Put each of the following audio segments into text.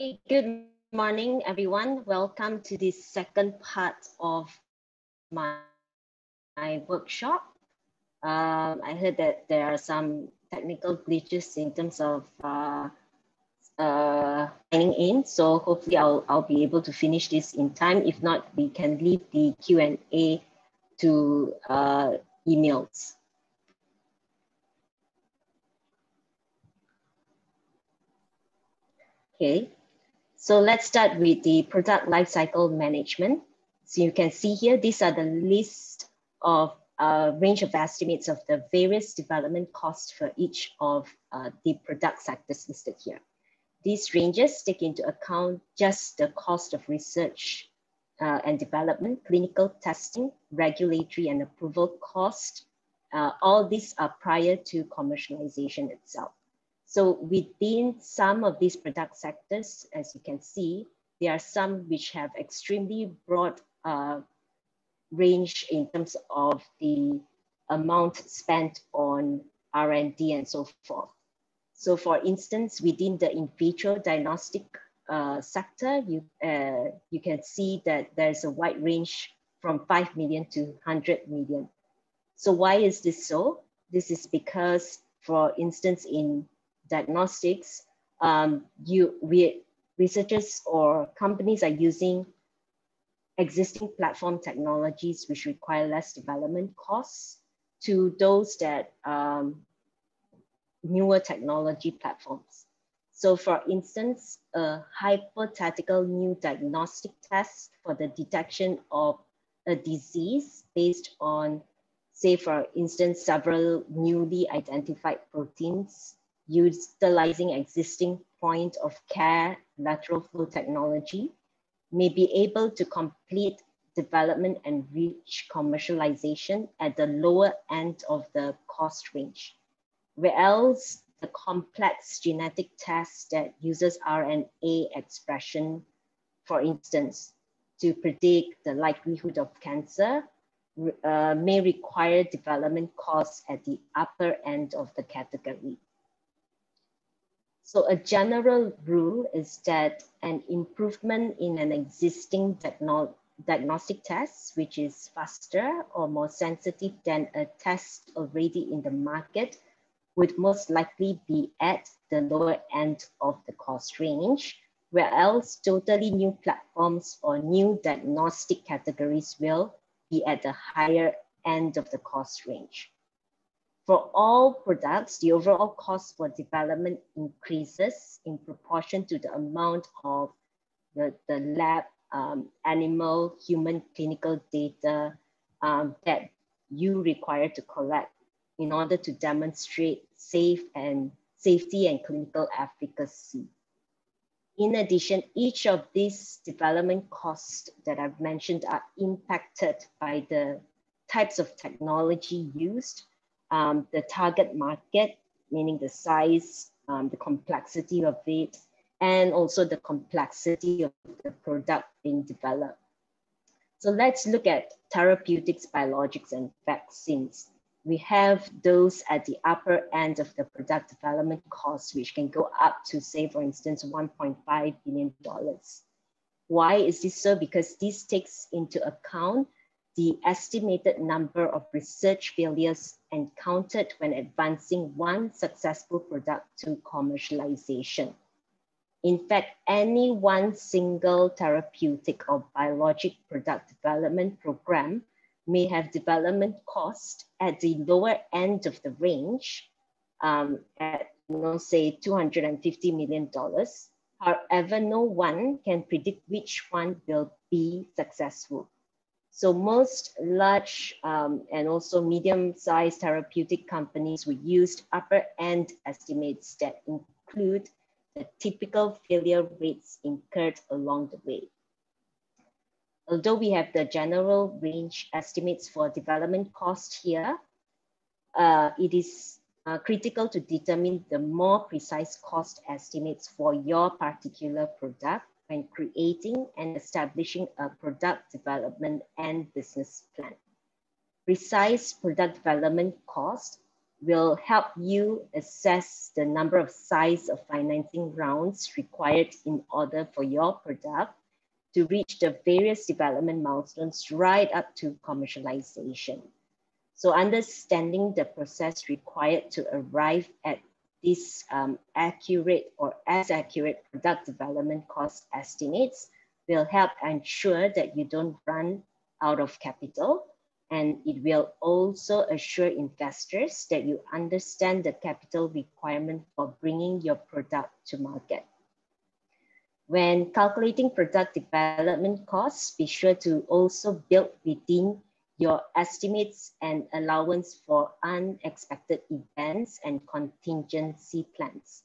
Good morning, everyone. Welcome to the second part of my, my workshop. Um, I heard that there are some technical glitches in terms of uh, uh, signing in. So hopefully I'll, I'll be able to finish this in time. If not, we can leave the Q&A to uh, emails. Okay, so let's start with the product lifecycle management. So you can see here, these are the list of a uh, range of estimates of the various development costs for each of uh, the product sectors listed here. These ranges take into account just the cost of research uh, and development, clinical testing, regulatory and approval cost. Uh, all these are prior to commercialization itself. So within some of these product sectors, as you can see, there are some which have extremely broad uh, range in terms of the amount spent on R&D and so forth. So for instance, within the in vitro diagnostic uh, sector, you, uh, you can see that there's a wide range from 5 million to 100 million. So why is this so? This is because, for instance, in diagnostics, um, you, we, researchers or companies are using existing platform technologies which require less development costs to those that um, newer technology platforms. So for instance, a hypothetical new diagnostic test for the detection of a disease based on, say for instance, several newly identified proteins utilizing existing point of care lateral flow technology may be able to complete development and reach commercialization at the lower end of the cost range. Whereas the complex genetic test that uses RNA expression, for instance, to predict the likelihood of cancer, uh, may require development costs at the upper end of the category. So a general rule is that an improvement in an existing diagnostic test, which is faster or more sensitive than a test already in the market, would most likely be at the lower end of the cost range, whereas totally new platforms or new diagnostic categories will be at the higher end of the cost range. For all products, the overall cost for development increases in proportion to the amount of the, the lab, um, animal, human clinical data um, that you require to collect in order to demonstrate safe and safety and clinical efficacy. In addition, each of these development costs that I've mentioned are impacted by the types of technology used um, the target market, meaning the size, um, the complexity of it, and also the complexity of the product being developed. So let's look at therapeutics, biologics, and vaccines. We have those at the upper end of the product development cost, which can go up to say, for instance, $1.5 billion. Why is this so? Because this takes into account the estimated number of research failures encountered when advancing one successful product to commercialization. In fact, any one single therapeutic or biologic product development program may have development cost at the lower end of the range um, at, you know, say $250 million. However, no one can predict which one will be successful. So most large um, and also medium-sized therapeutic companies would use upper end estimates that include the typical failure rates incurred along the way. Although we have the general range estimates for development cost here, uh, it is uh, critical to determine the more precise cost estimates for your particular product when creating and establishing a product development and business plan. Precise product development cost will help you assess the number of size of financing rounds required in order for your product to reach the various development milestones right up to commercialization. So understanding the process required to arrive at this um, accurate or as accurate product development cost estimates will help ensure that you don't run out of capital and it will also assure investors that you understand the capital requirement for bringing your product to market. When calculating product development costs, be sure to also build within your estimates and allowance for unexpected events and contingency plans.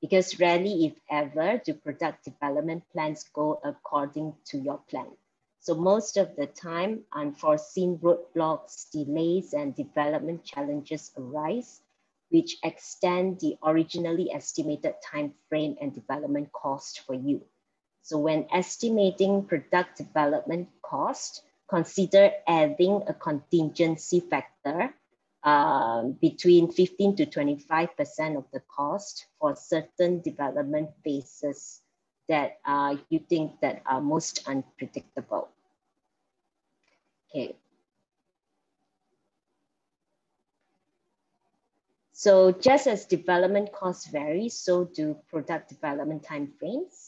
Because rarely, if ever, do product development plans go according to your plan. So most of the time, unforeseen roadblocks, delays, and development challenges arise, which extend the originally estimated time frame and development cost for you. So when estimating product development cost, consider adding a contingency factor um, between 15 to 25% of the cost for certain development phases that uh, you think that are most unpredictable. Okay. So just as development costs vary, so do product development timeframes.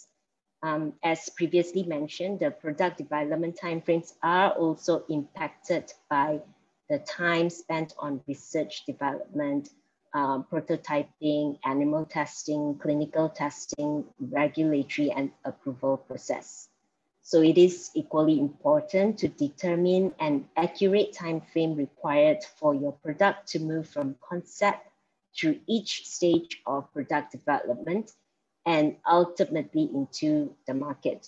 Um, as previously mentioned, the product development timeframes are also impacted by the time spent on research development, um, prototyping, animal testing, clinical testing, regulatory and approval process. So it is equally important to determine an accurate time frame required for your product to move from concept through each stage of product development and ultimately into the market.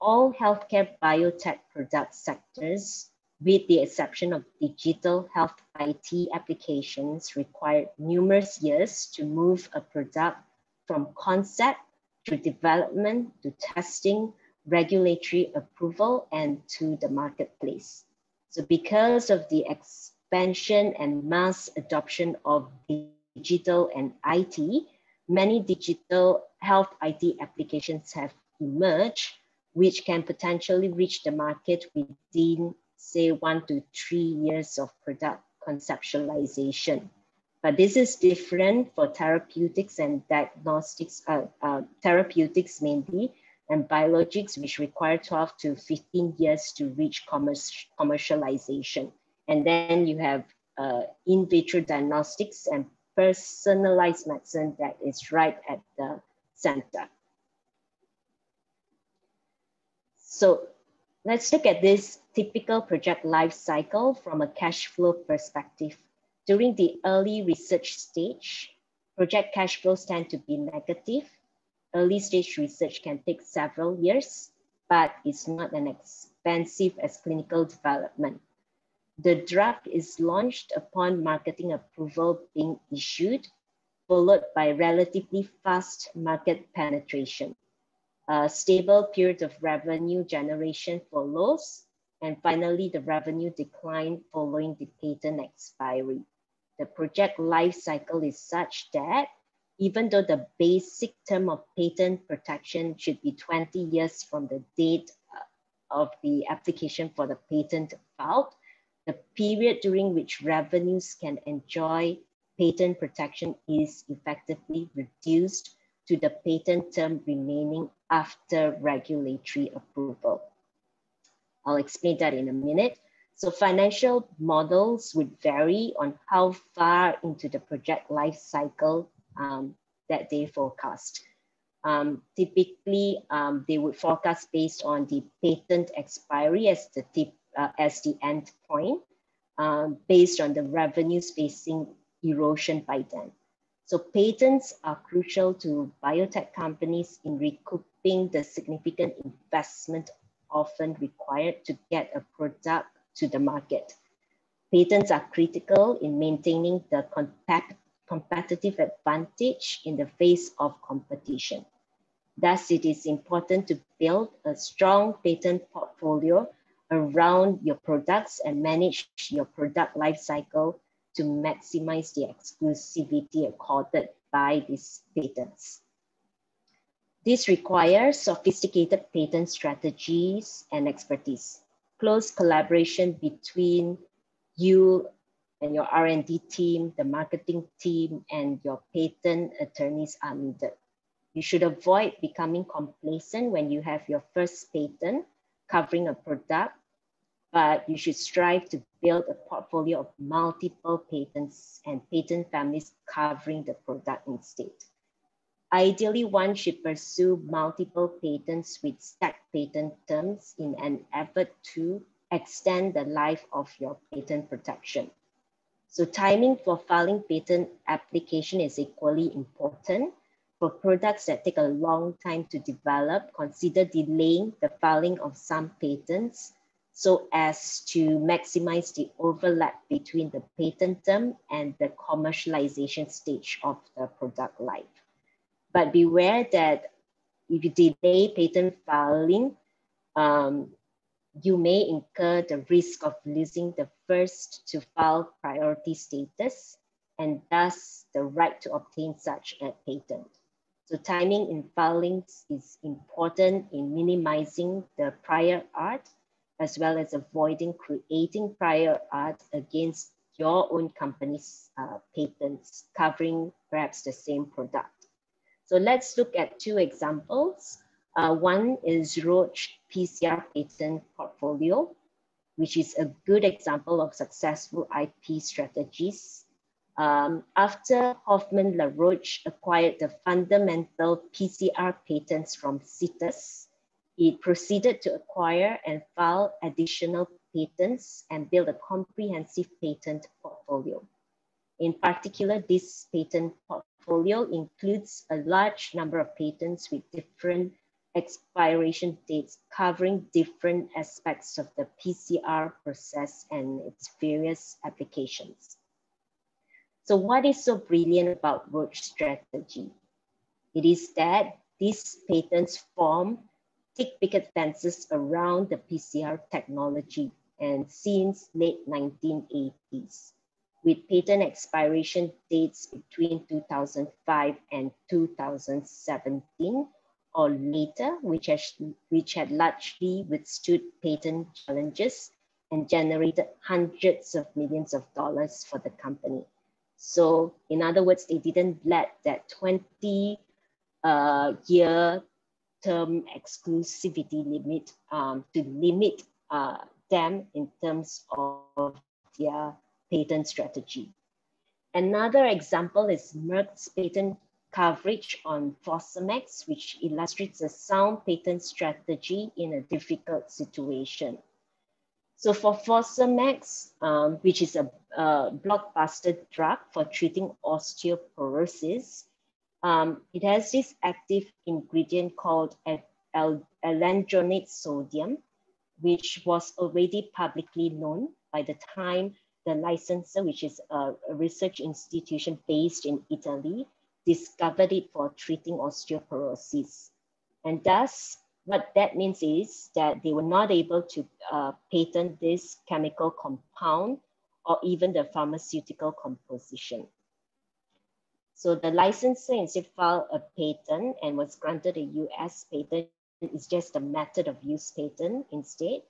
All healthcare biotech product sectors, with the exception of digital health IT applications, require numerous years to move a product from concept to development to testing regulatory approval and to the marketplace. So because of the expansion and mass adoption of digital and IT, many digital health IT applications have emerged, which can potentially reach the market within, say, one to three years of product conceptualization. But this is different for therapeutics and diagnostics, uh, uh, therapeutics mainly, and biologics, which require 12 to 15 years to reach commercialization. And then you have uh, in vitro diagnostics and personalized medicine that is right at the center. So let's look at this typical project life cycle from a cash flow perspective. During the early research stage, project cash flows tend to be negative early stage research can take several years, but it's not as expensive as clinical development. The drug is launched upon marketing approval being issued, followed by relatively fast market penetration. A stable period of revenue generation follows, and finally the revenue decline following the patent expiry. The project life cycle is such that even though the basic term of patent protection should be 20 years from the date uh, of the application for the patent filed, the period during which revenues can enjoy patent protection is effectively reduced to the patent term remaining after regulatory approval. I'll explain that in a minute. So financial models would vary on how far into the project life cycle um, that they forecast. Um, typically, um, they would forecast based on the patent expiry as the, tip, uh, as the end point, um, based on the revenues facing erosion by then. So patents are crucial to biotech companies in recouping the significant investment often required to get a product to the market. Patents are critical in maintaining the competitive advantage in the face of competition. Thus, it is important to build a strong patent portfolio around your products and manage your product lifecycle to maximize the exclusivity accorded by these patents. This requires sophisticated patent strategies and expertise, close collaboration between you and your R&D team, the marketing team, and your patent attorneys are needed. You should avoid becoming complacent when you have your first patent covering a product, but you should strive to build a portfolio of multiple patents and patent families covering the product instead. Ideally, one should pursue multiple patents with stacked patent terms in an effort to extend the life of your patent protection. So timing for filing patent application is equally important. For products that take a long time to develop, consider delaying the filing of some patents so as to maximize the overlap between the patent term and the commercialization stage of the product life. But beware that if you delay patent filing, um, you may incur the risk of losing the first to file priority status and thus the right to obtain such a patent. So timing in filings is important in minimizing the prior art as well as avoiding creating prior art against your own company's uh, patents covering perhaps the same product. So let's look at two examples. Uh, one is Roche PCR patent portfolio, which is a good example of successful IP strategies. Um, after Hoffmann-La Roche acquired the fundamental PCR patents from Cetus, it proceeded to acquire and file additional patents and build a comprehensive patent portfolio. In particular, this patent portfolio includes a large number of patents with different expiration dates covering different aspects of the PCR process and its various applications. So what is so brilliant about Roche strategy? It is that these patents form thick picket fences around the PCR technology and since late 1980s with patent expiration dates between 2005 and 2017 or later, which, has, which had largely withstood patent challenges and generated hundreds of millions of dollars for the company. So in other words, they didn't let that 20 uh, year term exclusivity limit um, to limit uh, them in terms of their patent strategy. Another example is Merck's patent coverage on Fosamax, which illustrates a sound patent strategy in a difficult situation. So for Fosamax, um, which is a, a, blockbuster drug for treating osteoporosis, um, it has this active ingredient called alendronate sodium, which was already publicly known by the time the licensor, which is a, research institution based in Italy, discovered it for treating osteoporosis. And thus, what that means is that they were not able to uh, patent this chemical compound or even the pharmaceutical composition. So the licensor instead filed a patent and was granted a US patent. It's just a method of use patent instead.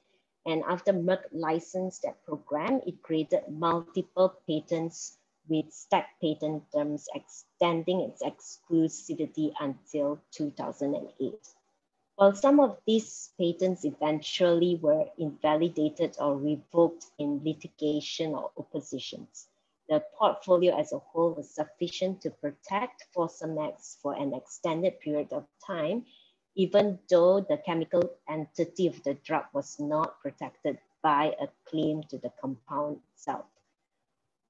And after Merck licensed that program, it created multiple patents with stacked patent terms extending its exclusivity until 2008. While some of these patents eventually were invalidated or revoked in litigation or oppositions, the portfolio as a whole was sufficient to protect Fosamax for an extended period of time even though the chemical entity of the drug was not protected by a claim to the compound itself.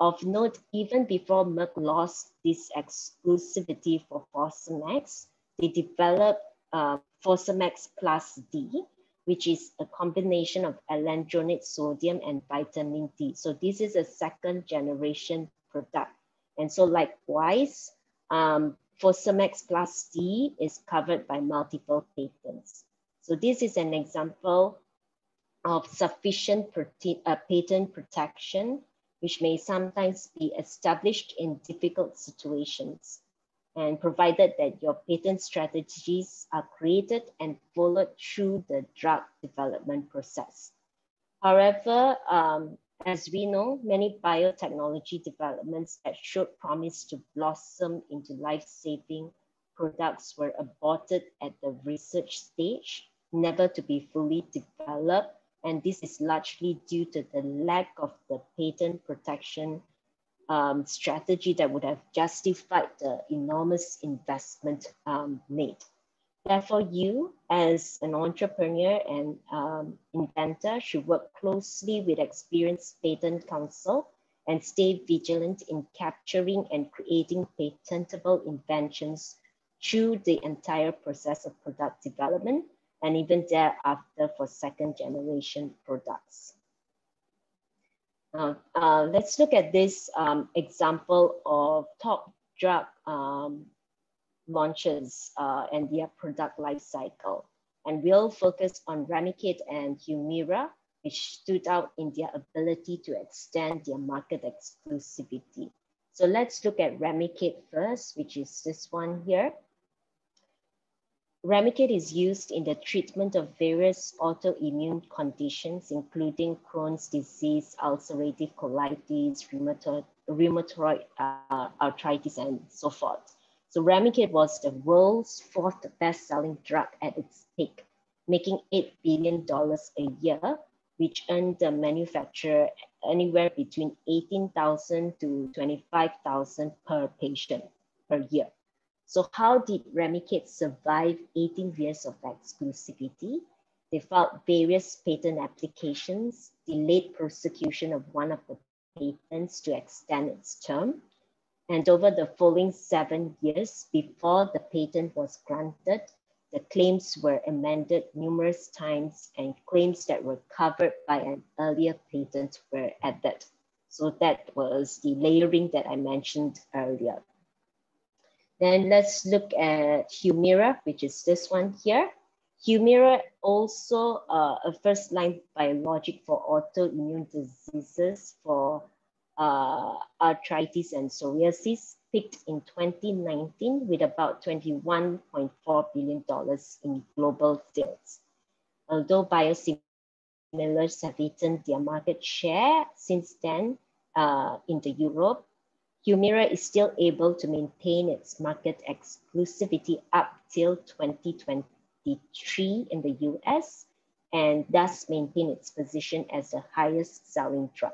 Of note, even before Merck lost this exclusivity for Fosamax, they developed uh, Fosamax Plus D, which is a combination of alendronate sodium and vitamin D. So this is a second generation product. And so likewise, um, Fosamax plus D is covered by multiple patents. So this is an example of sufficient uh, patent protection which may sometimes be established in difficult situations and provided that your patent strategies are created and followed through the drug development process. However, um, as we know, many biotechnology developments that showed promise to blossom into life-saving products were aborted at the research stage, never to be fully developed. And this is largely due to the lack of the patent protection um, strategy that would have justified the enormous investment um, made. Therefore, you as an entrepreneur and um, inventor should work closely with experienced patent counsel and stay vigilant in capturing and creating patentable inventions through the entire process of product development and even thereafter for second generation products. Uh, uh, let's look at this um, example of top drug um, launches uh, and their product life cycle. And we'll focus on Remicade and Humira, which stood out in their ability to extend their market exclusivity. So let's look at Remicade first, which is this one here. Remicade is used in the treatment of various autoimmune conditions, including Crohn's disease, ulcerative colitis, rheumatoid, uh, arthritis, and so forth. So Remicade was the world's fourth best-selling drug at its peak, making $8 billion a year, which earned the manufacturer anywhere between 18,000 to 25,000 per patient per year. So how did Remicade survive 18 years of exclusivity? They filed various patent applications, delayed prosecution of one of the patents to extend its term, and over the following seven years before the patent was granted, the claims were amended numerous times and claims that were covered by an earlier patent were added. So that was the layering that I mentioned earlier. Then let's look at Humira, which is this one here. Humira also uh, a first line biologic for autoimmune diseases for uh, arthritis and psoriasis peaked in 2019 with about $21.4 billion in global sales. Although biosimilars have eaten their market share since then uh, in the Europe, Humira is still able to maintain its market exclusivity up till 2023 in the US and thus maintain its position as the highest selling drug.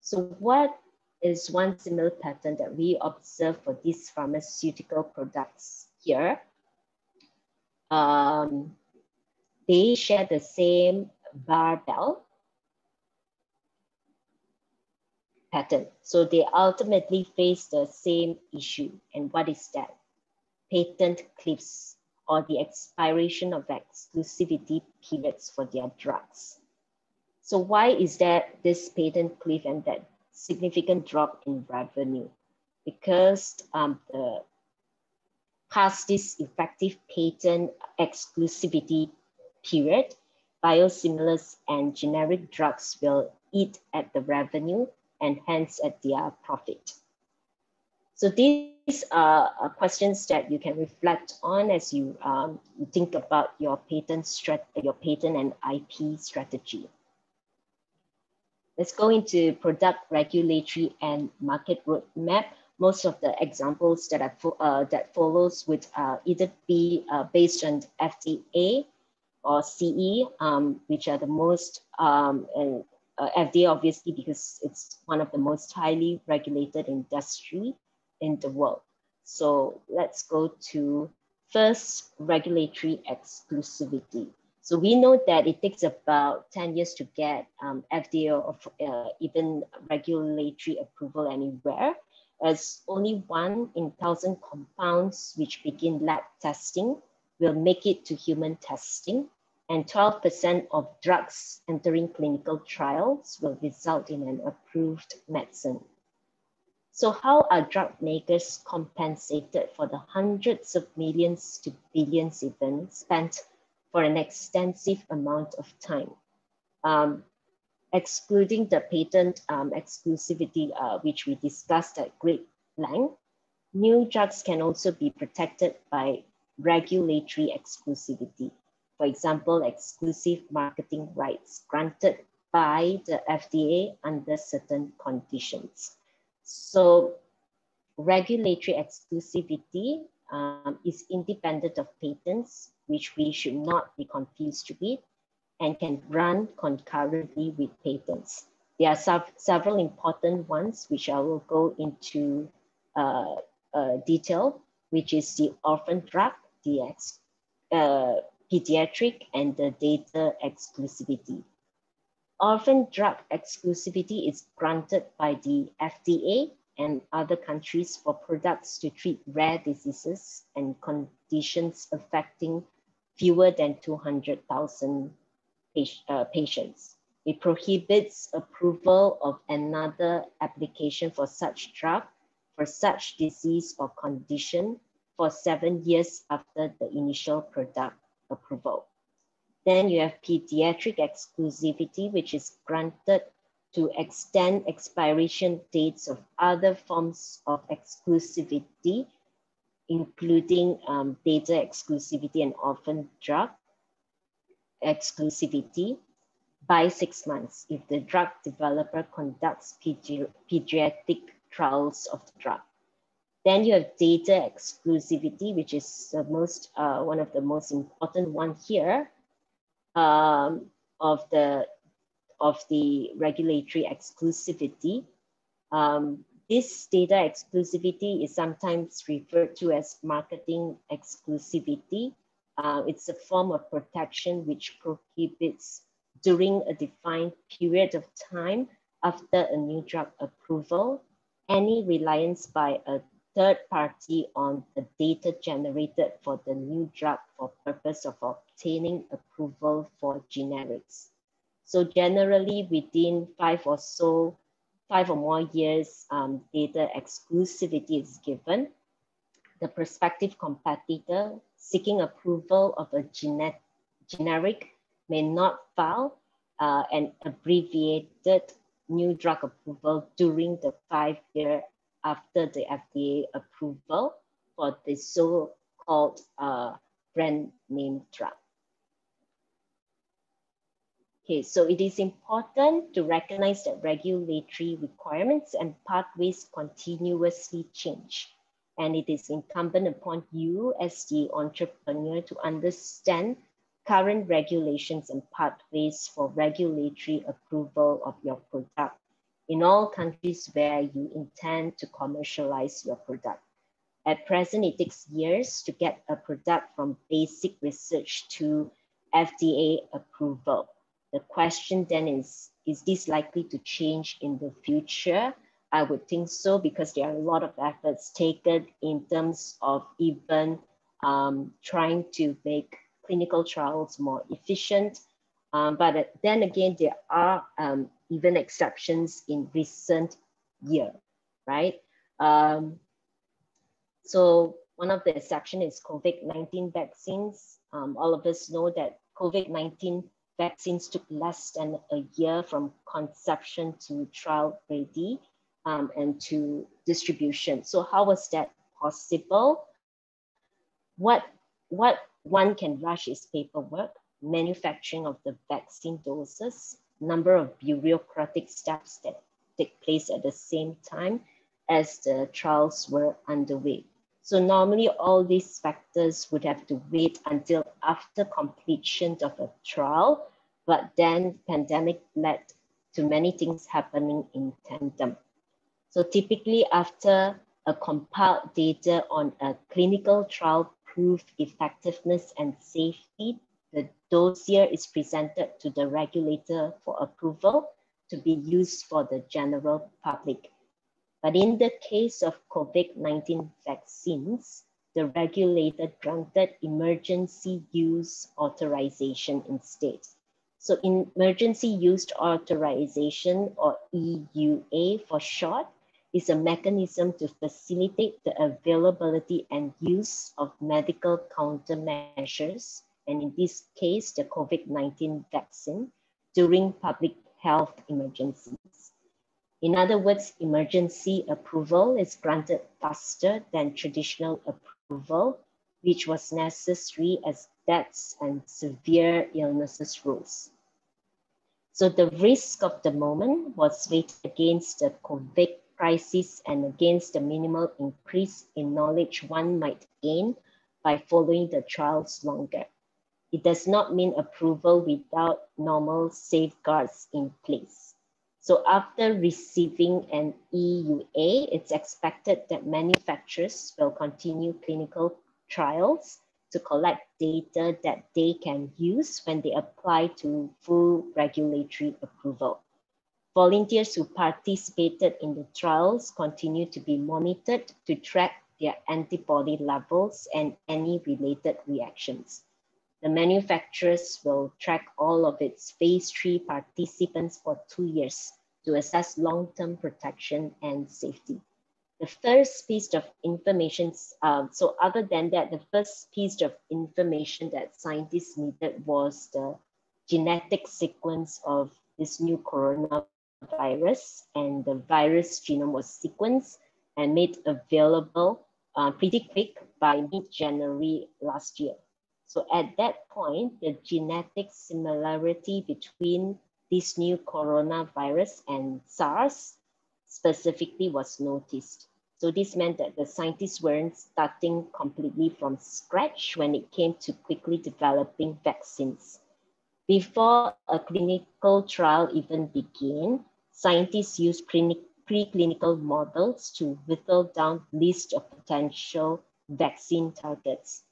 So what is one similar pattern that we observe for these pharmaceutical products here? Um, they share the same barbell pattern. So they ultimately face the same issue. And what is that? Patent cliffs or the expiration of exclusivity periods for their drugs. So why is that this patent cliff and that significant drop in revenue? Because um, the past this effective patent exclusivity period, biosimilars and generic drugs will eat at the revenue and hence at their profit. So these are questions that you can reflect on as you, um, think about your patent, your patent and IP strategy. Let's go into product regulatory and market roadmap. Most of the examples that, I uh, that follows would uh, either be uh, based on FDA or CE, um, which are the most um, and uh, FDA obviously because it's one of the most highly regulated industry in the world. So let's go to first regulatory exclusivity. So we know that it takes about 10 years to get um, FDA or uh, even regulatory approval anywhere as only one in thousand compounds which begin lab testing will make it to human testing and 12% of drugs entering clinical trials will result in an approved medicine. So how are drug makers compensated for the hundreds of millions to billions even spent for an extensive amount of time? Um, excluding the patent um, exclusivity, uh, which we discussed at great length, new drugs can also be protected by regulatory exclusivity. For example, exclusive marketing rights granted by the FDA under certain conditions. So regulatory exclusivity um, is independent of patents, which we should not be confused with, and can run concurrently with patents. There are several important ones, which I will go into uh, uh, detail, which is the orphan drug, the ex, uh, pediatric, and the data exclusivity. Orphan drug exclusivity is granted by the FDA and other countries for products to treat rare diseases and conditions affecting fewer than 200,000 uh, patients. It prohibits approval of another application for such drug for such disease or condition for seven years after the initial product approval. Then you have pediatric exclusivity, which is granted to extend expiration dates of other forms of exclusivity, including um, data exclusivity and orphan drug exclusivity by six months if the drug developer conducts pedi pediatric trials of the drug. Then you have data exclusivity, which is the most uh, one of the most important one here um, of the of the regulatory exclusivity. Um, this data exclusivity is sometimes referred to as marketing exclusivity. Uh, it's a form of protection which prohibits during a defined period of time after a new drug approval, any reliance by a third party on the data generated for the new drug for purpose of obtaining approval for generics. So generally within five or so, five or more years, um, data exclusivity is given. The prospective competitor seeking approval of a generic may not file uh, an abbreviated new drug approval during the five year after the FDA approval for the so-called uh, brand name drug. Okay, so it is important to recognize that regulatory requirements and pathways continuously change. And it is incumbent upon you as the entrepreneur to understand current regulations and pathways for regulatory approval of your product in all countries where you intend to commercialize your product. At present, it takes years to get a product from basic research to FDA approval. The question then is, is this likely to change in the future? I would think so because there are a lot of efforts taken in terms of even um, trying to make clinical trials more efficient. Um, but then again, there are um, even exceptions in recent year, right? Um, so one of the exception is COVID-19 vaccines. Um, all of us know that COVID-19 vaccines took less than a year from conception to trial ready um, and to distribution. So how was that possible? What, what one can rush is paperwork, manufacturing of the vaccine doses, number of bureaucratic steps that take place at the same time as the trials were underway. So normally all these factors would have to wait until after completion of a trial, but then pandemic led to many things happening in tandem. So typically after a compiled data on a clinical trial proof effectiveness and safety, the dossier is presented to the regulator for approval to be used for the general public. But in the case of COVID-19 vaccines, the regulator granted emergency use authorization instead. So emergency use authorization or EUA for short is a mechanism to facilitate the availability and use of medical countermeasures, and in this case, the COVID-19 vaccine during public health emergencies. In other words, emergency approval is granted faster than traditional approval, which was necessary as deaths and severe illnesses rose. So the risk of the moment was weighed against the COVID crisis and against the minimal increase in knowledge one might gain by following the trials longer. It does not mean approval without normal safeguards in place. So after receiving an EUA, it's expected that manufacturers will continue clinical trials to collect data that they can use when they apply to full regulatory approval. Volunteers who participated in the trials continue to be monitored to track their antibody levels and any related reactions. The manufacturers will track all of its phase three participants for two years to assess long-term protection and safety. The first piece of information, uh, so other than that, the first piece of information that scientists needed was the genetic sequence of this new coronavirus and the virus genome was sequenced and made available uh, pretty quick by mid-January last year. So at that point, the genetic similarity between this new coronavirus and SARS specifically was noticed. So this meant that the scientists weren't starting completely from scratch when it came to quickly developing vaccines. Before a clinical trial even began, scientists used preclinical models to whittle down list of potential vaccine targets.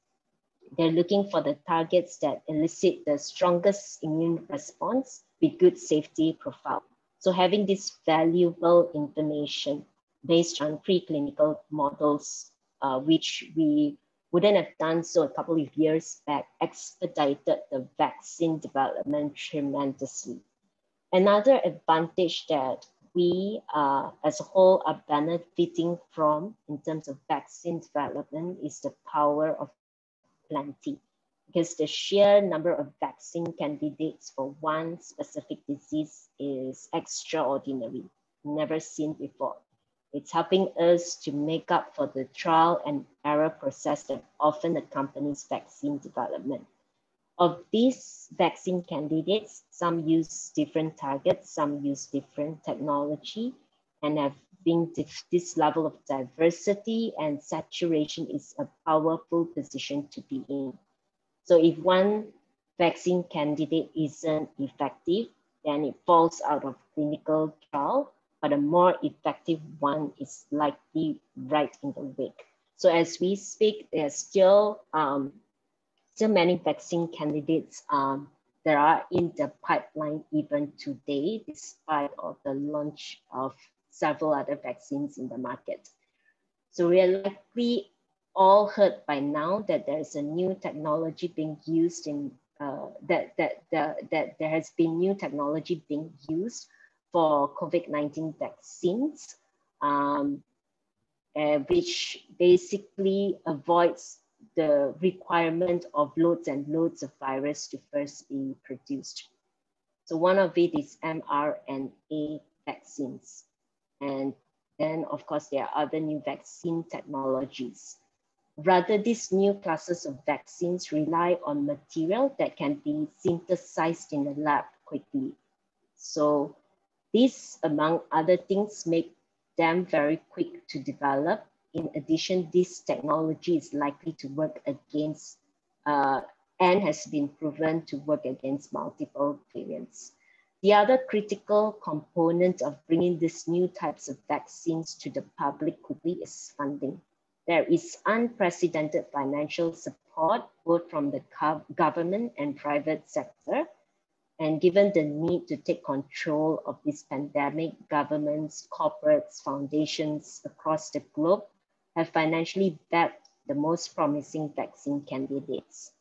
They're looking for the targets that elicit the strongest immune response with good safety profile. So having this valuable information based on preclinical models, uh, which we wouldn't have done so a couple of years back, expedited the vaccine development tremendously. Another advantage that we uh, as a whole are benefiting from in terms of vaccine development is the power of plenty because the sheer number of vaccine candidates for one specific disease is extraordinary, never seen before. It's helping us to make up for the trial and error process that often accompanies vaccine development. Of these vaccine candidates, some use different targets, some use different technology, and have having this level of diversity and saturation is a powerful position to be in. So if one vaccine candidate isn't effective, then it falls out of clinical trial, but a more effective one is likely right in the wake. So as we speak, there's still um, still many vaccine candidates um, that are in the pipeline even today, despite of the launch of several other vaccines in the market. So we are likely all heard by now that there is a new technology being used in uh, that, that, that, that there has been new technology being used for COVID-19 vaccines, um, uh, which basically avoids the requirement of loads and loads of virus to first be produced. So one of it is mRNA vaccines. And then, of course, there are other new vaccine technologies. Rather, these new classes of vaccines rely on material that can be synthesized in the lab quickly. So this, among other things, make them very quick to develop. In addition, this technology is likely to work against uh, and has been proven to work against multiple variants. The other critical component of bringing these new types of vaccines to the public quickly is funding. There is unprecedented financial support both from the government and private sector. And given the need to take control of this pandemic, governments, corporates, foundations across the globe have financially backed the most promising vaccine candidates.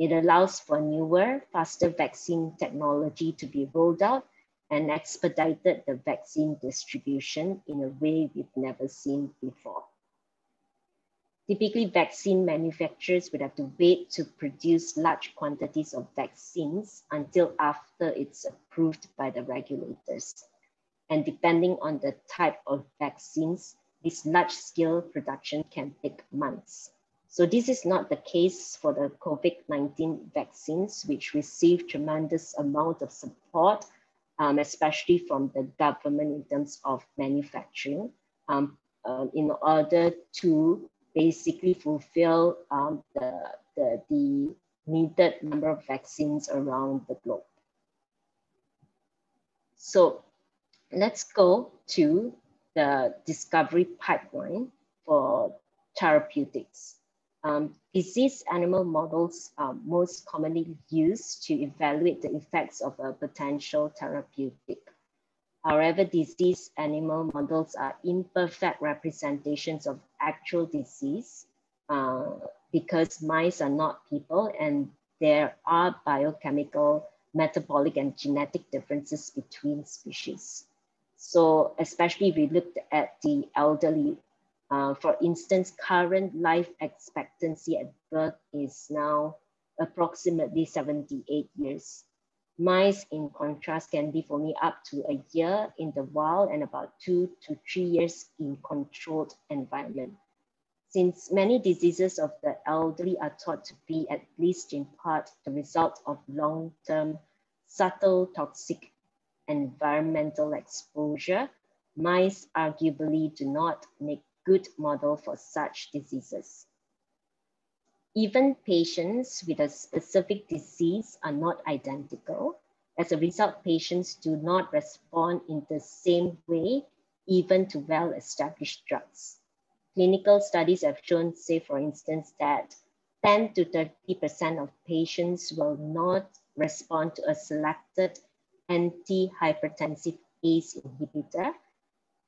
It allows for newer, faster vaccine technology to be rolled out and expedited the vaccine distribution in a way we've never seen before. Typically, vaccine manufacturers would have to wait to produce large quantities of vaccines until after it's approved by the regulators. And depending on the type of vaccines, this large scale production can take months. So this is not the case for the COVID-19 vaccines, which received tremendous amount of support, um, especially from the government in terms of manufacturing, um, uh, in order to basically fulfill um, the, the, the needed number of vaccines around the globe. So let's go to the discovery pipeline for therapeutics. Um, disease animal models are most commonly used to evaluate the effects of a potential therapeutic. However, disease animal models are imperfect representations of actual disease uh, because mice are not people and there are biochemical, metabolic, and genetic differences between species. So especially if we looked at the elderly, uh, for instance, current life expectancy at birth is now approximately 78 years. Mice, in contrast, can live only up to a year in the wild and about two to three years in controlled environment. Since many diseases of the elderly are thought to be, at least in part, the result of long-term subtle toxic environmental exposure, mice arguably do not make good model for such diseases. Even patients with a specific disease are not identical. As a result, patients do not respond in the same way, even to well-established drugs. Clinical studies have shown, say, for instance, that 10 to 30% of patients will not respond to a selected antihypertensive ACE inhibitor.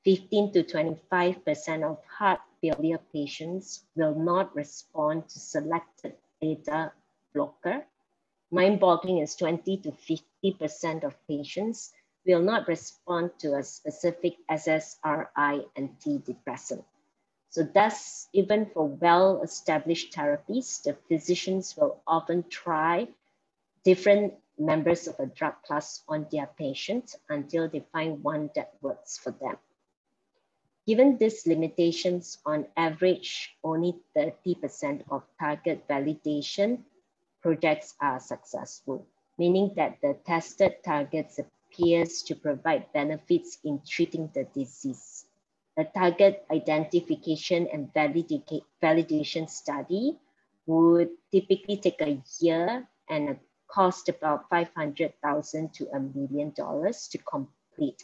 15 to 25% of heart failure patients will not respond to selected beta blocker. Mind-boggling is 20 to 50% of patients will not respond to a specific SSRI and T antidepressant. So thus, even for well-established therapies, the physicians will often try different members of a drug class on their patients until they find one that works for them. Given these limitations, on average, only 30% of target validation projects are successful, meaning that the tested targets appears to provide benefits in treating the disease. A target identification and validation study would typically take a year and cost about 500,000 to a million dollars to complete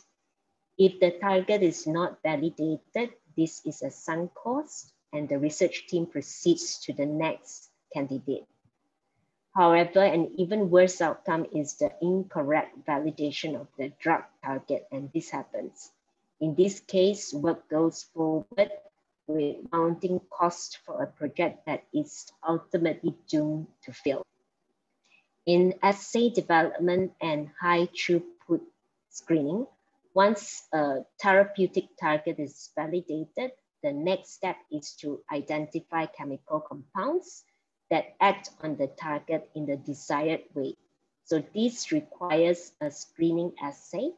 if the target is not validated, this is a sunk cost and the research team proceeds to the next candidate. However, an even worse outcome is the incorrect validation of the drug target, and this happens. In this case, work goes forward with mounting cost for a project that is ultimately doomed to fail. In assay development and high throughput screening, once a therapeutic target is validated, the next step is to identify chemical compounds that act on the target in the desired way. So this requires a screening assay,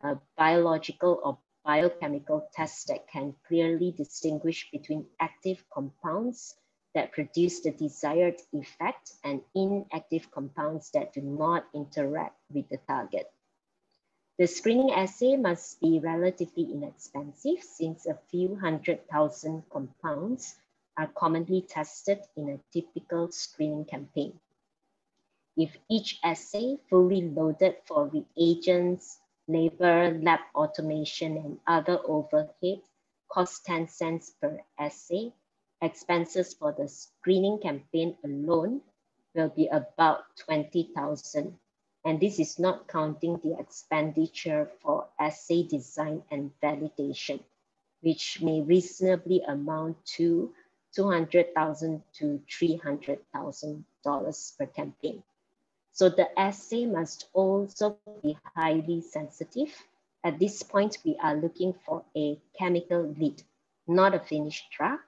a biological or biochemical test that can clearly distinguish between active compounds that produce the desired effect and inactive compounds that do not interact with the target. The screening assay must be relatively inexpensive since a few hundred thousand compounds are commonly tested in a typical screening campaign. If each assay fully loaded for reagents, labor, lab automation, and other overhead costs 10 cents per assay, expenses for the screening campaign alone will be about 20,000 and this is not counting the expenditure for assay design and validation, which may reasonably amount to 200,000 to $300,000 per campaign. So the assay must also be highly sensitive. At this point, we are looking for a chemical lead, not a finished drug.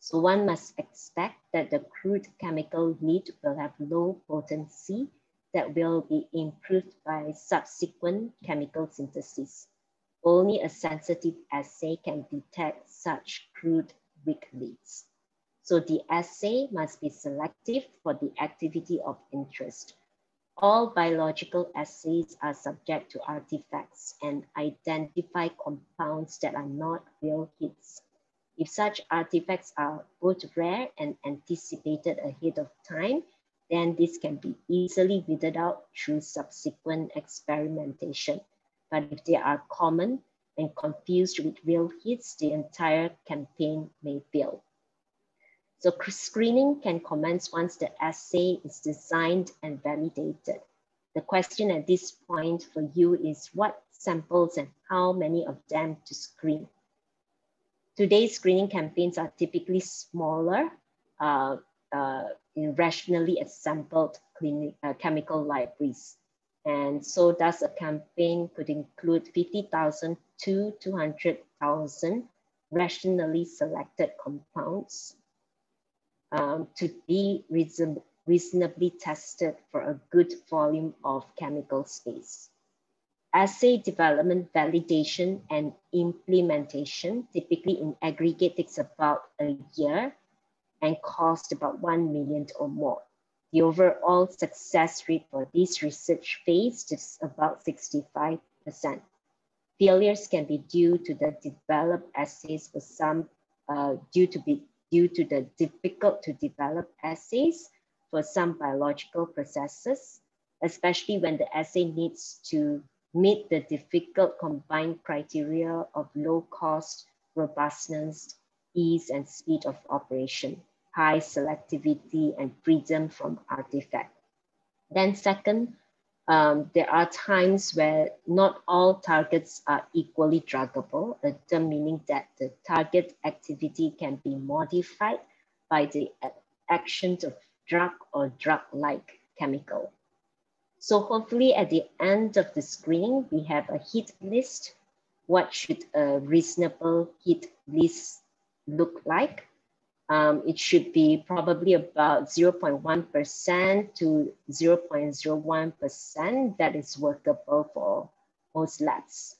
So one must expect that the crude chemical lead will have low potency that will be improved by subsequent chemical synthesis. Only a sensitive assay can detect such crude weak leads. So the assay must be selective for the activity of interest. All biological assays are subject to artifacts and identify compounds that are not real hits. If such artifacts are both rare and anticipated ahead of time, then this can be easily weeded out through subsequent experimentation. But if they are common and confused with real hits, the entire campaign may fail. So screening can commence once the assay is designed and validated. The question at this point for you is what samples and how many of them to screen? Today's screening campaigns are typically smaller, uh, uh, rationally assembled clinic, uh, chemical libraries. And so thus a campaign could include 50,000 to 200,000 rationally selected compounds um, to be reason reasonably tested for a good volume of chemical space. Assay development, validation, and implementation typically in aggregate takes about a year and cost about 1 million or more. The overall success rate for this research phase is about 65%. Failures can be due to the developed assays for some, uh, due to be due to the difficult to develop assays for some biological processes, especially when the assay needs to meet the difficult combined criteria of low cost, robustness, ease and speed of operation, high selectivity and freedom from artifact. Then second, um, there are times where not all targets are equally druggable, a term meaning that the target activity can be modified by the actions of drug or drug-like chemical. So hopefully at the end of the screening, we have a hit list. What should a reasonable hit list look like? Um, it should be probably about 0.1% to 0.01% that is workable for most labs.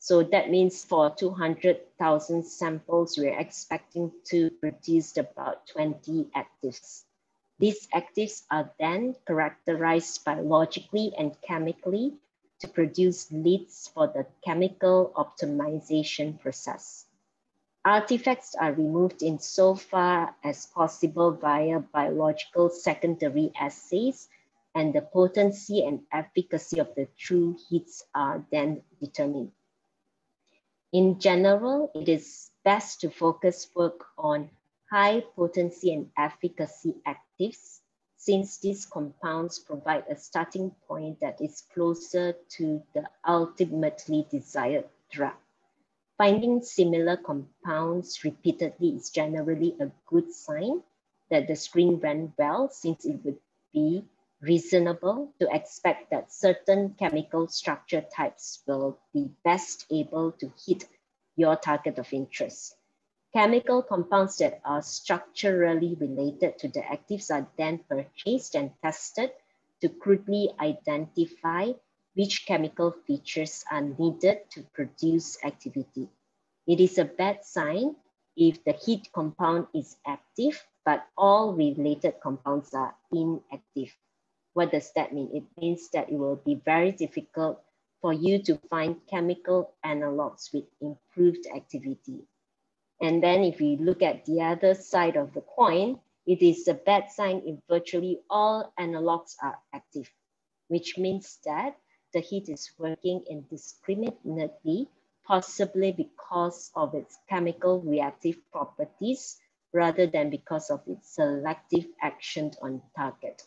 So that means for 200,000 samples, we're expecting to produce about 20 actives. These actives are then characterized biologically and chemically to produce leads for the chemical optimization process. Artifacts are removed in so far as possible via biological secondary assays and the potency and efficacy of the true hits are then determined. In general, it is best to focus work on high potency and efficacy actives since these compounds provide a starting point that is closer to the ultimately desired drug. Finding similar compounds repeatedly is generally a good sign that the screen ran well since it would be reasonable to expect that certain chemical structure types will be best able to hit your target of interest. Chemical compounds that are structurally related to the actives are then purchased and tested to crudely identify which chemical features are needed to produce activity. It is a bad sign if the hit compound is active, but all related compounds are inactive. What does that mean? It means that it will be very difficult for you to find chemical analogs with improved activity. And then if we look at the other side of the coin, it is a bad sign if virtually all analogs are active, which means that the hit is working indiscriminately, possibly because of its chemical reactive properties rather than because of its selective action on target.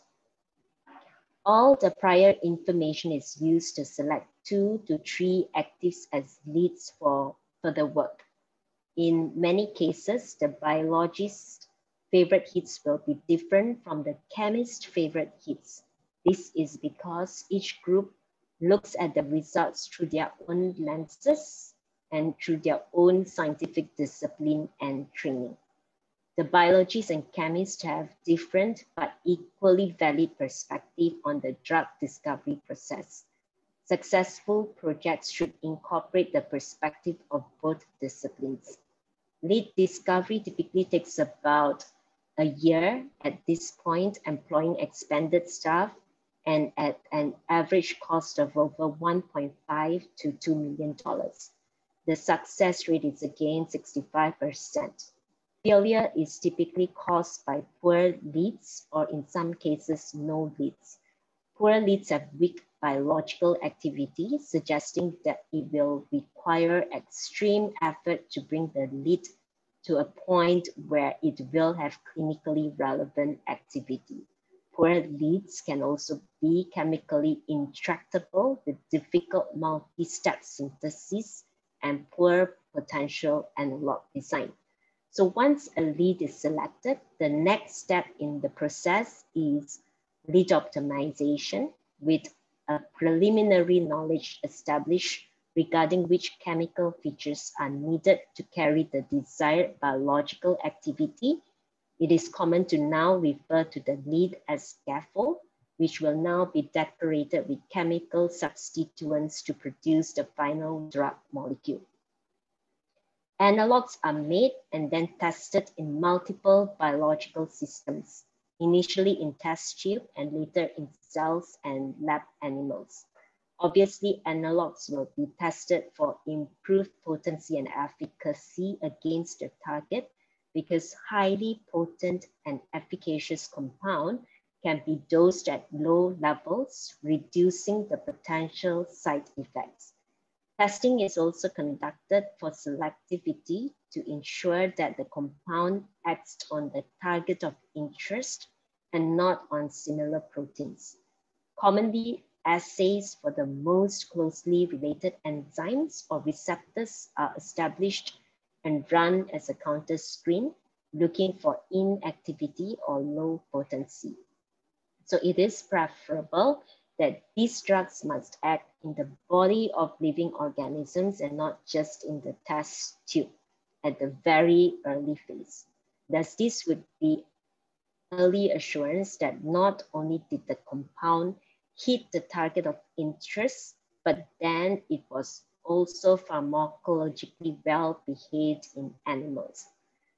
All the prior information is used to select two to three actives as leads for further work. In many cases, the biologist's favorite hits will be different from the chemist's favorite hits. This is because each group looks at the results through their own lenses and through their own scientific discipline and training. The biologists and chemists have different but equally valid perspective on the drug discovery process. Successful projects should incorporate the perspective of both disciplines. Lead discovery typically takes about a year at this point, employing expanded staff and at an average cost of over 1.5 to $2 million. The success rate is again 65%. Failure is typically caused by poor leads or in some cases, no leads. Poor leads have weak biological activity, suggesting that it will require extreme effort to bring the lead to a point where it will have clinically relevant activity. Poor leads can also be chemically intractable with difficult multi-step synthesis and poor potential analog design. So once a lead is selected, the next step in the process is lead optimization with a preliminary knowledge established regarding which chemical features are needed to carry the desired biological activity. It is common to now refer to the lead as scaffold, which will now be decorated with chemical substituents to produce the final drug molecule. Analogs are made and then tested in multiple biological systems, initially in test tube and later in cells and lab animals. Obviously, analogs will be tested for improved potency and efficacy against the target because highly potent and efficacious compound can be dosed at low levels, reducing the potential side effects. Testing is also conducted for selectivity to ensure that the compound acts on the target of interest and not on similar proteins. Commonly, assays for the most closely related enzymes or receptors are established and run as a counter screen, looking for inactivity or low potency. So it is preferable that these drugs must act in the body of living organisms and not just in the test tube at the very early phase. Thus, this would be early assurance that not only did the compound hit the target of interest, but then it was also pharmacologically well behaved in animals.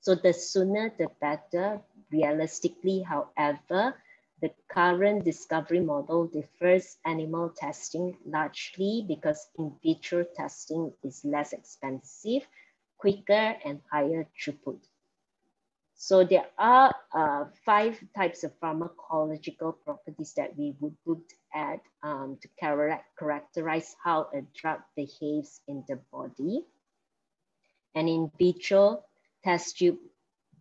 So the sooner the better. Realistically, however, the current discovery model defers animal testing largely because in vitro testing is less expensive, quicker, and higher throughput. So there are uh, five types of pharmacological properties that we would look at um, to characterize how a drug behaves in the body. And in vitro test tube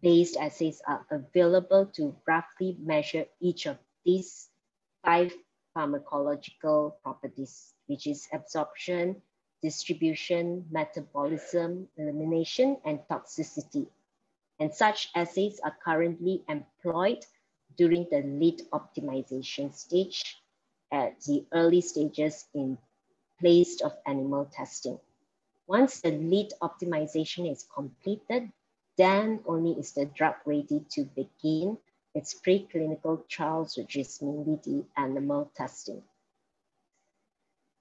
based assays are available to roughly measure each of these five pharmacological properties, which is absorption, distribution, metabolism, elimination, and toxicity. And such assays are currently employed during the lead optimization stage at the early stages in place of animal testing. Once the lead optimization is completed, then only is the drug ready to begin its preclinical trials, which is mainly the animal testing.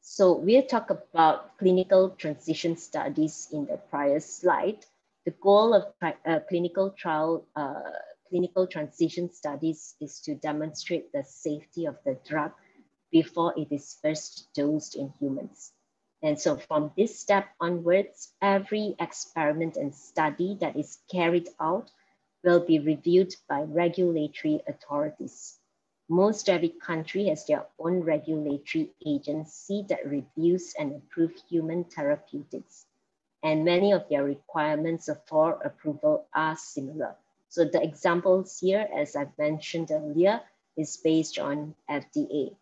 So we'll talk about clinical transition studies in the prior slide. The goal of uh, clinical trial, uh, clinical transition studies is to demonstrate the safety of the drug before it is first dosed in humans. And so from this step onwards, every experiment and study that is carried out will be reviewed by regulatory authorities. Most every country has their own regulatory agency that reviews and approves human therapeutics. And many of their requirements for approval are similar. So the examples here, as I've mentioned earlier, is based on FDA.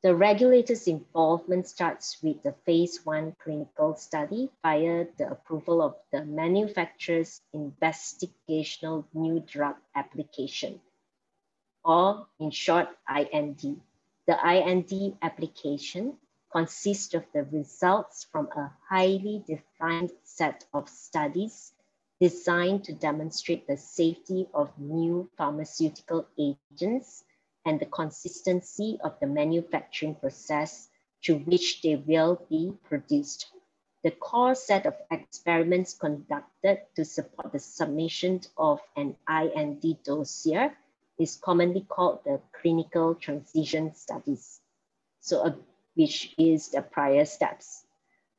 The regulator's involvement starts with the phase one clinical study via the approval of the manufacturer's investigational new drug application, or in short, IND. The IND application consists of the results from a highly defined set of studies designed to demonstrate the safety of new pharmaceutical agents and the consistency of the manufacturing process through which they will be produced. The core set of experiments conducted to support the submission of an IND dossier is commonly called the clinical transition studies, so uh, which is the prior steps.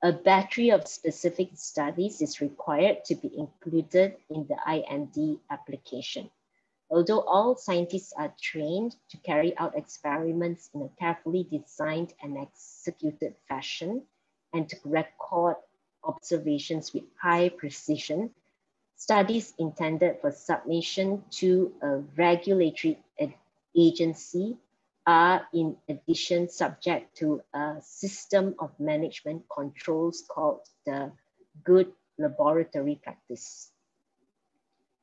A battery of specific studies is required to be included in the IND application. Although all scientists are trained to carry out experiments in a carefully designed and executed fashion and to record observations with high precision, studies intended for submission to a regulatory agency are in addition subject to a system of management controls called the good laboratory practice.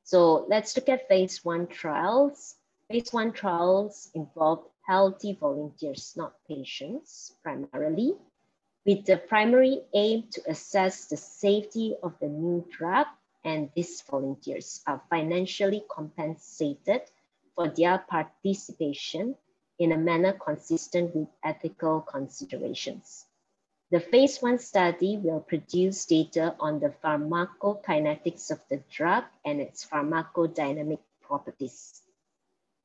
So let's look at phase one trials. Phase one trials involve healthy volunteers, not patients primarily, with the primary aim to assess the safety of the new drug and these volunteers are financially compensated for their participation in a manner consistent with ethical considerations. The phase one study will produce data on the pharmacokinetics of the drug and its pharmacodynamic properties.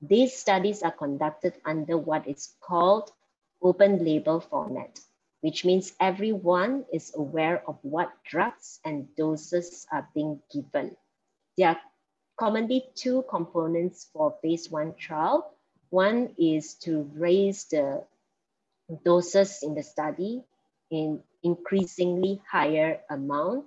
These studies are conducted under what is called open label format, which means everyone is aware of what drugs and doses are being given. There are commonly two components for phase one trial. One is to raise the doses in the study in increasingly higher amount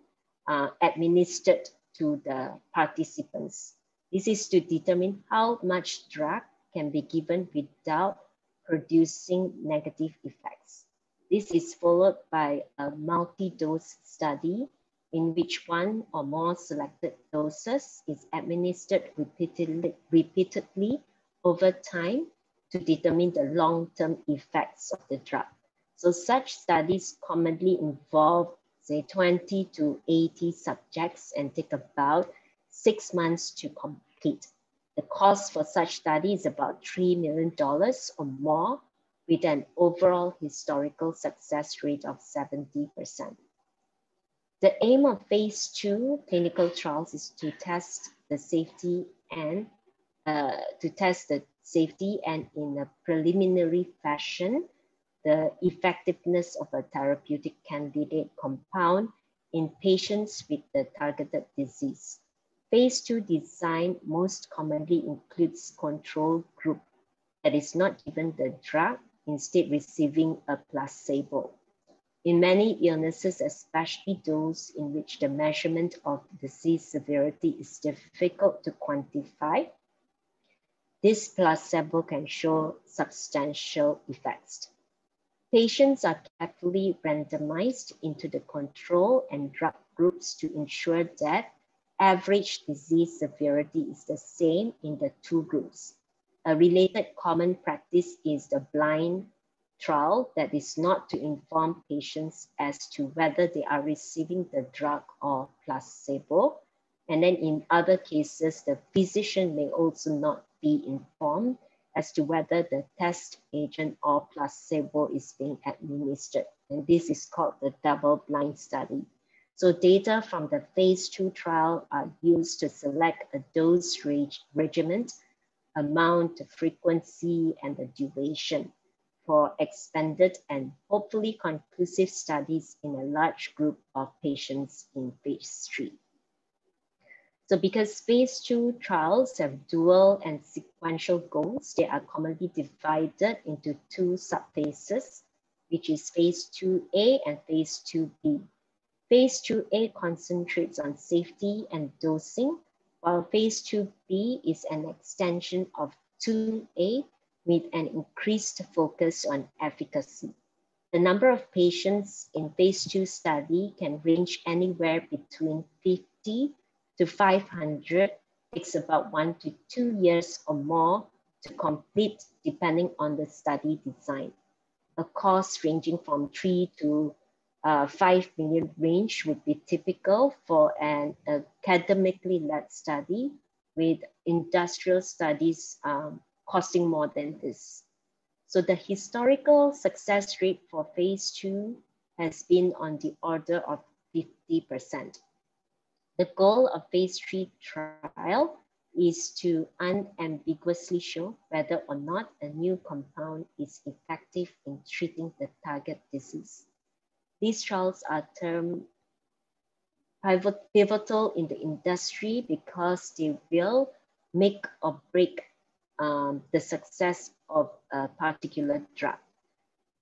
uh, administered to the participants. This is to determine how much drug can be given without producing negative effects. This is followed by a multi-dose study in which one or more selected doses is administered repeatedly, repeatedly over time to determine the long-term effects of the drug. So such studies commonly involve say 20 to 80 subjects and take about six months to complete. The cost for such study is about $3 million or more with an overall historical success rate of 70%. The aim of phase two clinical trials is to test the safety and uh, to test the safety and in a preliminary fashion, the effectiveness of a therapeutic candidate compound in patients with the targeted disease. Phase two design most commonly includes control group that is not given the drug, instead receiving a placebo. In many illnesses, especially those in which the measurement of disease severity is difficult to quantify, this placebo can show substantial effects. Patients are carefully randomized into the control and drug groups to ensure that average disease severity is the same in the two groups. A related common practice is the blind trial that is not to inform patients as to whether they are receiving the drug or placebo. And then in other cases, the physician may also not be informed as to whether the test agent or placebo is being administered. And this is called the double blind study. So data from the phase two trial are used to select a dose regimen, amount, frequency, and the duration for expanded and hopefully conclusive studies in a large group of patients in phase three. So because phase two trials have dual and sequential goals, they are commonly divided into two subphases, which is phase 2A and phase 2B. Phase 2A concentrates on safety and dosing, while phase 2B is an extension of 2A with an increased focus on efficacy. The number of patients in phase two study can range anywhere between 50 to 500, takes about one to two years or more to complete depending on the study design. A cost ranging from three to uh, 5 million range would be typical for an academically led study with industrial studies um, costing more than this. So the historical success rate for phase two has been on the order of 50%. The goal of phase three trial is to unambiguously show whether or not a new compound is effective in treating the target disease. These trials are termed pivotal in the industry because they will make or break um, the success of a particular drug.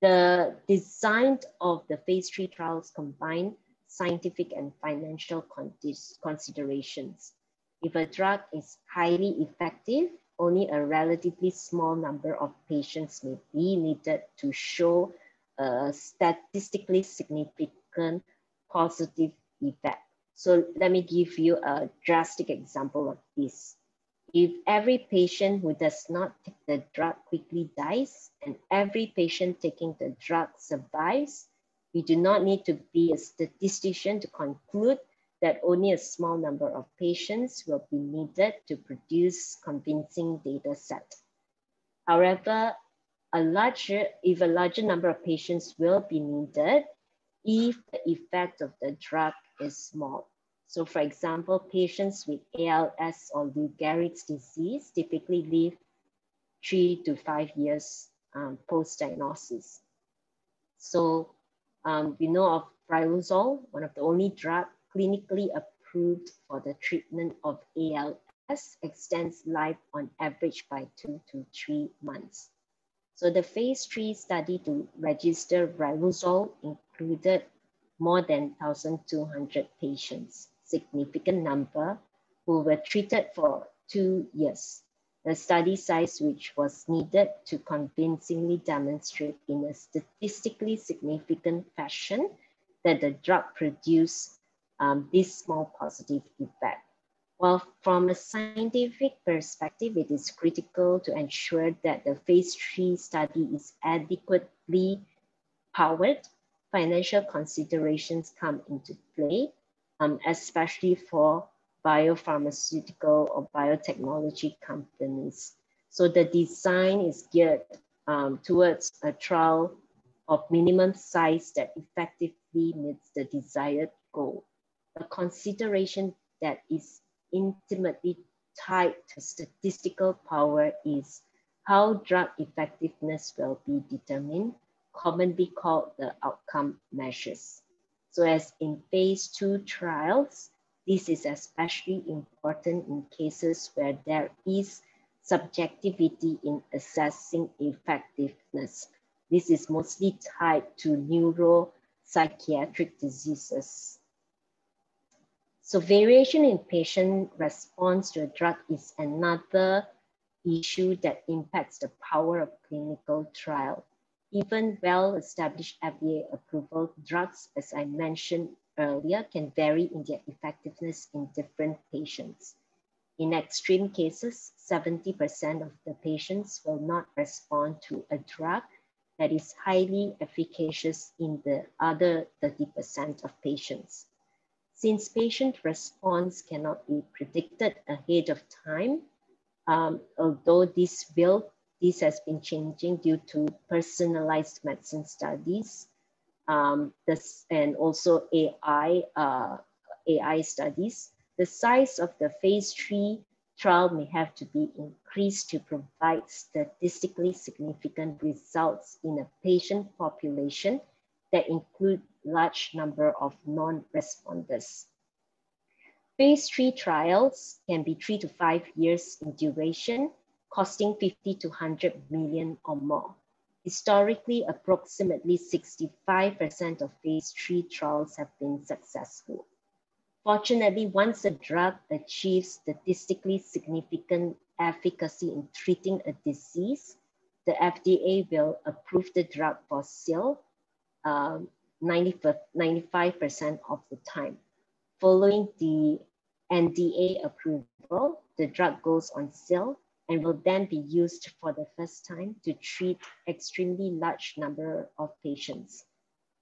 The design of the phase three trials combine scientific and financial considerations. If a drug is highly effective, only a relatively small number of patients may be needed to show a statistically significant positive effect. So let me give you a drastic example of this. If every patient who does not take the drug quickly dies and every patient taking the drug survives, we do not need to be a statistician to conclude that only a small number of patients will be needed to produce convincing data set. However, a larger, if a larger number of patients will be needed if the effect of the drug is small. So for example, patients with ALS or Lou Gehrig's disease typically live three to five years um, post-diagnosis. So um, we know of riluzole, one of the only drug clinically approved for the treatment of ALS, extends life on average by two to three months. So the phase three study to register riluzole included more than 1,200 patients, significant number who were treated for two years. The study size which was needed to convincingly demonstrate in a statistically significant fashion that the drug produced um, this small positive effect. Well, from a scientific perspective, it is critical to ensure that the phase three study is adequately powered. Financial considerations come into play, um, especially for biopharmaceutical or biotechnology companies. So the design is geared um, towards a trial of minimum size that effectively meets the desired goal a consideration that is intimately tied to statistical power is how drug effectiveness will be determined, commonly called the outcome measures. So as in phase two trials, this is especially important in cases where there is subjectivity in assessing effectiveness. This is mostly tied to neuropsychiatric diseases. So variation in patient response to a drug is another issue that impacts the power of clinical trial. Even well-established FDA approval drugs, as I mentioned earlier, can vary in their effectiveness in different patients. In extreme cases, 70% of the patients will not respond to a drug that is highly efficacious in the other 30% of patients. Since patient response cannot be predicted ahead of time, um, although this will, this has been changing due to personalized medicine studies, um, this, and also AI, uh, AI studies, the size of the phase three trial may have to be increased to provide statistically significant results in a patient population that include large number of non-responders. Phase three trials can be three to five years in duration, costing 50 to 100 million or more. Historically, approximately 65% of phase three trials have been successful. Fortunately, once a drug achieves statistically significant efficacy in treating a disease, the FDA will approve the drug for sale um, 95% of the time. Following the NDA approval, the drug goes on sale and will then be used for the first time to treat extremely large number of patients.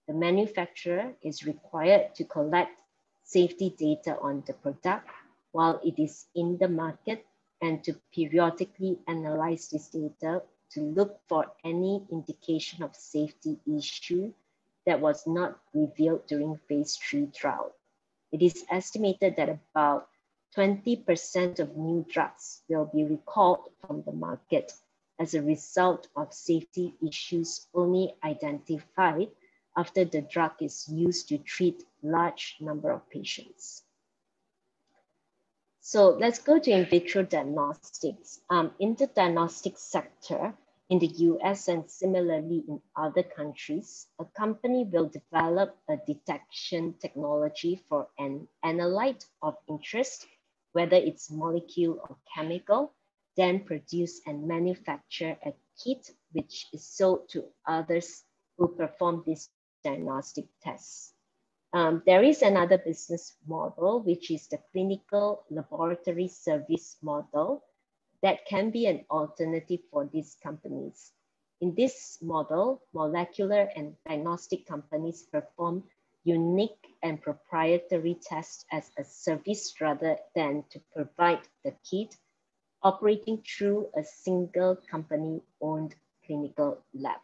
the manufacturer is required to collect safety data on the product while it is in the market and to periodically analyze this data to look for any indication of safety issue that was not revealed during phase three trial. It is estimated that about 20% of new drugs will be recalled from the market as a result of safety issues only identified after the drug is used to treat large number of patients. So let's go to in vitro diagnostics. Um, in the diagnostic sector, in the US and similarly in other countries, a company will develop a detection technology for an analyte of interest, whether it's molecule or chemical, then produce and manufacture a kit which is sold to others who perform these diagnostic tests. Um, there is another business model, which is the clinical laboratory service model that can be an alternative for these companies. In this model, molecular and diagnostic companies perform unique and proprietary tests as a service rather than to provide the kit operating through a single company-owned clinical lab.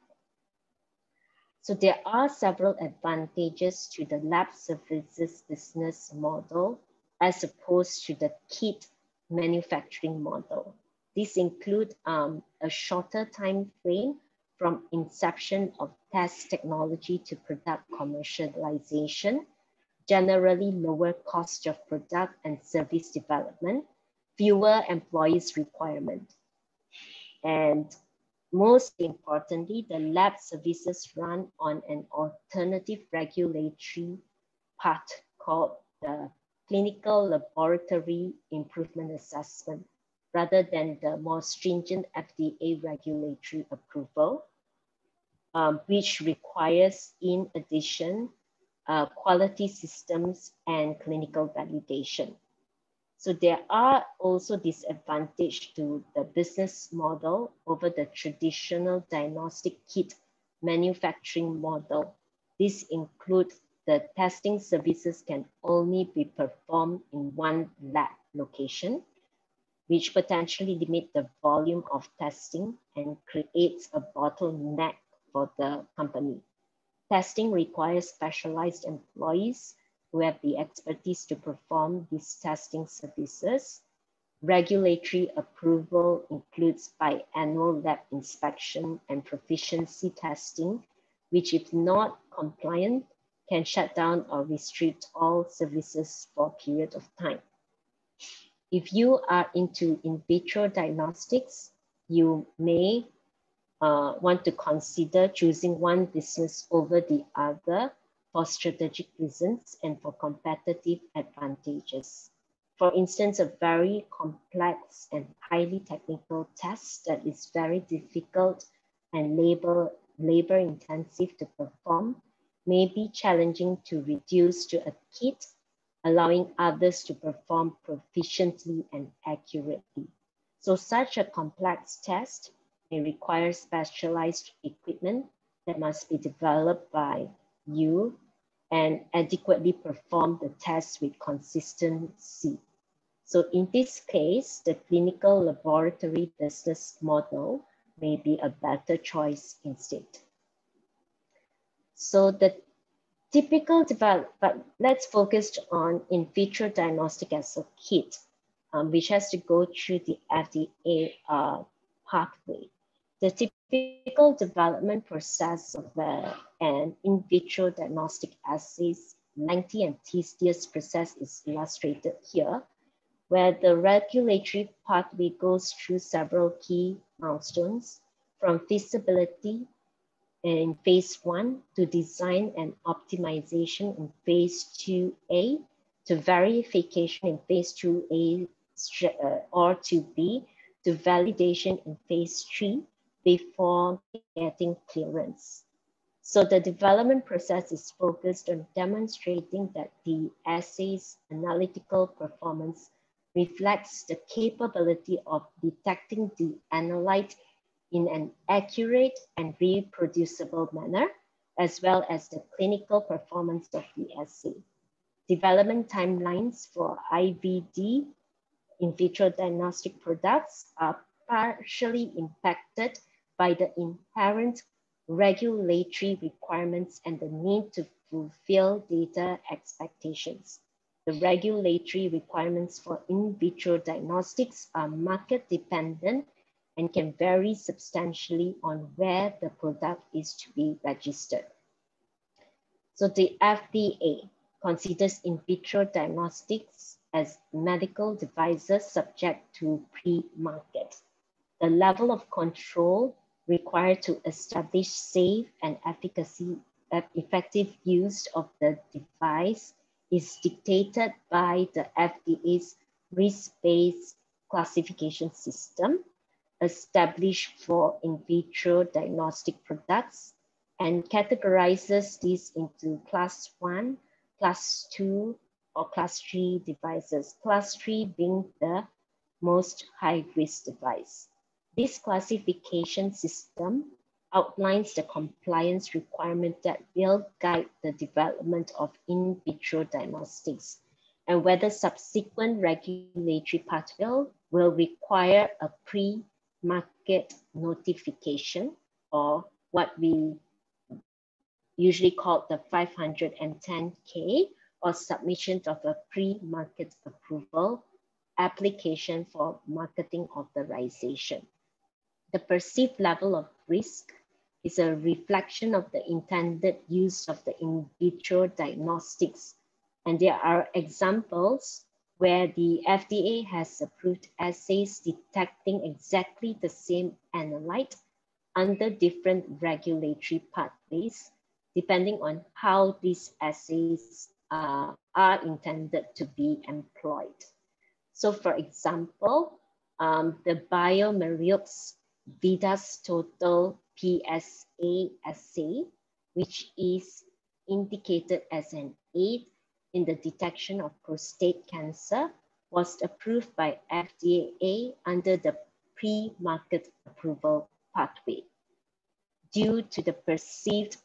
So there are several advantages to the lab services business model as opposed to the kit manufacturing model. These include um, a shorter time frame from inception of test technology to product commercialization, generally lower cost of product and service development, fewer employees requirement. And most importantly, the lab services run on an alternative regulatory path called the Clinical Laboratory Improvement Assessment rather than the more stringent FDA regulatory approval, um, which requires, in addition, uh, quality systems and clinical validation. So there are also disadvantages to the business model over the traditional diagnostic kit manufacturing model. This includes the testing services can only be performed in one lab location which potentially limit the volume of testing and creates a bottleneck for the company. Testing requires specialized employees who have the expertise to perform these testing services. Regulatory approval includes biannual lab inspection and proficiency testing, which if not compliant, can shut down or restrict all services for a period of time. If you are into in vitro diagnostics, you may uh, want to consider choosing one business over the other for strategic reasons and for competitive advantages. For instance, a very complex and highly technical test that is very difficult and labor, labor intensive to perform may be challenging to reduce to a kit allowing others to perform proficiently and accurately. So such a complex test may require specialized equipment that must be developed by you and adequately perform the test with consistency. So in this case, the clinical laboratory business model may be a better choice instead. So the typical develop, but let's focus on in vitro diagnostic as a kit, um, which has to go through the FDA uh, pathway. The typical development process of an in vitro diagnostic assays, lengthy and tedious process is illustrated here, where the regulatory pathway goes through several key milestones from feasibility in phase one to design and optimization in phase 2A to verification in phase 2A uh, or 2B to validation in phase three before getting clearance. So the development process is focused on demonstrating that the assay's analytical performance reflects the capability of detecting the analyte in an accurate and reproducible manner as well as the clinical performance of the assay. Development timelines for IVD in vitro diagnostic products are partially impacted by the inherent regulatory requirements and the need to fulfill data expectations. The regulatory requirements for in vitro diagnostics are market dependent and can vary substantially on where the product is to be registered. So the FDA considers in vitro diagnostics as medical devices subject to pre-market. The level of control required to establish safe and efficacy, uh, effective use of the device is dictated by the FDA's risk-based classification system established for in vitro diagnostic products and categorizes these into class one, class two, or class three devices, class three being the most high risk device. This classification system outlines the compliance requirement that will guide the development of in vitro diagnostics and whether subsequent regulatory pathway will require a pre market notification or what we usually call the 510K or submission of a pre-market approval application for marketing authorization. The perceived level of risk is a reflection of the intended use of the in vitro diagnostics. And there are examples where the FDA has approved assays detecting exactly the same analyte under different regulatory pathways, depending on how these assays uh, are intended to be employed. So for example, um, the bioMérieux VIDAS Total PSA assay, which is indicated as an aid in the detection of prostate cancer was approved by FDA under the pre-market approval pathway due to the perceived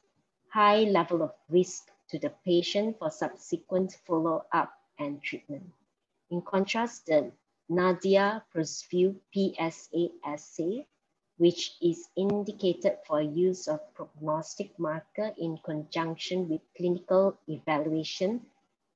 high level of risk to the patient for subsequent follow-up and treatment. In contrast, the NADiA ProsVue PSA assay which is indicated for use of prognostic marker in conjunction with clinical evaluation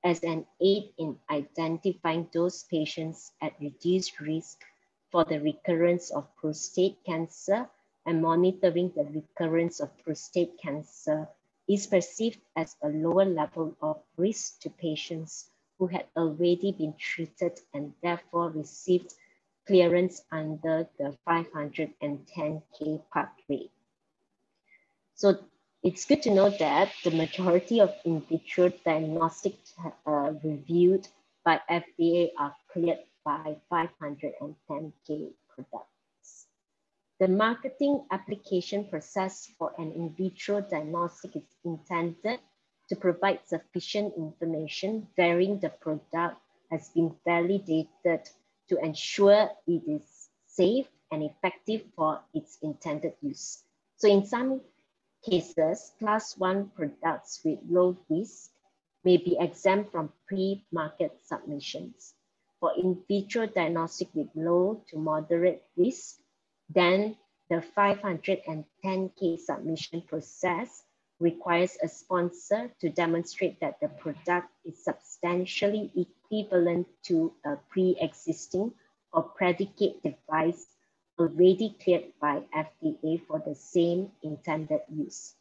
as an aid in identifying those patients at reduced risk for the recurrence of prostate cancer and monitoring the recurrence of prostate cancer is perceived as a lower level of risk to patients who had already been treated and therefore received clearance under the 510K pathway. So it's good to know that the majority of in vitro diagnostics uh, reviewed by FDA are cleared by 510K products. The marketing application process for an in vitro diagnostic is intended to provide sufficient information varying the product has been validated to ensure it is safe and effective for its intended use. So in some cases, class one products with low risk may be exempt from pre-market submissions. For in vitro diagnostic with low to moderate risk, then the 510K submission process requires a sponsor to demonstrate that the product is substantially equivalent to a pre-existing or predicate device already cleared by FDA for the same intended use.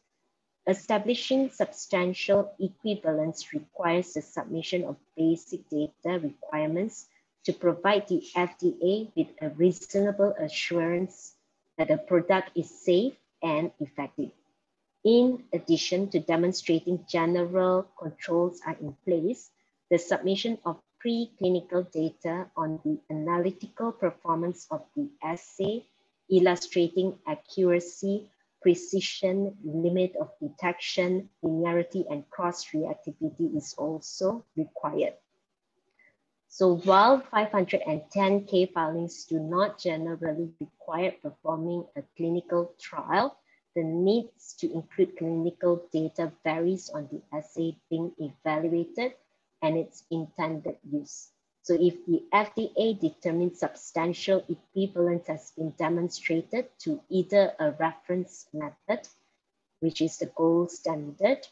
Establishing substantial equivalence requires the submission of basic data requirements to provide the FDA with a reasonable assurance that the product is safe and effective. In addition to demonstrating general controls are in place, the submission of preclinical data on the analytical performance of the assay, illustrating accuracy, precision, limit of detection, linearity, and cross-reactivity is also required. So while 510K filings do not generally require performing a clinical trial, the needs to include clinical data varies on the assay being evaluated and its intended use. So if the FDA determines substantial equivalence has been demonstrated to either a reference method, which is the gold standard,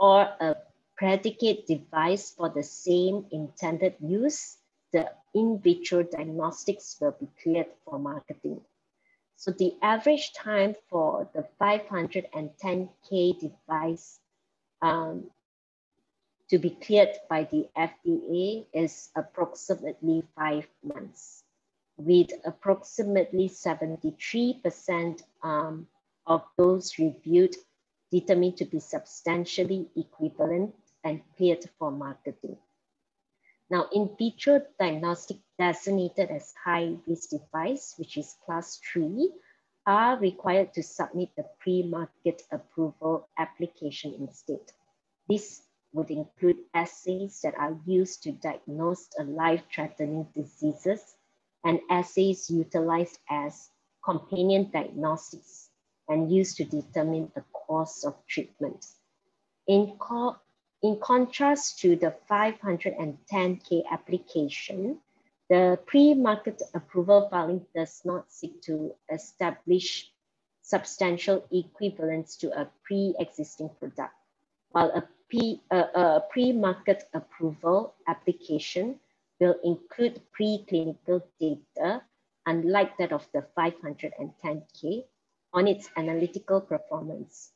or a predicate device for the same intended use, the in vitro diagnostics will be cleared for marketing. So the average time for the 510K device um, to be cleared by the FDA is approximately five months, with approximately 73% um, of those reviewed determined to be substantially equivalent and cleared for marketing. Now, in vitro diagnostic designated as high-risk device, which is class three, are required to submit the pre-market approval application instead. This would include assays that are used to diagnose life-threatening diseases and assays utilized as companion diagnostics and used to determine the course of treatment. In, co in contrast to the 510K application, the pre-market approval filing does not seek to establish substantial equivalence to a pre-existing product, while a, uh, a pre-market approval application will include preclinical data, unlike that of the 510K, on its analytical performance.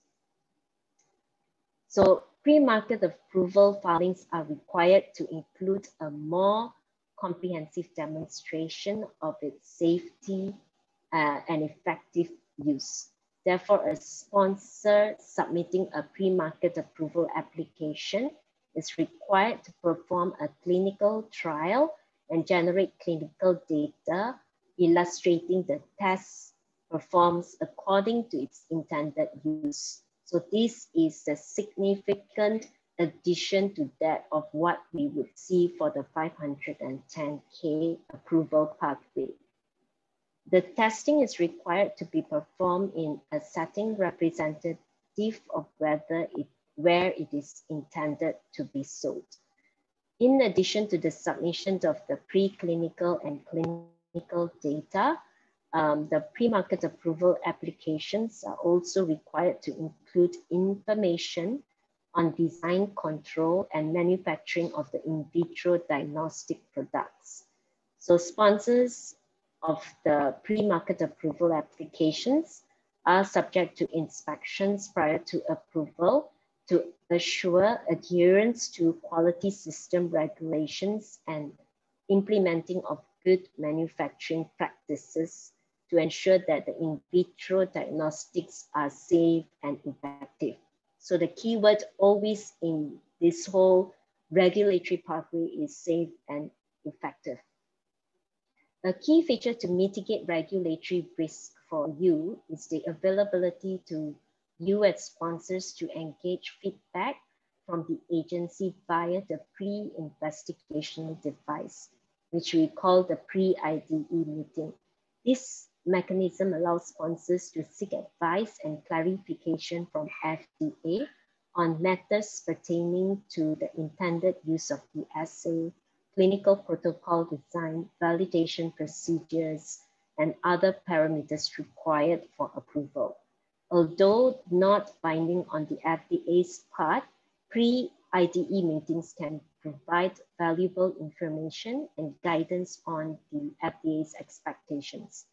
So pre-market approval filings are required to include a more comprehensive demonstration of its safety uh, and effective use. Therefore, a sponsor submitting a pre-market approval application is required to perform a clinical trial and generate clinical data illustrating the test performs according to its intended use. So this is a significant addition to that of what we would see for the 510K approval pathway. The testing is required to be performed in a setting representative of whether it, where it is intended to be sold. In addition to the submissions of the preclinical and clinical data, um, the pre-market approval applications are also required to include information on design control and manufacturing of the in vitro diagnostic products. So sponsors of the pre-market approval applications are subject to inspections prior to approval to assure adherence to quality system regulations and implementing of good manufacturing practices to ensure that the in vitro diagnostics are safe and effective. So the keyword always in this whole regulatory pathway is safe and effective. A key feature to mitigate regulatory risk for you is the availability to you as sponsors to engage feedback from the agency via the pre-investigational device, which we call the pre-IDE meeting. This mechanism allows sponsors to seek advice and clarification from FDA on matters pertaining to the intended use of the assay, clinical protocol design, validation procedures, and other parameters required for approval. Although not binding on the FDA's part, pre-IDE meetings can provide valuable information and guidance on the FDA's expectations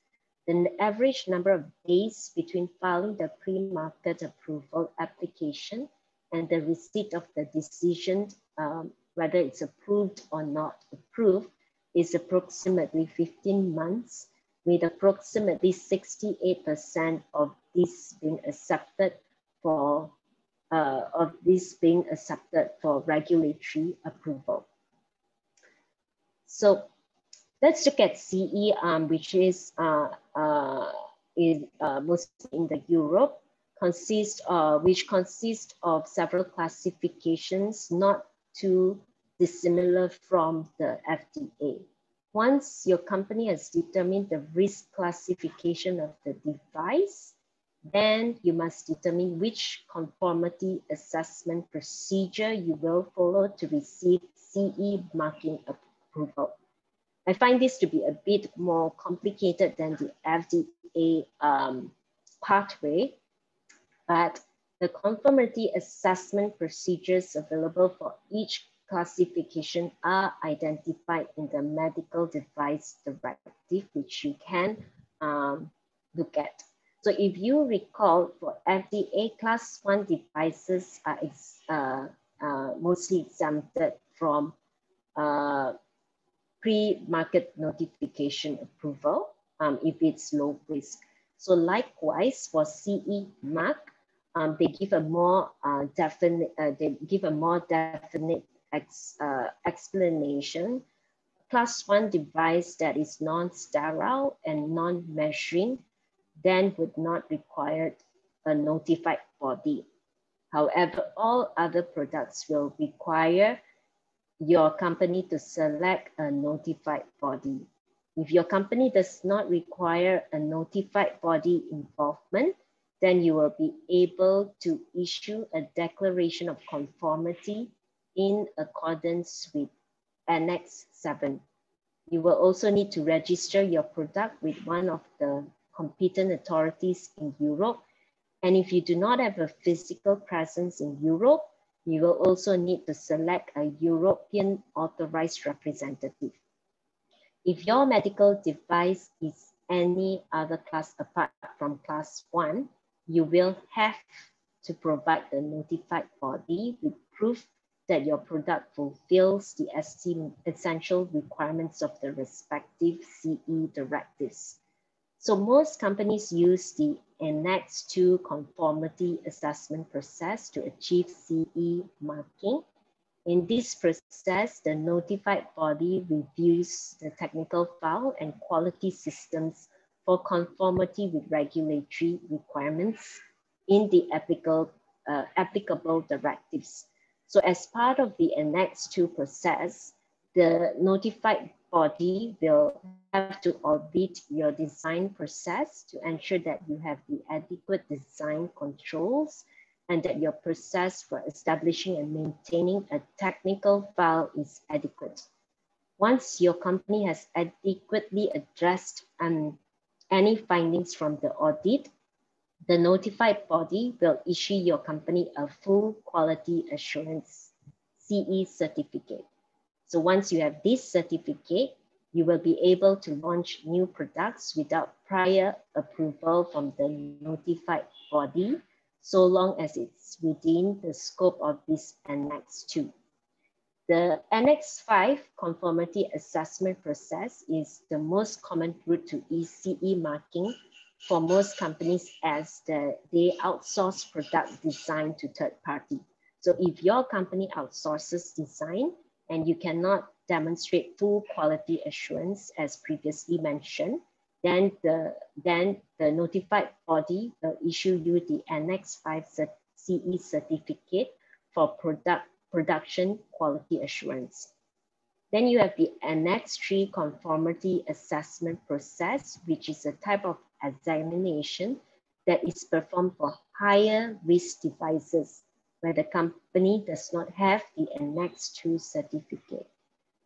then the average number of days between filing the pre-market approval application and the receipt of the decision, um, whether it's approved or not approved, is approximately 15 months, with approximately 68% of this being accepted for uh, of this being accepted for regulatory approval. So Let's look at CE, um, which is uh, uh, uh, mostly in the Europe, consists uh, which consists of several classifications, not too dissimilar from the FDA. Once your company has determined the risk classification of the device, Then you must determine which conformity assessment procedure you will follow to receive CE marking approval. I find this to be a bit more complicated than the FDA um, pathway, but the conformity assessment procedures available for each classification are identified in the medical device directive, which you can um, look at. So if you recall, for FDA, class one devices are uh, uh, mostly exempted from uh, pre-market notification approval um, if it's low risk. So likewise for CE mark, um, they give a more uh, definite, uh, they give a more definite ex, uh, explanation. One device that is non-sterile and non-measuring then would not require a notified body. However, all other products will require your company to select a notified body. If your company does not require a notified body involvement, then you will be able to issue a declaration of conformity in accordance with Annex 7. You will also need to register your product with one of the competent authorities in Europe. And if you do not have a physical presence in Europe, you will also need to select a European authorized representative. If your medical device is any other class apart from class one, you will have to provide the notified body with proof that your product fulfills the essential requirements of the respective CE directives. So most companies use the Annex 2 conformity assessment process to achieve CE marking. In this process, the notified body reviews the technical file and quality systems for conformity with regulatory requirements in the applicable, uh, applicable directives. So as part of the Annex 2 process, the notified body will have to audit your design process to ensure that you have the adequate design controls and that your process for establishing and maintaining a technical file is adequate. Once your company has adequately addressed um, any findings from the audit, the notified body will issue your company a full quality assurance CE certificate. So once you have this certificate, you will be able to launch new products without prior approval from the notified body, so long as it's within the scope of this Annex 2. The Annex 5 conformity assessment process is the most common route to ECE marking for most companies as the, they outsource product design to third party. So if your company outsources design and you cannot demonstrate full quality assurance as previously mentioned, then the, then the notified body will issue you the Annex 5 CE certificate for product production quality assurance. Then you have the Annex 3 conformity assessment process, which is a type of examination that is performed for higher risk devices where the company does not have the Annex 2 certificate.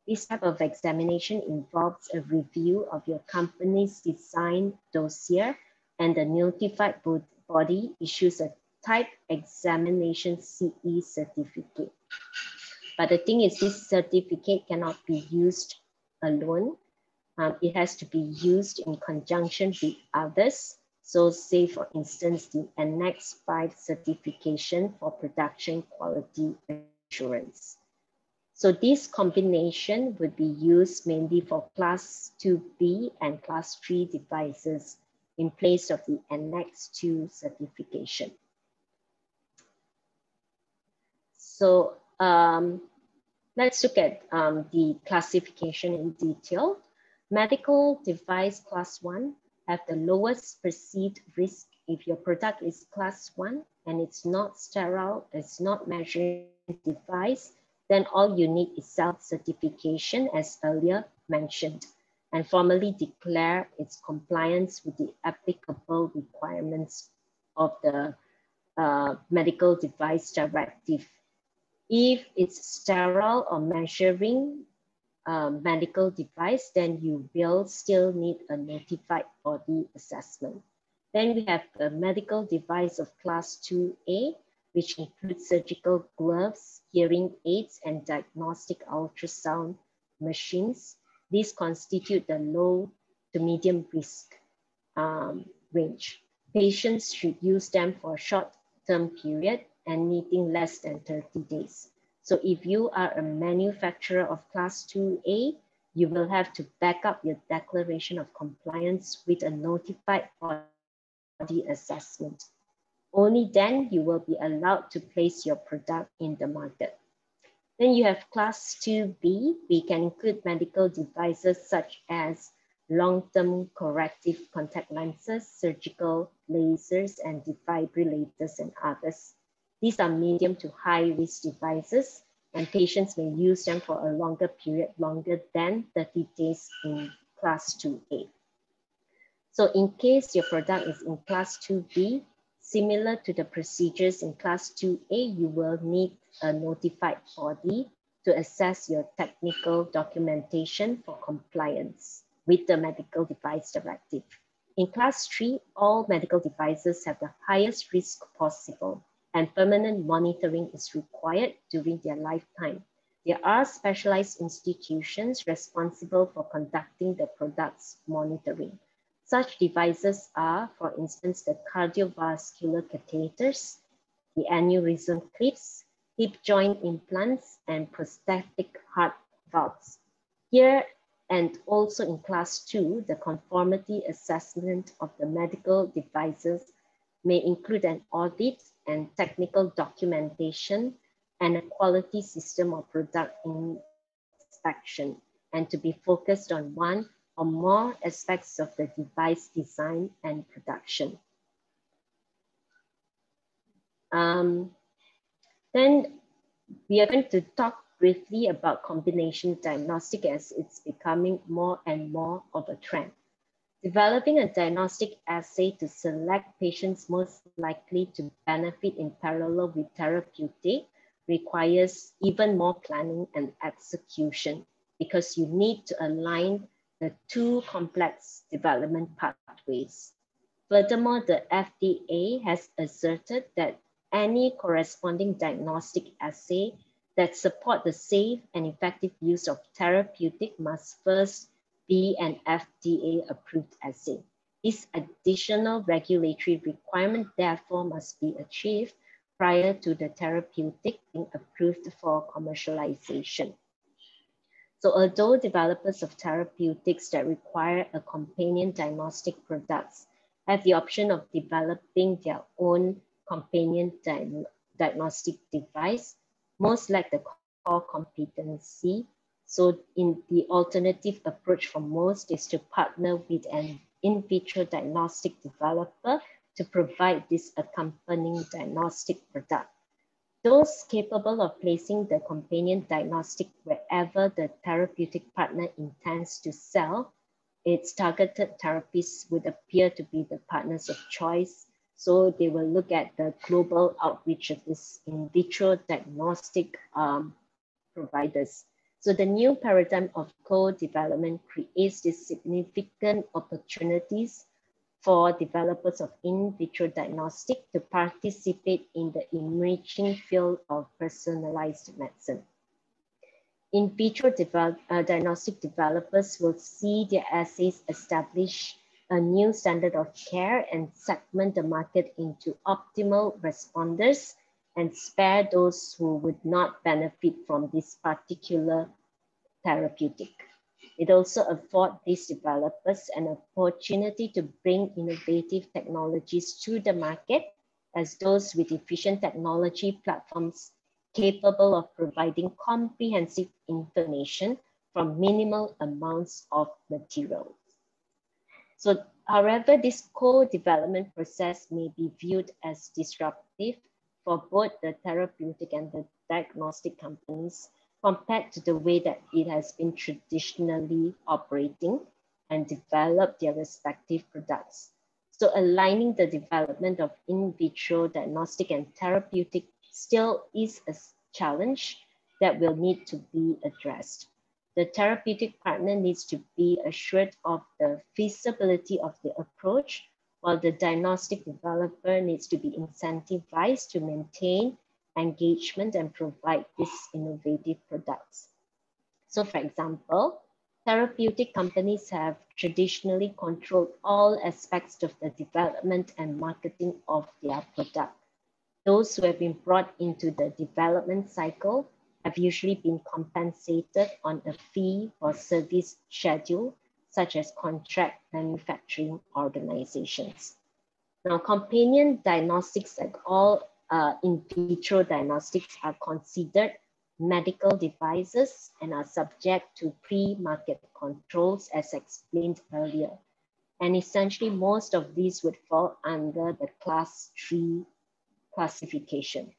This type of examination involves a review of your company's design dossier and the notified body issues a type examination CE certificate. But the thing is this certificate cannot be used alone. Um, it has to be used in conjunction with others. So say for instance, the Annex 5 certification for production quality assurance. So this combination would be used mainly for class 2B and class 3 devices in place of the Annex 2 certification. So um, let's look at um, the classification in detail. Medical device class one have the lowest perceived risk if your product is class one and it's not sterile, it's not measuring device, then all you need is self-certification as earlier mentioned and formally declare its compliance with the applicable requirements of the uh, medical device directive. If it's sterile or measuring uh, medical device, then you will still need a notified body assessment. Then we have the medical device of class 2A, which includes surgical gloves, hearing aids, and diagnostic ultrasound machines. These constitute the low to medium risk um, range. Patients should use them for a short-term period and needing less than 30 days. So if you are a manufacturer of class 2A, you will have to back up your declaration of compliance with a notified body assessment. Only then you will be allowed to place your product in the market. Then you have class 2B. We can include medical devices such as long-term corrective contact lenses, surgical lasers, and defibrillators and others. These are medium to high risk devices and patients may use them for a longer period, longer than 30 days in class 2A. So in case your product is in class 2B, similar to the procedures in class 2A, you will need a notified body to assess your technical documentation for compliance with the medical device directive. In class 3, all medical devices have the highest risk possible and permanent monitoring is required during their lifetime. There are specialized institutions responsible for conducting the product's monitoring. Such devices are, for instance, the cardiovascular catheters, the aneurysm clips, hip joint implants, and prosthetic heart valves. Here and also in class two, the conformity assessment of the medical devices may include an audit and technical documentation and a quality system of product inspection and to be focused on one or more aspects of the device design and production. Um, then we are going to talk briefly about combination diagnostic as it's becoming more and more of a trend. Developing a diagnostic assay to select patients most likely to benefit in parallel with therapeutic requires even more planning and execution because you need to align the two complex development pathways. Furthermore, the FDA has asserted that any corresponding diagnostic assay that support the safe and effective use of therapeutic must first be an FDA approved assay. This additional regulatory requirement therefore must be achieved prior to the therapeutic being approved for commercialization. So although developers of therapeutics that require a companion diagnostic products have the option of developing their own companion di diagnostic device, most lack the core competency so in the alternative approach for most is to partner with an in vitro diagnostic developer to provide this accompanying diagnostic product. Those capable of placing the companion diagnostic wherever the therapeutic partner intends to sell its targeted therapies would appear to be the partners of choice. So they will look at the global outreach of this in vitro diagnostic um, providers. So the new paradigm of co-development creates these significant opportunities for developers of in vitro diagnostic to participate in the emerging field of personalized medicine. In vitro develop, uh, diagnostic developers will see their assays establish a new standard of care and segment the market into optimal responders and spare those who would not benefit from this particular therapeutic. It also affords these developers an opportunity to bring innovative technologies to the market as those with efficient technology platforms capable of providing comprehensive information from minimal amounts of materials. So however, this co-development process may be viewed as disruptive for both the therapeutic and the diagnostic companies compared to the way that it has been traditionally operating and developed their respective products. So aligning the development of in vitro diagnostic and therapeutic still is a challenge that will need to be addressed. The therapeutic partner needs to be assured of the feasibility of the approach, while the diagnostic developer needs to be incentivized to maintain engagement and provide these innovative products. So for example, therapeutic companies have traditionally controlled all aspects of the development and marketing of their product. Those who have been brought into the development cycle have usually been compensated on a fee for service schedule, such as contract manufacturing organizations. Now, companion diagnostics and all uh, in vitro diagnostics are considered medical devices and are subject to pre-market controls as explained earlier. And essentially most of these would fall under the class three classification,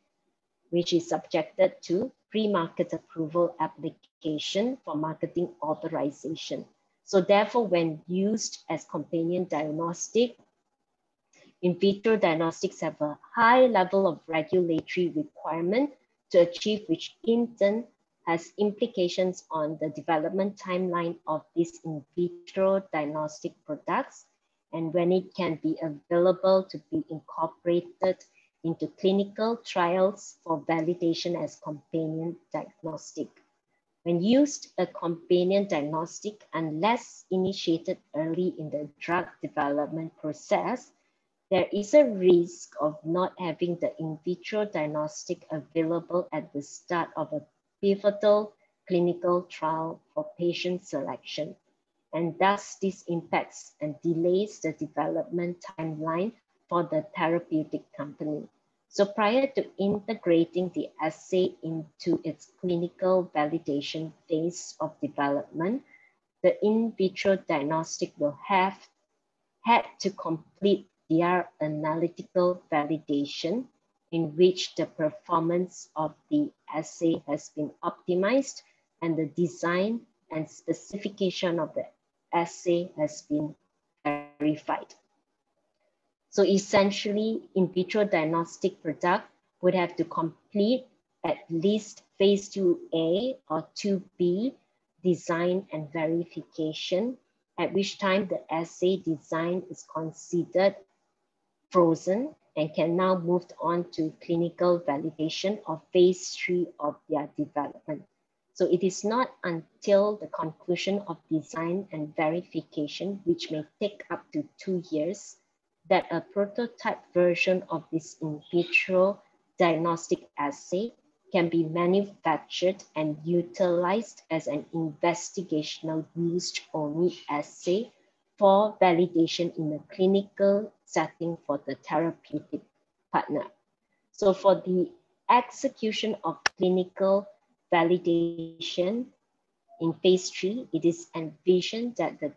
which is subjected to pre-market approval application for marketing authorization. So therefore, when used as companion diagnostic, in vitro diagnostics have a high level of regulatory requirement to achieve which in turn has implications on the development timeline of these in vitro diagnostic products and when it can be available to be incorporated into clinical trials for validation as companion diagnostic. When used a companion diagnostic, unless initiated early in the drug development process, there is a risk of not having the in vitro diagnostic available at the start of a pivotal clinical trial for patient selection. And thus this impacts and delays the development timeline for the therapeutic company. So prior to integrating the assay into its clinical validation phase of development, the in vitro diagnostic will have had to complete their analytical validation in which the performance of the assay has been optimized and the design and specification of the assay has been verified. So essentially, in vitro diagnostic product would have to complete at least phase 2A or 2B design and verification, at which time the assay design is considered frozen and can now move on to clinical validation of phase three of their development. So it is not until the conclusion of design and verification, which may take up to two years, that a prototype version of this in vitro diagnostic assay can be manufactured and utilized as an investigational used only assay for validation in a clinical setting for the therapeutic partner. So for the execution of clinical validation in phase three, it is envisioned that the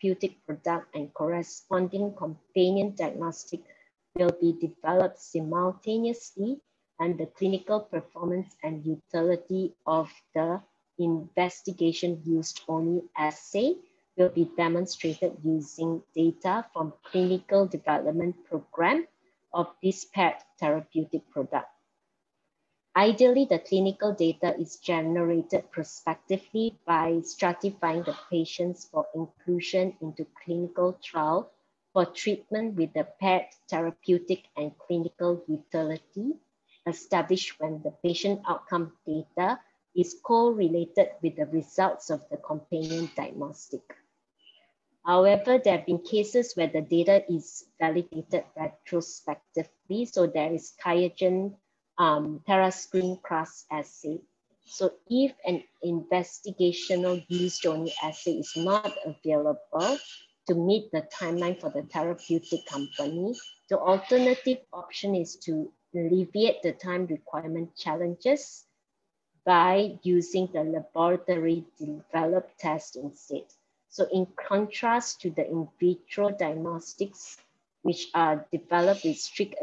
therapeutic product and corresponding companion diagnostic will be developed simultaneously and the clinical performance and utility of the investigation used only assay will be demonstrated using data from clinical development program of this paired therapeutic product. Ideally, the clinical data is generated prospectively by stratifying the patients for inclusion into clinical trial for treatment with the paired therapeutic and clinical utility established when the patient outcome data is correlated with the results of the companion diagnostic. However, there have been cases where the data is validated retrospectively. So there is QIAGEN um, TheraScreen KRAS assay. So if an investigational used only assay is not available to meet the timeline for the therapeutic company, the alternative option is to alleviate the time requirement challenges by using the laboratory developed test instead. So in contrast to the in vitro diagnostics, which are developed with strict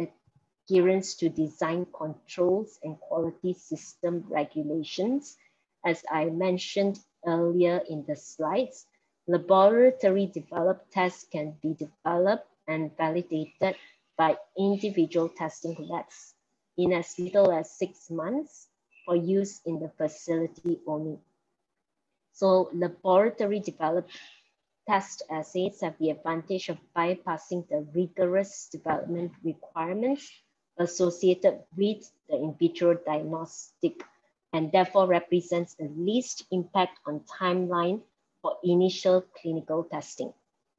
adherence to design controls and quality system regulations, as I mentioned earlier in the slides, laboratory developed tests can be developed and validated by individual testing labs in as little as six months for use in the facility only. So laboratory developed test assays have the advantage of bypassing the rigorous development requirements associated with the in vitro diagnostic and therefore represents the least impact on timeline for initial clinical testing.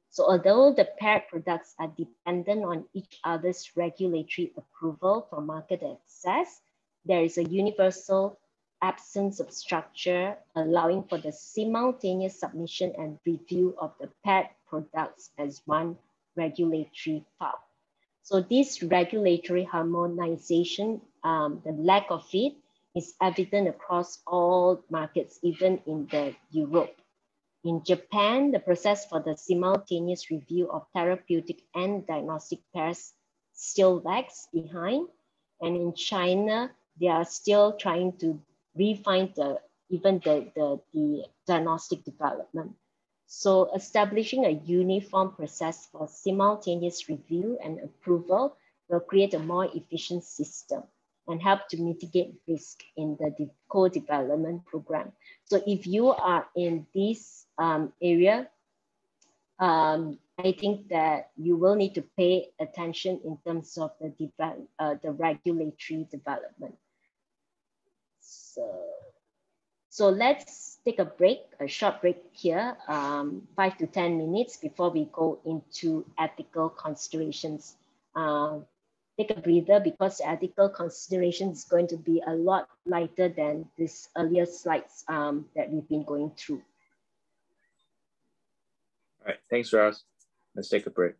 So although the paired products are dependent on each other's regulatory approval for market access, there is a universal absence of structure allowing for the simultaneous submission and review of the paired products as one regulatory file. So this regulatory harmonization, um, the lack of it is evident across all markets, even in the Europe. In Japan, the process for the simultaneous review of therapeutic and diagnostic pairs still lags behind. And in China, they are still trying to refine the even the, the, the diagnostic development. So establishing a uniform process for simultaneous review and approval will create a more efficient system and help to mitigate risk in the co-development program. So if you are in this um, area, um, I think that you will need to pay attention in terms of the, uh, the regulatory development. So, so let's take a break, a short break here, um, five to 10 minutes before we go into ethical considerations. Uh, take a breather because ethical consideration is going to be a lot lighter than this earlier slides um, that we've been going through. All right, thanks, Ross. Let's take a break.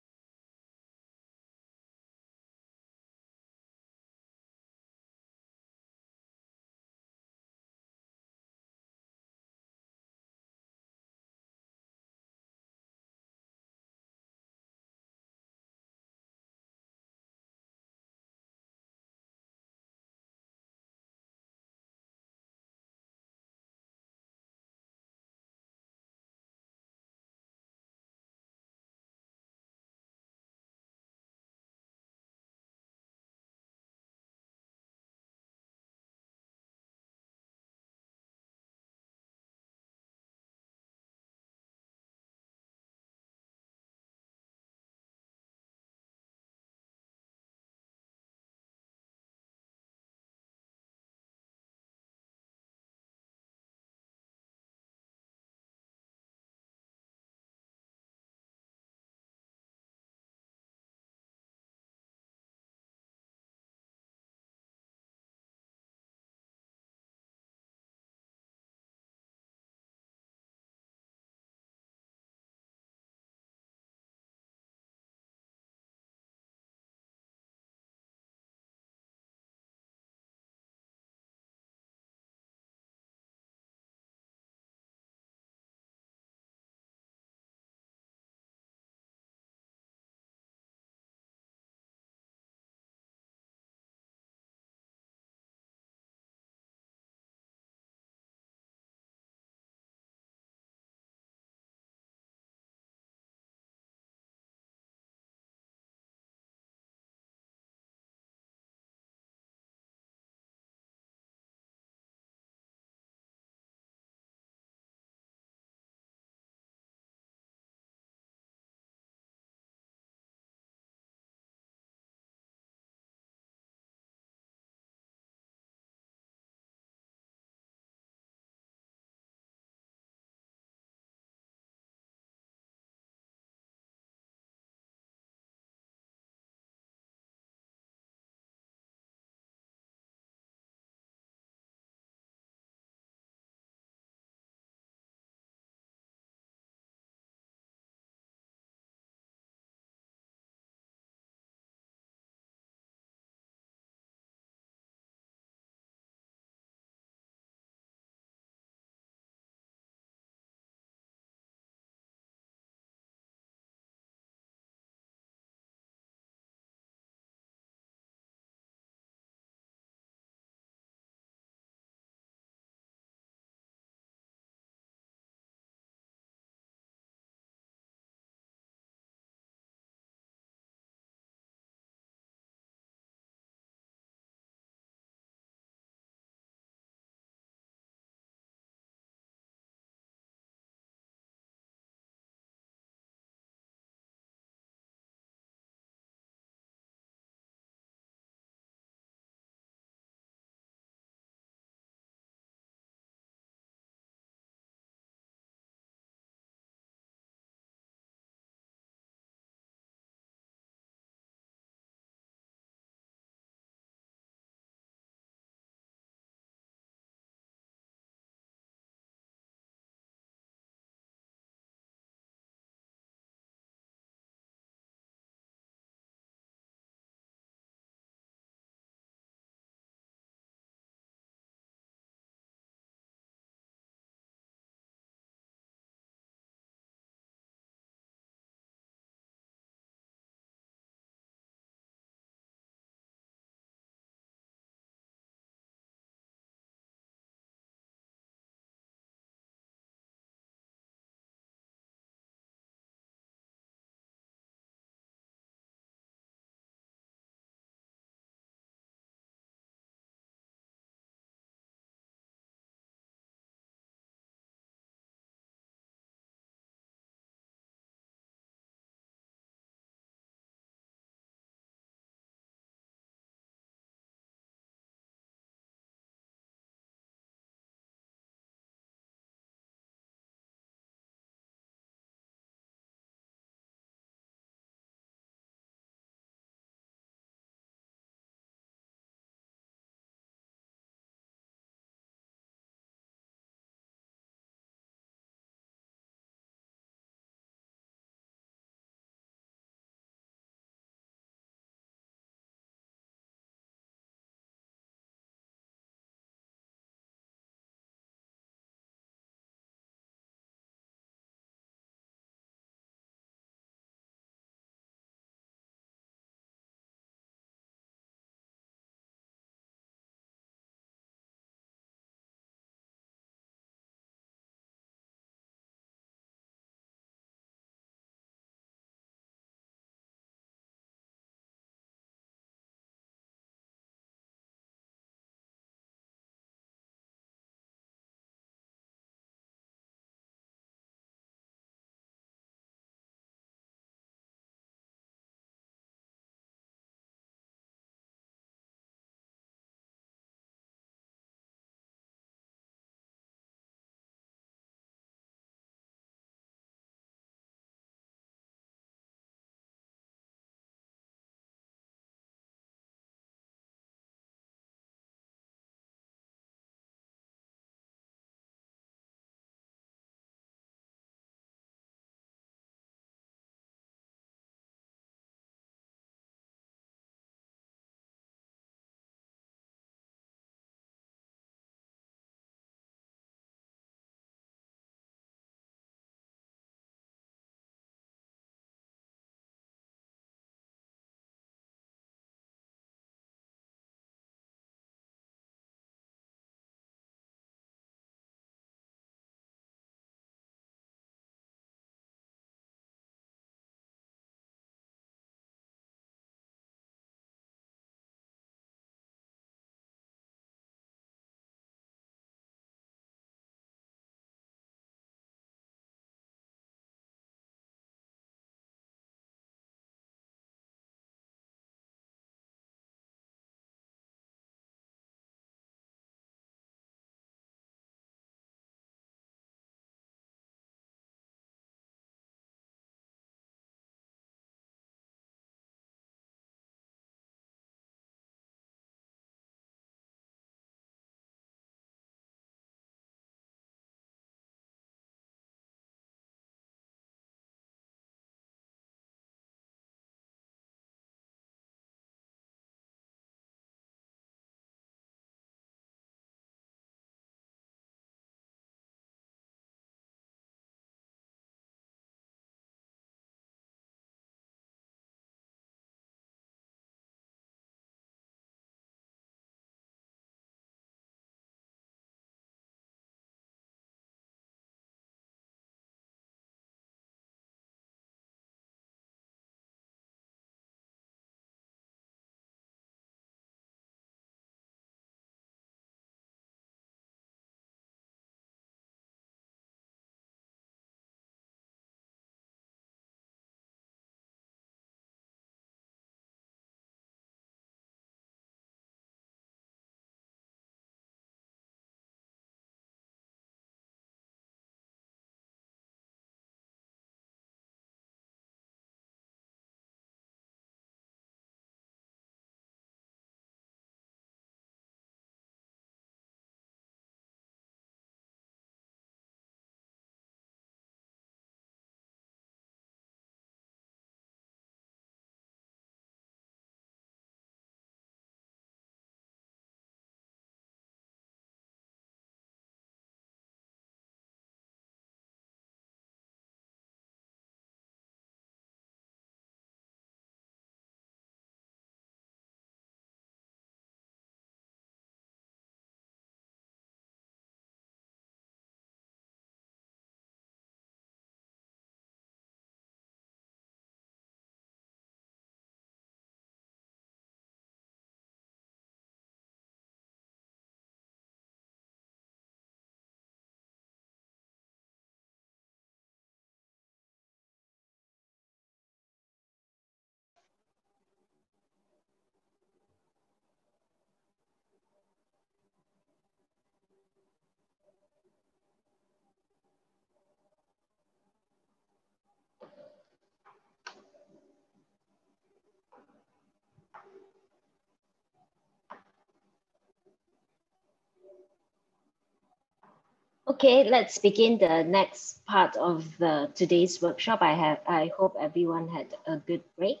Okay, let's begin the next part of the today's workshop. I have I hope everyone had a good break.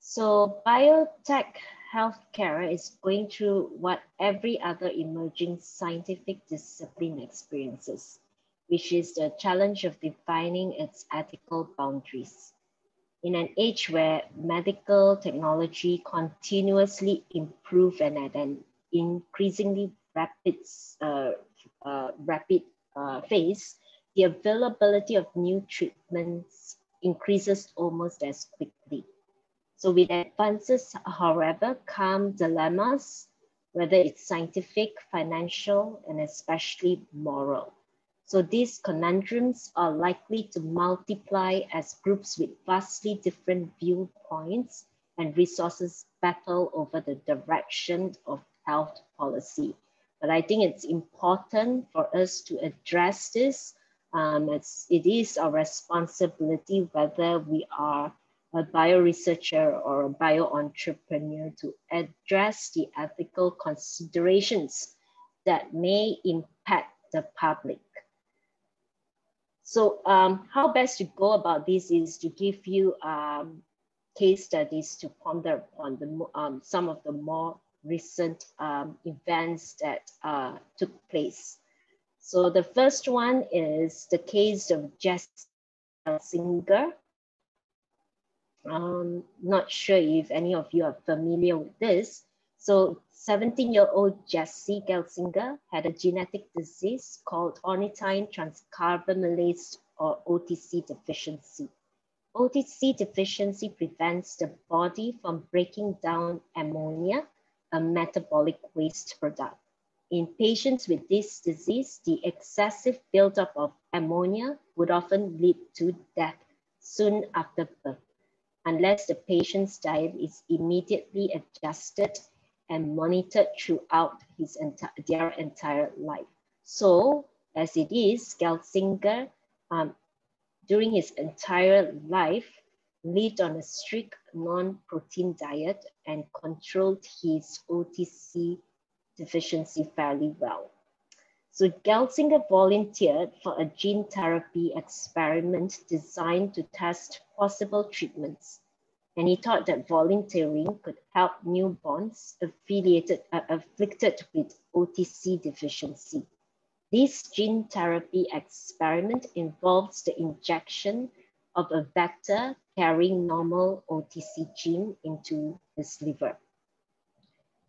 So biotech healthcare is going through what every other emerging scientific discipline experiences, which is the challenge of defining its ethical boundaries. In an age where medical technology continuously improve and at an increasingly rapid, uh, uh, rapid uh, phase, the availability of new treatments increases almost as quickly. So with advances, however, come dilemmas, whether it's scientific, financial, and especially moral. So these conundrums are likely to multiply as groups with vastly different viewpoints and resources battle over the direction of health policy. But I think it's important for us to address this. Um, it's, it is our responsibility whether we are a bio researcher or a bio-entrepreneur to address the ethical considerations that may impact the public. So um, how best to go about this is to give you um, case studies to ponder upon the, um, some of the more recent um, events that uh, took place. So the first one is the case of Jess Gelsinger, um, not sure if any of you are familiar with this. So 17-year-old Jesse Gelsinger had a genetic disease called ornithine transcarbamylase or OTC deficiency. OTC deficiency prevents the body from breaking down ammonia, a metabolic waste product. In patients with this disease, the excessive buildup of ammonia would often lead to death soon after birth unless the patient's diet is immediately adjusted and monitored throughout his enti their entire life. So as it is, Gelsinger, um, during his entire life, lived on a strict non-protein diet and controlled his OTC deficiency fairly well. So Gelsinger volunteered for a gene therapy experiment designed to test possible treatments. And he thought that volunteering could help newborns affiliated, uh, afflicted with OTC deficiency. This gene therapy experiment involves the injection of a vector carrying normal OTC gene into his liver.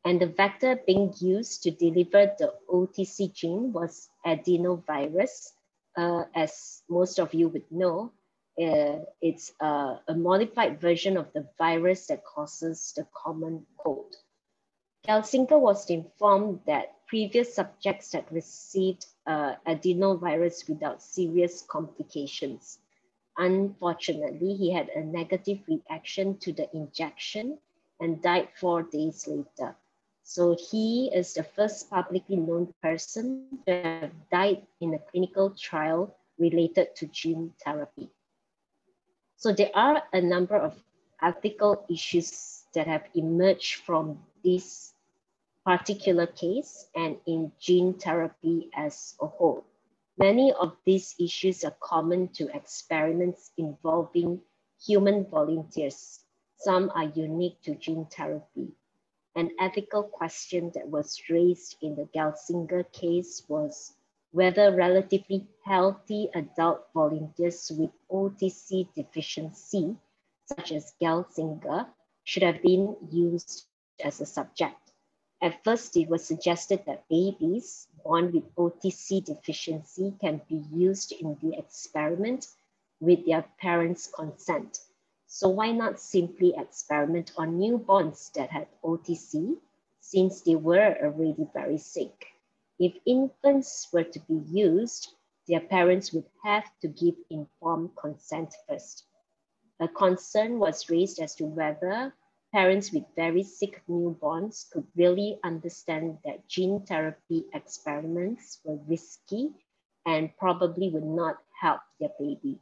And the vector being used to deliver the OTC gene was adenovirus. Uh, as most of you would know, uh, it's uh, a modified version of the virus that causes the common cold. Gelsinger was informed that previous subjects had received uh, adenovirus without serious complications. Unfortunately, he had a negative reaction to the injection and died four days later. So he is the first publicly known person to have died in a clinical trial related to gene therapy. So there are a number of ethical issues that have emerged from this particular case and in gene therapy as a whole. Many of these issues are common to experiments involving human volunteers. Some are unique to gene therapy. An ethical question that was raised in the Gelsinger case was whether relatively healthy adult volunteers with OTC deficiency, such as Gelsinger, should have been used as a subject. At first, it was suggested that babies born with OTC deficiency can be used in the experiment with their parents' consent. So why not simply experiment on newborns that had OTC since they were already very sick? If infants were to be used, their parents would have to give informed consent first. A concern was raised as to whether parents with very sick newborns could really understand that gene therapy experiments were risky and probably would not help their baby.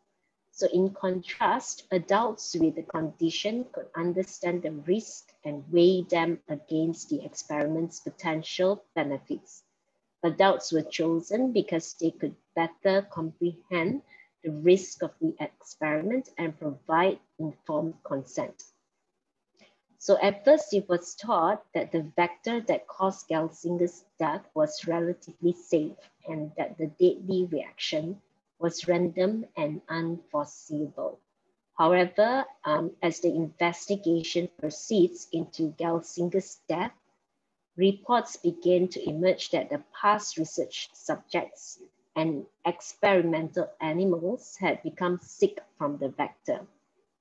So in contrast, adults with the condition could understand the risk and weigh them against the experiment's potential benefits. Adults were chosen because they could better comprehend the risk of the experiment and provide informed consent. So at first it was thought that the vector that caused Gelsinger's death was relatively safe and that the deadly reaction was random and unforeseeable. However, um, as the investigation proceeds into Gelsinger's death, reports began to emerge that the past research subjects and experimental animals had become sick from the vector.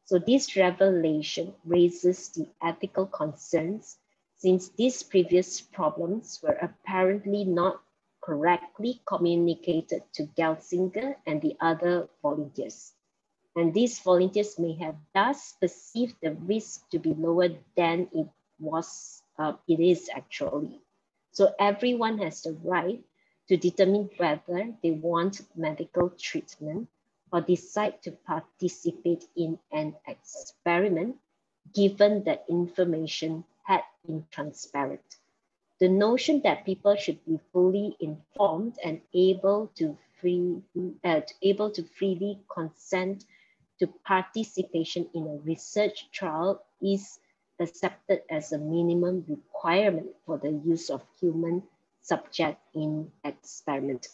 So this revelation raises the ethical concerns since these previous problems were apparently not correctly communicated to Gelsinger and the other volunteers. And these volunteers may have thus perceived the risk to be lower than it was uh, it is actually. So everyone has the right to determine whether they want medical treatment or decide to participate in an experiment given that information had been transparent. The notion that people should be fully informed and able to free, uh, able to freely consent to participation in a research trial is accepted as a minimum requirement for the use of human subject in experiment.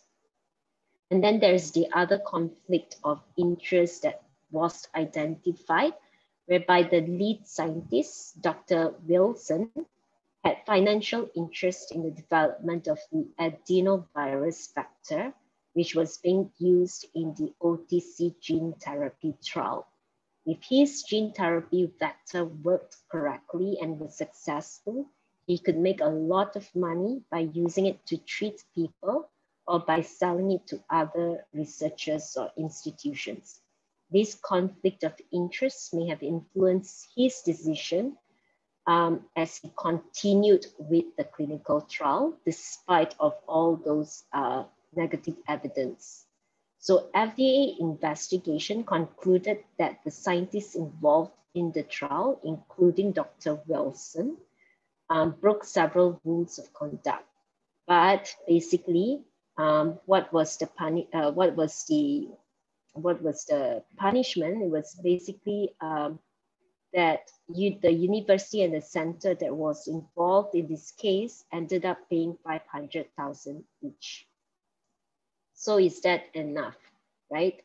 And then there's the other conflict of interest that was identified, whereby the lead scientist, Dr. Wilson, had financial interest in the development of the adenovirus vector, which was being used in the OTC gene therapy trial. If his gene therapy vector worked correctly and was successful, he could make a lot of money by using it to treat people or by selling it to other researchers or institutions. This conflict of interest may have influenced his decision um, as he continued with the clinical trial, despite of all those uh, negative evidence. So FDA investigation concluded that the scientists involved in the trial, including Dr. Wilson, um, broke several rules of conduct. But basically, um, what was the puni- uh, what was the what was the punishment? It was basically um, that you, the university and the center that was involved in this case ended up paying 500,000 each. So is that enough, right?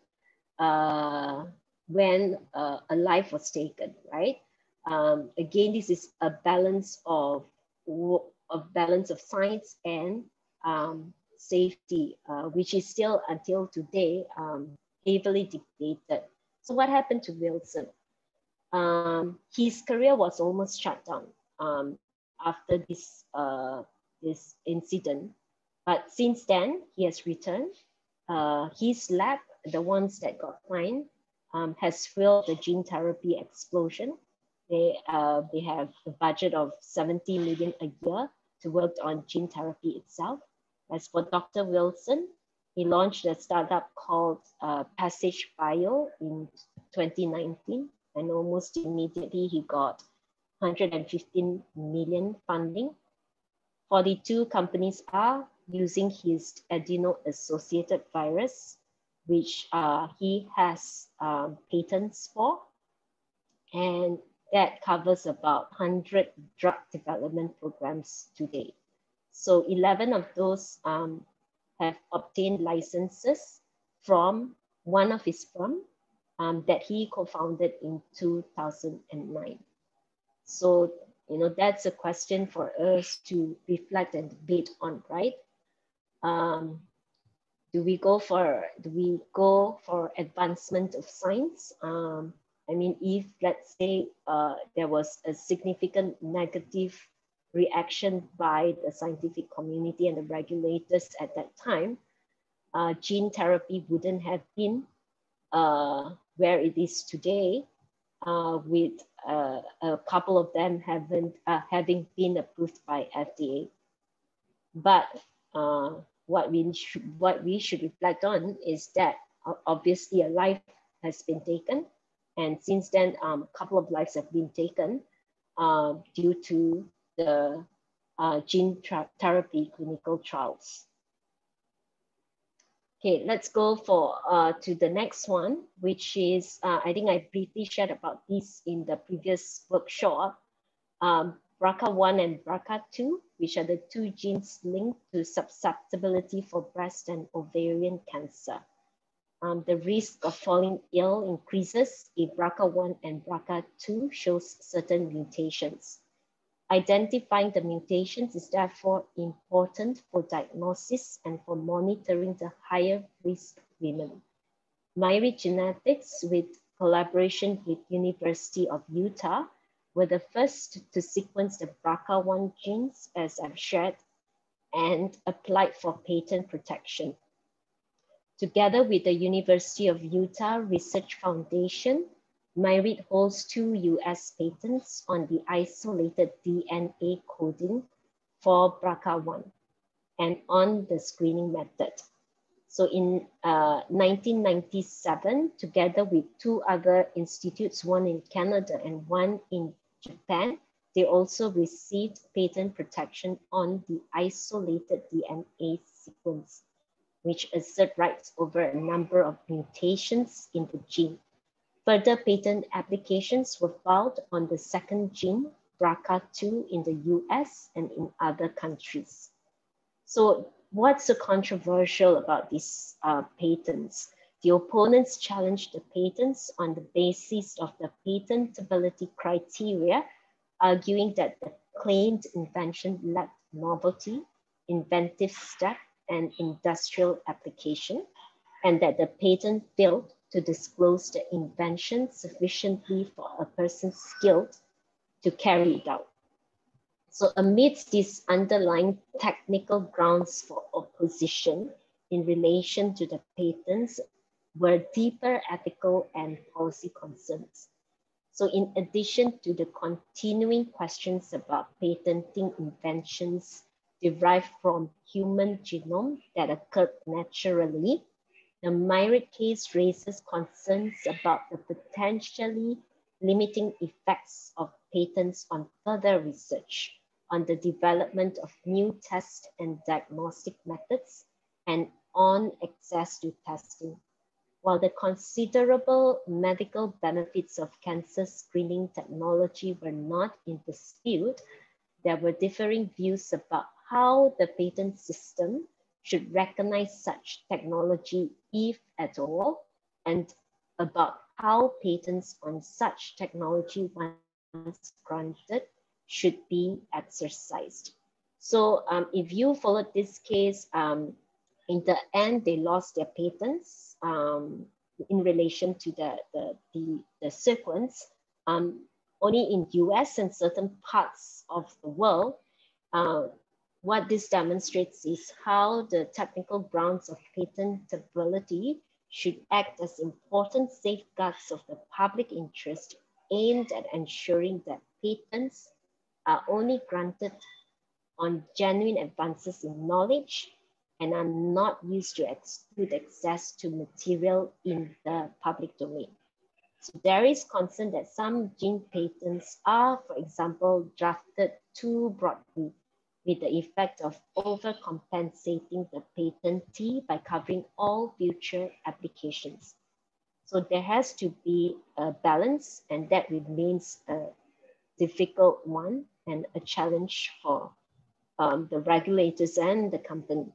Uh, when uh, a life was taken, right? Um, again, this is a balance of a balance of science and um, safety, uh, which is still until today um, heavily debated. So what happened to Wilson? Um, his career was almost shut down um, after this uh, this incident, but since then he has returned uh, his lab, the ones that got fined, um, has fueled the gene therapy explosion. They, uh, they have a budget of 70 million a year to work on gene therapy itself. As for Dr. Wilson, he launched a startup called uh, Passage Bio in 2019, and almost immediately he got 115 million funding. 42 companies are using his adeno-associated virus, which uh, he has um, patents for. And that covers about 100 drug development programs today. So 11 of those um, have obtained licenses from one of his firm um, that he co-founded in 2009. So, you know, that's a question for us to reflect and debate on, right? um, do we go for do we go for advancement of science? Um, I mean, if let's say uh, there was a significant negative reaction by the scientific community and the regulators at that time, uh, gene therapy wouldn't have been uh, where it is today, uh, with uh, a couple of them haven't uh, having been approved by FDA. But uh, what we should, what we should reflect on is that obviously a life has been taken, and since then um, a couple of lives have been taken due to the uh, gene therapy clinical trials. Okay, let's go for uh, to the next one, which is, uh, I think I briefly shared about this in the previous workshop. Um, BRCA1 and BRCA2, which are the two genes linked to susceptibility for breast and ovarian cancer. Um, the risk of falling ill increases if BRCA1 and BRCA2 shows certain mutations. Identifying the mutations is therefore important for diagnosis and for monitoring the higher risk women. Myriad Genetics, with collaboration with University of Utah, were the first to sequence the BRCA1 genes, as I've shared, and applied for patent protection. Together with the University of Utah Research Foundation, Myriad holds two US patents on the isolated DNA coding for BRCA1 and on the screening method. So in uh, 1997, together with two other institutes, one in Canada and one in Japan, they also received patent protection on the isolated DNA sequence, which assert rights over a number of mutations in the gene. Further patent applications were filed on the second gene, BRCA2 in the US and in other countries. So what's so controversial about these uh, patents? The opponents challenged the patents on the basis of the patentability criteria, arguing that the claimed invention lacked novelty, inventive step, and industrial application, and that the patent failed to disclose the invention sufficiently for a person skilled to carry it out. So amidst these underlying technical grounds for opposition in relation to the patents were deeper ethical and policy concerns. So in addition to the continuing questions about patenting inventions derived from human genome that occurred naturally, the Myriad case raises concerns about the potentially limiting effects of patents on further research, on the development of new test and diagnostic methods, and on access to testing. While the considerable medical benefits of cancer screening technology were not in dispute, there were differing views about how the patent system should recognize such technology, if at all, and about how patents on such technology, once granted, should be exercised. So um, if you followed this case, um, in the end, they lost their patents um, in relation to the, the, the, the sequence. Um, only in US and certain parts of the world, uh, what this demonstrates is how the technical grounds of patentability should act as important safeguards of the public interest aimed at ensuring that patents are only granted on genuine advances in knowledge and are not used to exclude access to material in the public domain. So there is concern that some gene patents are, for example, drafted too broadly with the effect of overcompensating the patentee by covering all future applications. So there has to be a balance and that remains a difficult one and a challenge for um, the regulators and the company.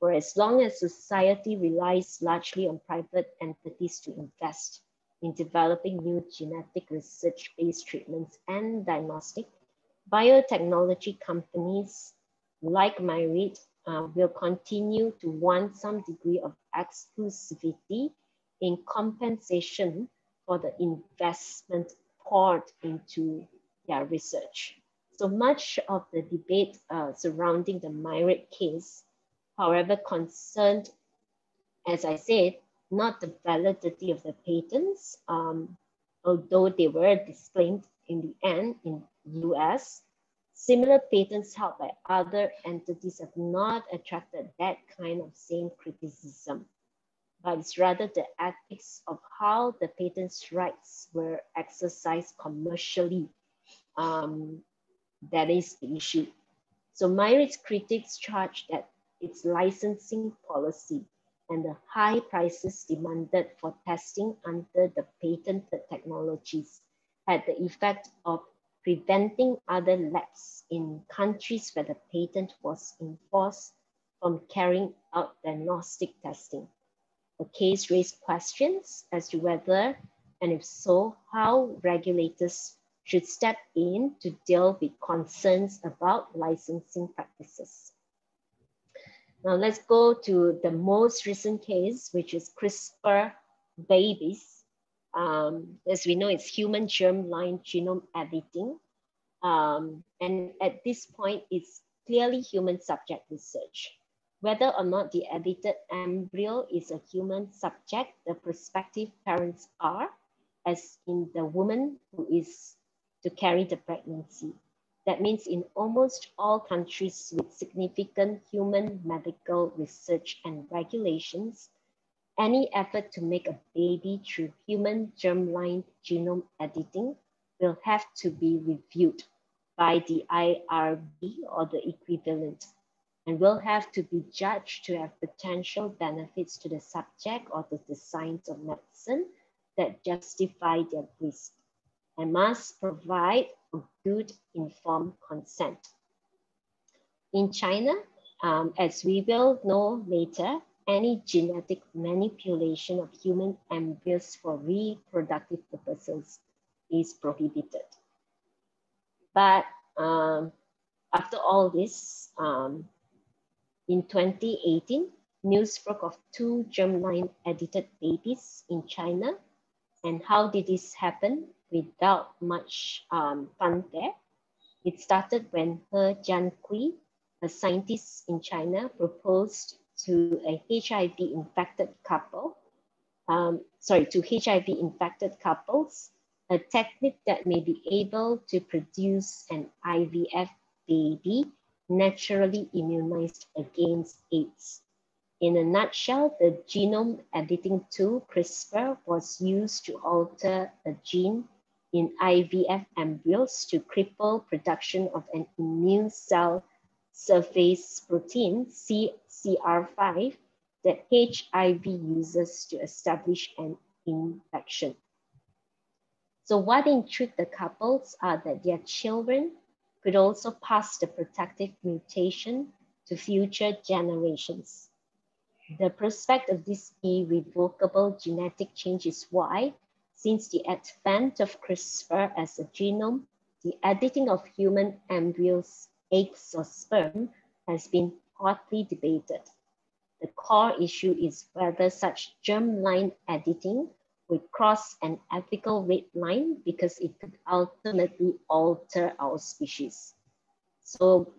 For as long as society relies largely on private entities to invest in developing new genetic research-based treatments and diagnostic, biotechnology companies like Myriad uh, will continue to want some degree of exclusivity in compensation for the investment poured into their research. So much of the debate uh, surrounding the Myriad case, however, concerned, as I said, not the validity of the patents, um, although they were disclaimed in the end in US, similar patents held by other entities have not attracted that kind of same criticism, but it's rather the ethics of how the patent's rights were exercised commercially um, that is the issue. So Myriad's critics charge that its licensing policy and the high prices demanded for testing under the patented technologies had the effect of preventing other labs in countries where the patent was enforced from carrying out diagnostic testing. The case raised questions as to whether, and if so, how regulators should step in to deal with concerns about licensing practices. Now let's go to the most recent case, which is CRISPR babies. Um, as we know, it's human germline genome editing. Um, and at this point, it's clearly human subject research. Whether or not the edited embryo is a human subject, the prospective parents are, as in the woman who is to carry the pregnancy. That means in almost all countries with significant human medical research and regulations, any effort to make a baby through human germline genome editing will have to be reviewed by the IRB or the equivalent and will have to be judged to have potential benefits to the subject or to the science of medicine that justify their risk and must provide a good informed consent. In China, um, as we will know later, any genetic manipulation of human embryos for reproductive purposes is prohibited. But um, after all this, um, in 2018, news broke of two germline edited babies in China. And how did this happen? without much um, fanfare. It started when He Jiankui, a scientist in China, proposed to a HIV-infected couple, um, sorry, to HIV-infected couples, a technique that may be able to produce an IVF baby naturally immunized against AIDS. In a nutshell, the genome editing tool CRISPR was used to alter a gene in IVF embryos to cripple production of an immune cell surface protein, CCR5, that HIV uses to establish an infection. So what intrigued the couples are that their children could also pass the protective mutation to future generations. The prospect of this irrevocable genetic change is why since the advent of CRISPR as a genome, the editing of human embryos, eggs, or sperm has been hotly debated. The core issue is whether such germline editing would cross an ethical red line because it could ultimately alter our species. So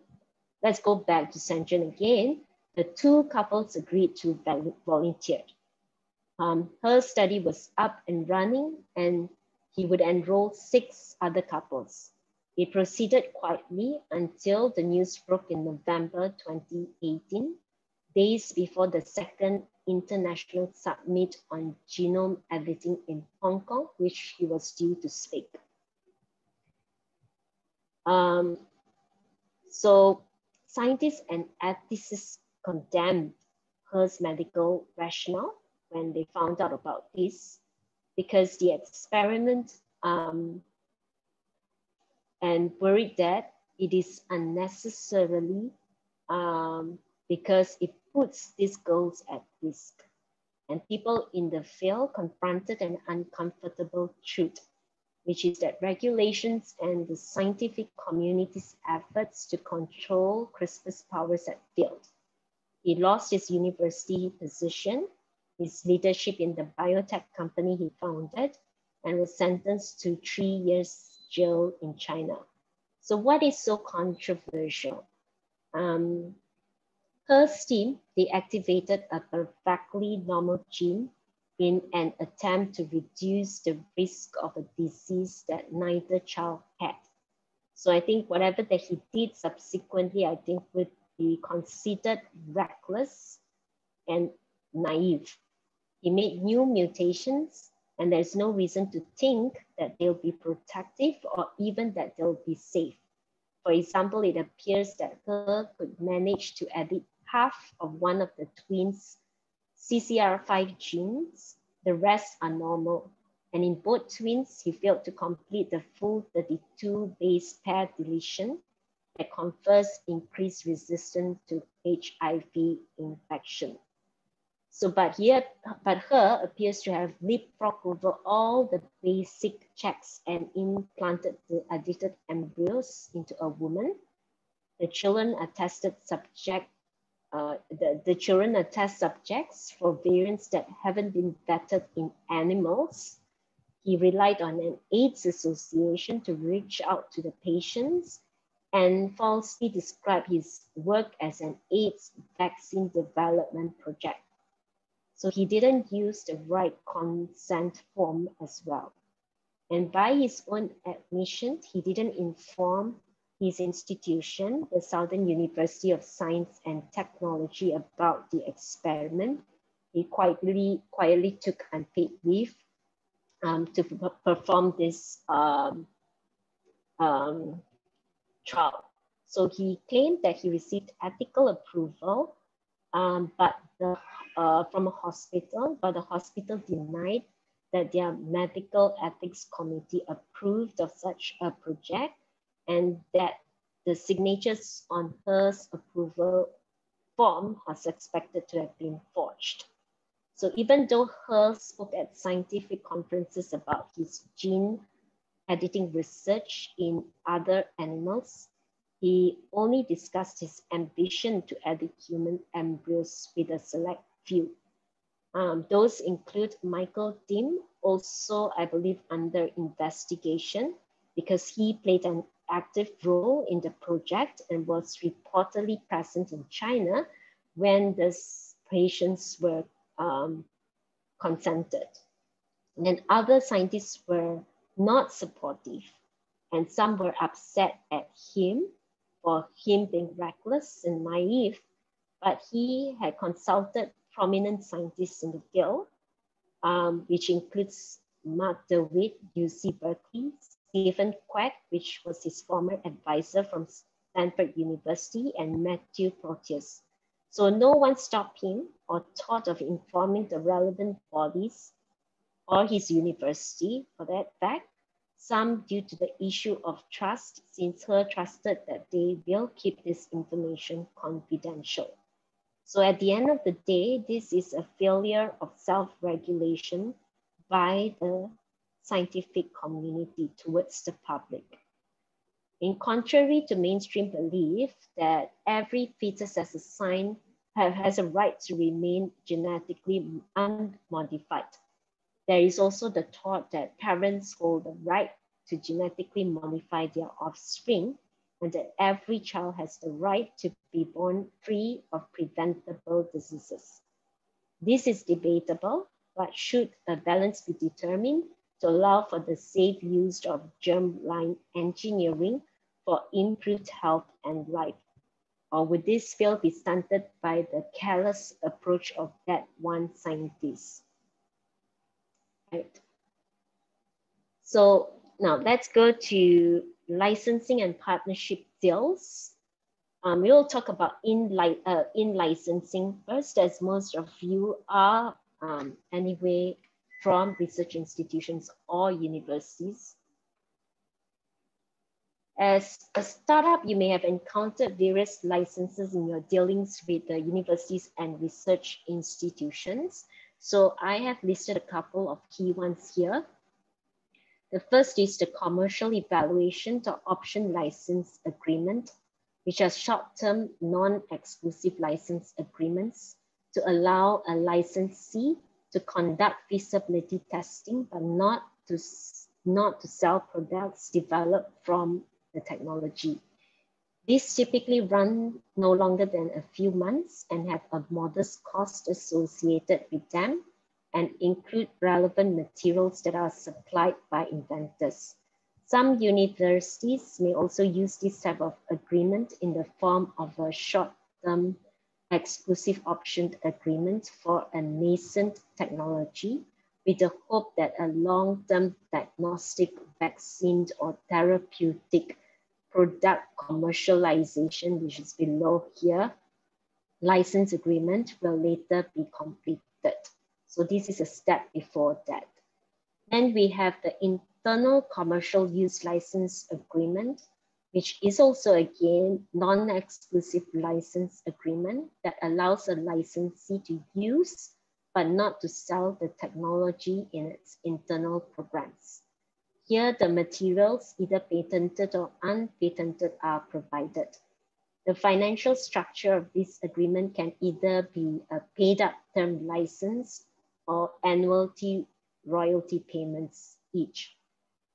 let's go back to Shenzhen again. The two couples agreed to volunteer. Um, her study was up and running and he would enroll six other couples. It proceeded quietly until the news broke in November 2018, days before the second International Summit on Genome Editing in Hong Kong, which he was due to speak. Um, so scientists and ethicists condemned He's medical rationale when they found out about this because the experiment um, and worried that it is unnecessarily um, because it puts these girls at risk. And people in the field confronted an uncomfortable truth, which is that regulations and the scientific community's efforts to control CRISPR's powers had failed. He lost his university position his leadership in the biotech company he founded and was sentenced to three years jail in China. So what is so controversial? Um, He's team, they activated a perfectly normal gene in an attempt to reduce the risk of a disease that neither child had. So I think whatever that he did subsequently, I think would be considered reckless and naive. He made new mutations and there's no reason to think that they'll be protective or even that they'll be safe. For example, it appears that He could manage to edit half of one of the twins' CCR5 genes, the rest are normal. And in both twins, he failed to complete the full 32 base pair deletion that confers increased resistance to HIV infection. So, but here, but He appears to have leapfrogged over all the basic checks and implanted the edited embryos into a woman. The children are tested subject, uh, the, the children are test subjects for variants that haven't been vetted in animals. He relied on an AIDS association to reach out to the patients and falsely described his work as an AIDS vaccine development project. So he didn't use the right consent form as well. And by his own admission, he didn't inform his institution, the Southern University of Science and Technology, about the experiment. He quietly, quietly took unpaid leave um, to perform this um, um, trial. So he claimed that he received ethical approval, um, but the uh, from a hospital, but the hospital denied that their medical ethics committee approved of such a project and that the signatures on hers approval form was expected to have been forged. So even though He spoke at scientific conferences about his gene editing research in other animals, he only discussed his ambition to edit human embryos with a select few. Um, those include Michael Deem, also, I believe, under investigation because he played an active role in the project and was reportedly present in China when the patients were um, consented. And then other scientists were not supportive and some were upset at him for him being reckless and naive, but he had consulted prominent scientists in the field, um, which includes Mark DeWitt, UC Berkeley, Stephen Quake, which was his former advisor from Stanford University, and Matthew Porteus. So no one stopped him or thought of informing the relevant bodies or his university for that fact, some due to the issue of trust, since her trusted that they will keep this information confidential. So at the end of the day, this is a failure of self-regulation by the scientific community towards the public. In contrary to mainstream belief that every fetus has a sign has a right to remain genetically unmodified. There is also the thought that parents hold the right to genetically modify their offspring and that every child has the right to be born free of preventable diseases. This is debatable, but should a balance be determined to allow for the safe use of germline engineering for improved health and life? Or would this field be stunted by the careless approach of that one scientist? Right. So now let's go to licensing and partnership deals. Um, we will talk about in, li uh, in licensing first, as most of you are um, anyway from research institutions or universities. As a startup, you may have encountered various licenses in your dealings with the universities and research institutions. So I have listed a couple of key ones here. The first is the commercial evaluation to option license agreement, which are short-term non-exclusive license agreements to allow a licensee to conduct feasibility testing, but not to, not to sell products developed from the technology. These typically run no longer than a few months and have a modest cost associated with them and include relevant materials that are supplied by inventors. Some universities may also use this type of agreement in the form of a short-term exclusive option agreement for a nascent technology with the hope that a long-term diagnostic vaccine or therapeutic product commercialization, which is below here, license agreement will later be completed. So this is a step before that. Then we have the internal commercial use license agreement, which is also again non-exclusive license agreement that allows a licensee to use but not to sell the technology in its internal programs. Here, the materials, either patented or unpatented, are provided. The financial structure of this agreement can either be a paid up term license or annuity royalty payments each.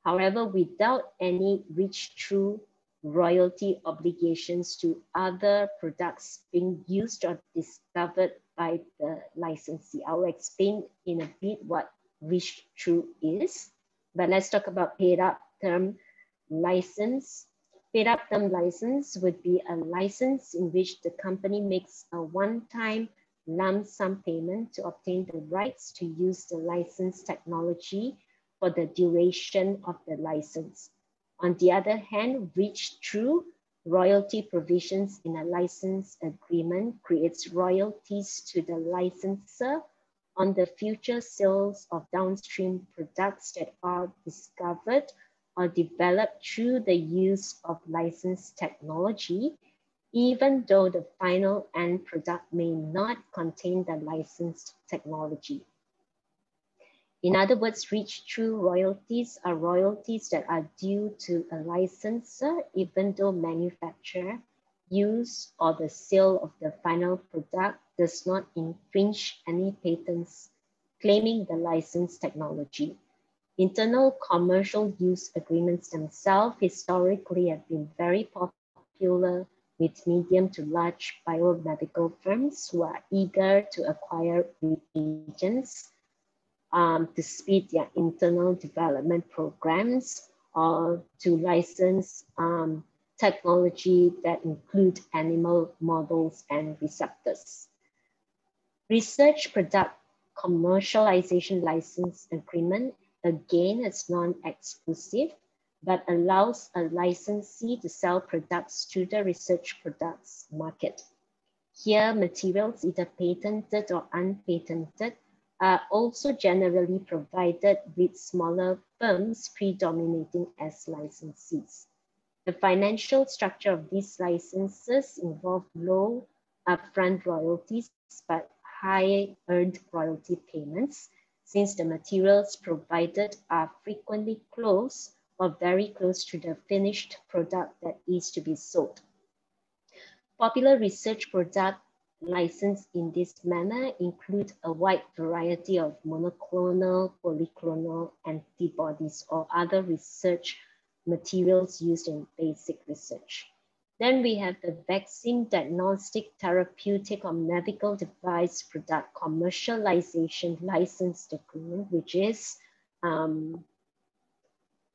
However, without any reach-through royalty obligations to other products being used or discovered by the licensee. I'll explain in a bit what reach-through is, but let's talk about paid up term license. Paid up term license would be a license in which the company makes a one-time lump sum payment to obtain the rights to use the license technology for the duration of the license. On the other hand, reach-through royalty provisions in a license agreement creates royalties to the licensor on the future sales of downstream products that are discovered or developed through the use of licensed technology, even though the final end product may not contain the licensed technology. In other words, reach-through royalties are royalties that are due to a licensor, even though manufacture, use, or the sale of the final product does not infringe any patents claiming the licensed technology. Internal commercial use agreements themselves historically have been very popular with medium to large biomedical firms who are eager to acquire reagents um, to speed their internal development programs or to license um, technology that include animal models and receptors. Research product commercialization license agreement, again, is non-exclusive, but allows a licensee to sell products to the research products market. Here, materials either patented or unpatented are also generally provided with smaller firms predominating as licensees. The financial structure of these licenses involve low upfront royalties, but high earned royalty payments, since the materials provided are frequently close or very close to the finished product that is to be sold. Popular research product licensed in this manner include a wide variety of monoclonal, polyclonal antibodies or other research materials used in basic research. Then we have the vaccine diagnostic therapeutic or medical device product commercialization license agreement, which is um,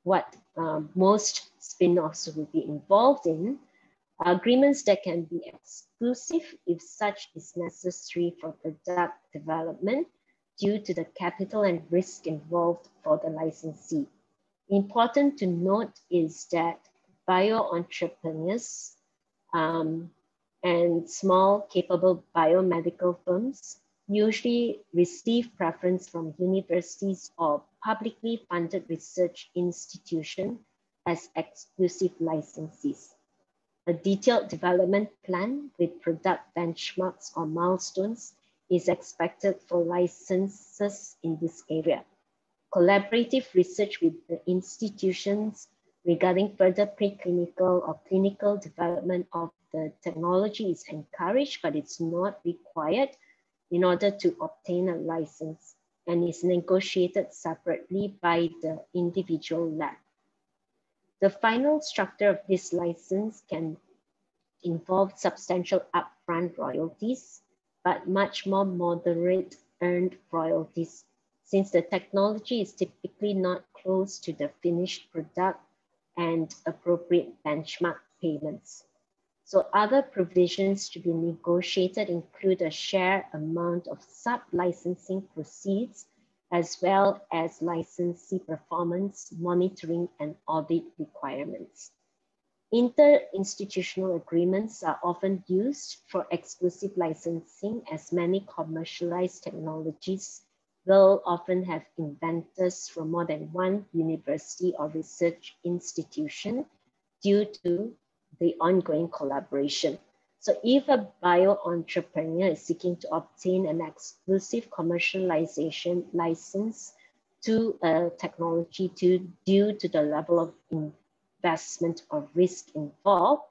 what um, most spin-offs will be involved in agreements that can be exclusive if such is necessary for product development due to the capital and risk involved for the licensee. Important to note is that bio entrepreneurs um, and small capable biomedical firms usually receive preference from universities or publicly funded research institutions as exclusive licensees a detailed development plan with product benchmarks or milestones is expected for licenses in this area. Collaborative research with the institutions regarding further preclinical or clinical development of the technology is encouraged, but it's not required in order to obtain a license and is negotiated separately by the individual lab. The final structure of this license can involve substantial upfront royalties, but much more moderate earned royalties since the technology is typically not close to the finished product and appropriate benchmark payments. So other provisions to be negotiated include a share amount of sub-licensing proceeds as well as licensee performance monitoring and audit requirements. Inter-institutional agreements are often used for exclusive licensing as many commercialized technologies will often have inventors from more than one university or research institution due to the ongoing collaboration. So if a bio entrepreneur is seeking to obtain an exclusive commercialization license to a technology to, due to the level of investment or risk involved,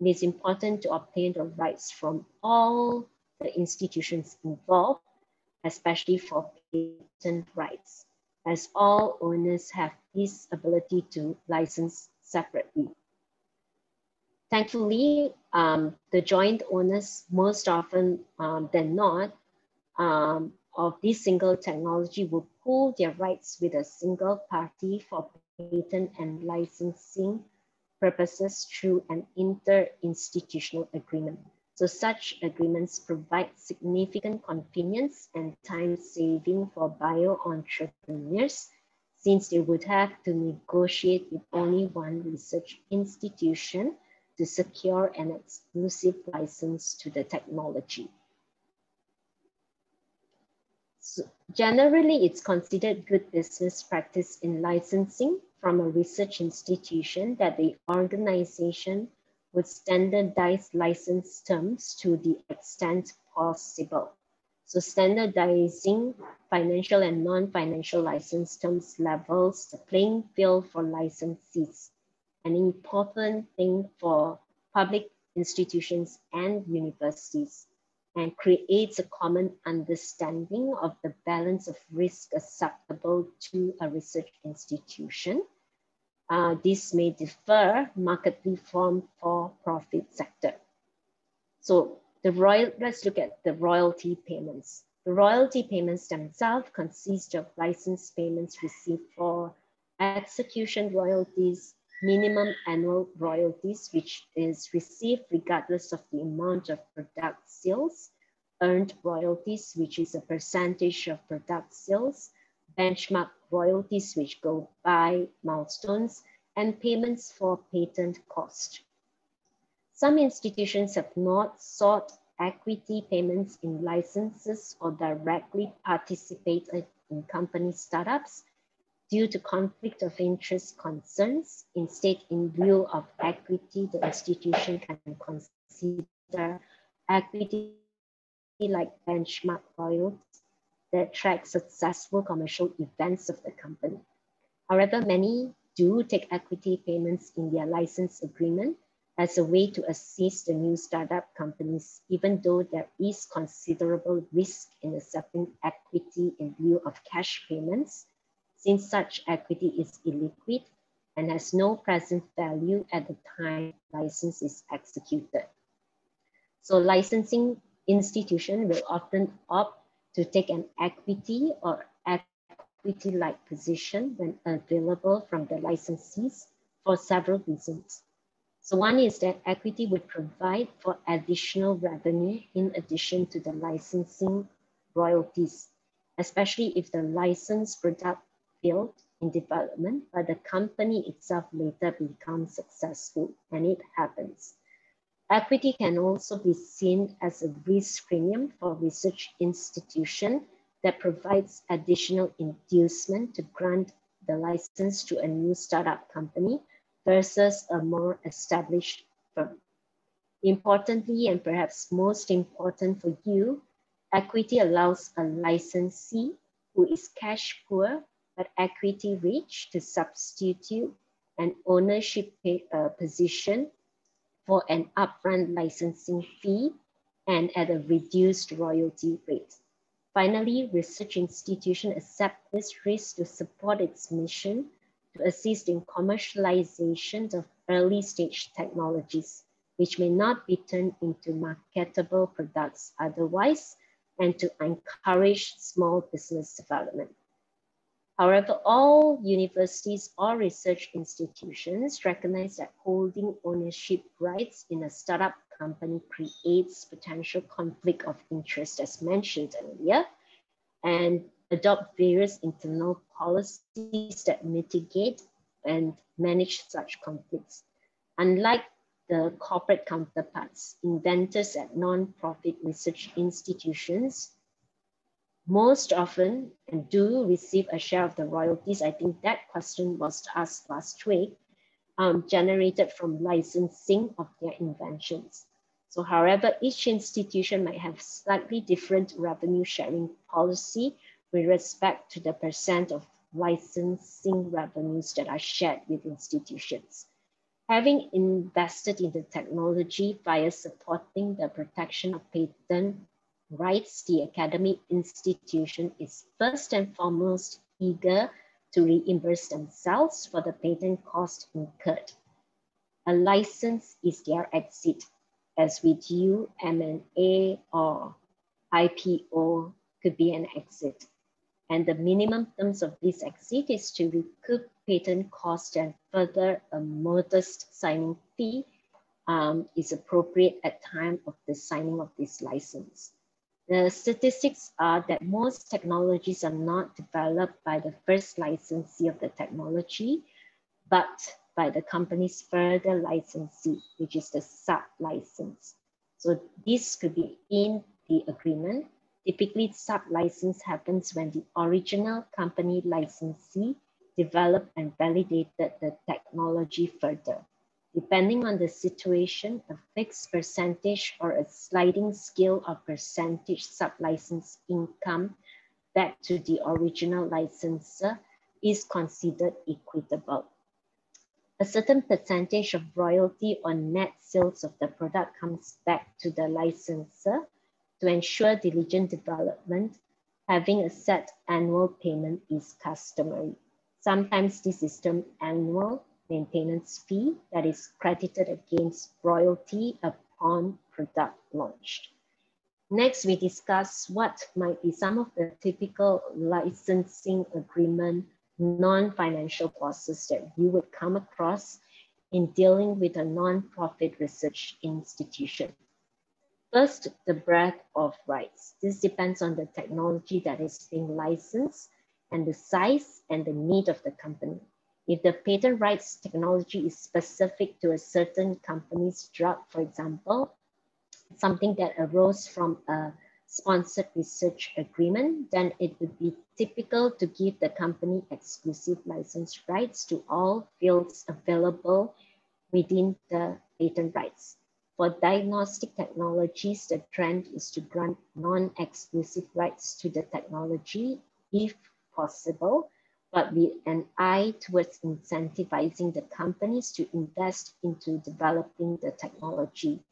it is important to obtain the rights from all the institutions involved, especially for patent rights, as all owners have this ability to license separately. Thankfully, um, the joint owners most often um, than not um, of this single technology will pool their rights with a single party for patent and licensing purposes through an inter-institutional agreement. So such agreements provide significant convenience and time saving for bio-entrepreneurs since they would have to negotiate with only one research institution to secure an exclusive license to the technology. So generally, it's considered good business practice in licensing from a research institution that the organization would standardized license terms to the extent possible. So standardizing financial and non-financial license terms levels the playing field for licensees, an important thing for public institutions and universities and creates a common understanding of the balance of risk acceptable to a research institution. Uh, this may differ markedly from for-profit sector. So the royal, let's look at the royalty payments. The royalty payments themselves consist of license payments received for execution royalties, minimum annual royalties, which is received regardless of the amount of product sales, earned royalties, which is a percentage of product sales, benchmark royalties, which go by milestones, and payments for patent cost. Some institutions have not sought equity payments in licenses or directly participated in company startups due to conflict of interest concerns. Instead, in lieu of equity, the institution can consider equity like benchmark royalties that track successful commercial events of the company. However, many do take equity payments in their license agreement as a way to assist the new startup companies, even though there is considerable risk in accepting equity in lieu of cash payments since such equity is illiquid and has no present value at the time license is executed. So licensing institution will often opt to take an equity or equity-like position when available from the licensees for several reasons. So one is that equity would provide for additional revenue in addition to the licensing royalties, especially if the licensed product failed in development, but the company itself later becomes successful, and it happens. Equity can also be seen as a risk premium for research institution that provides additional inducement to grant the license to a new startup company versus a more established firm. Importantly, and perhaps most important for you, equity allows a licensee who is cash poor but equity rich to substitute an ownership pay, uh, position for an upfront licensing fee and at a reduced royalty rate. Finally, research institutions accept this risk to support its mission to assist in commercialization of early stage technologies, which may not be turned into marketable products otherwise, and to encourage small business development. However, all universities or research institutions recognize that holding ownership rights in a startup company creates potential conflict of interest as mentioned earlier and adopt various internal policies that mitigate and manage such conflicts. Unlike the corporate counterparts, inventors at non-profit research institutions most often and do receive a share of the royalties. I think that question was asked last week, um, generated from licensing of their inventions. So however, each institution might have slightly different revenue sharing policy with respect to the percent of licensing revenues that are shared with institutions. Having invested in the technology via supporting the protection of patent rights, the academic institution is first and foremost eager to reimburse themselves for the patent cost incurred. A license is their exit, as with you, M&A or IPO could be an exit. And the minimum terms of this exit is to recoup patent cost and further a modest signing fee um, is appropriate at time of the signing of this license. The statistics are that most technologies are not developed by the first licensee of the technology, but by the company's further licensee, which is the sub-license. So this could be in the agreement. Typically, sub-license happens when the original company licensee developed and validated the technology further. Depending on the situation, a fixed percentage or a sliding scale of percentage sublicense income back to the original licensor is considered equitable. A certain percentage of royalty on net sales of the product comes back to the licensor to ensure diligent development. Having a set annual payment is customary. Sometimes this is termed annual, maintenance fee that is credited against royalty upon product launched. Next, we discuss what might be some of the typical licensing agreement non-financial clauses that you would come across in dealing with a non-profit research institution. First, the breadth of rights. This depends on the technology that is being licensed and the size and the need of the company. If the patent rights technology is specific to a certain company's drug, for example, something that arose from a sponsored research agreement, then it would be typical to give the company exclusive license rights to all fields available within the patent rights. For diagnostic technologies, the trend is to grant non-exclusive rights to the technology if possible, but with an eye towards incentivizing the companies to invest into developing the technology.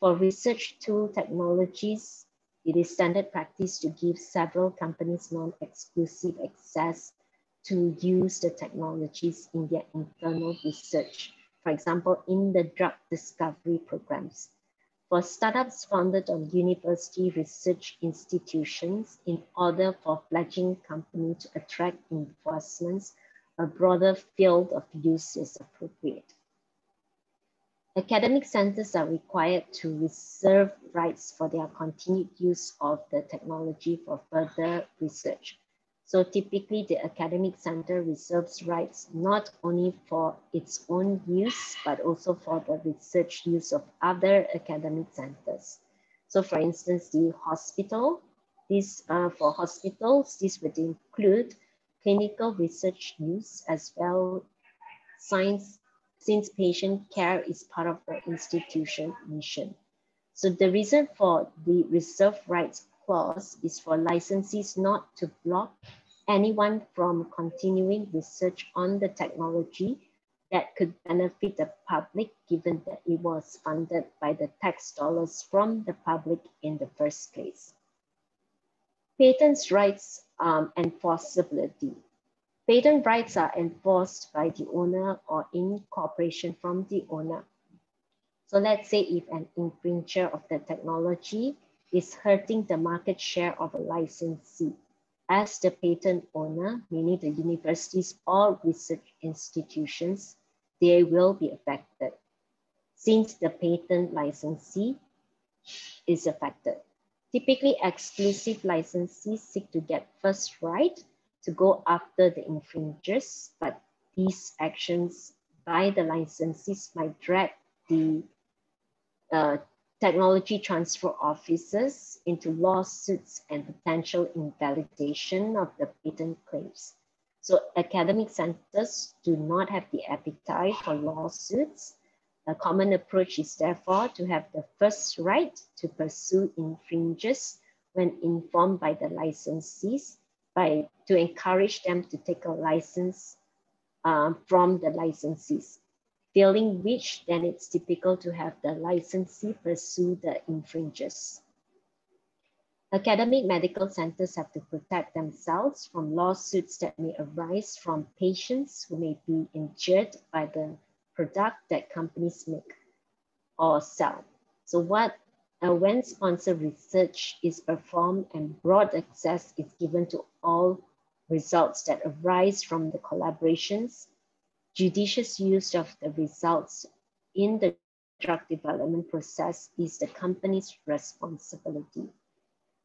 For research tool technologies, it is standard practice to give several companies non-exclusive access to use the technologies in their internal research. For example, in the drug discovery programs for startups founded on university research institutions in order for fledgling company to attract investments, a broader field of use is appropriate. Academic centers are required to reserve rights for their continued use of the technology for further research. So typically the academic center reserves rights not only for its own use, but also for the research use of other academic centers. So for instance, the hospital, this uh, for hospitals, this would include clinical research use as well science, since patient care is part of the institution mission. So the reason for the reserve rights clause is for licensees not to block anyone from continuing research on the technology that could benefit the public given that it was funded by the tax dollars from the public in the first place. Patents rights um, enforceability. Patent rights are enforced by the owner or in cooperation from the owner. So let's say if an infringer of the technology is hurting the market share of a licensee. As the patent owner, meaning the universities or research institutions, they will be affected since the patent licensee is affected. Typically, exclusive licensees seek to get first right to go after the infringers, but these actions by the licensees might drag the uh, technology transfer officers into lawsuits and potential invalidation of the patent claims. So academic centers do not have the appetite for lawsuits. A common approach is therefore to have the first right to pursue infringers when informed by the licensees by to encourage them to take a license um, from the licensees. Failing which, then it's typical to have the licensee pursue the infringers. Academic medical centers have to protect themselves from lawsuits that may arise from patients who may be injured by the product that companies make or sell. So what uh, when sponsored research is performed and broad access is given to all results that arise from the collaborations, judicious use of the results in the drug development process is the company's responsibility.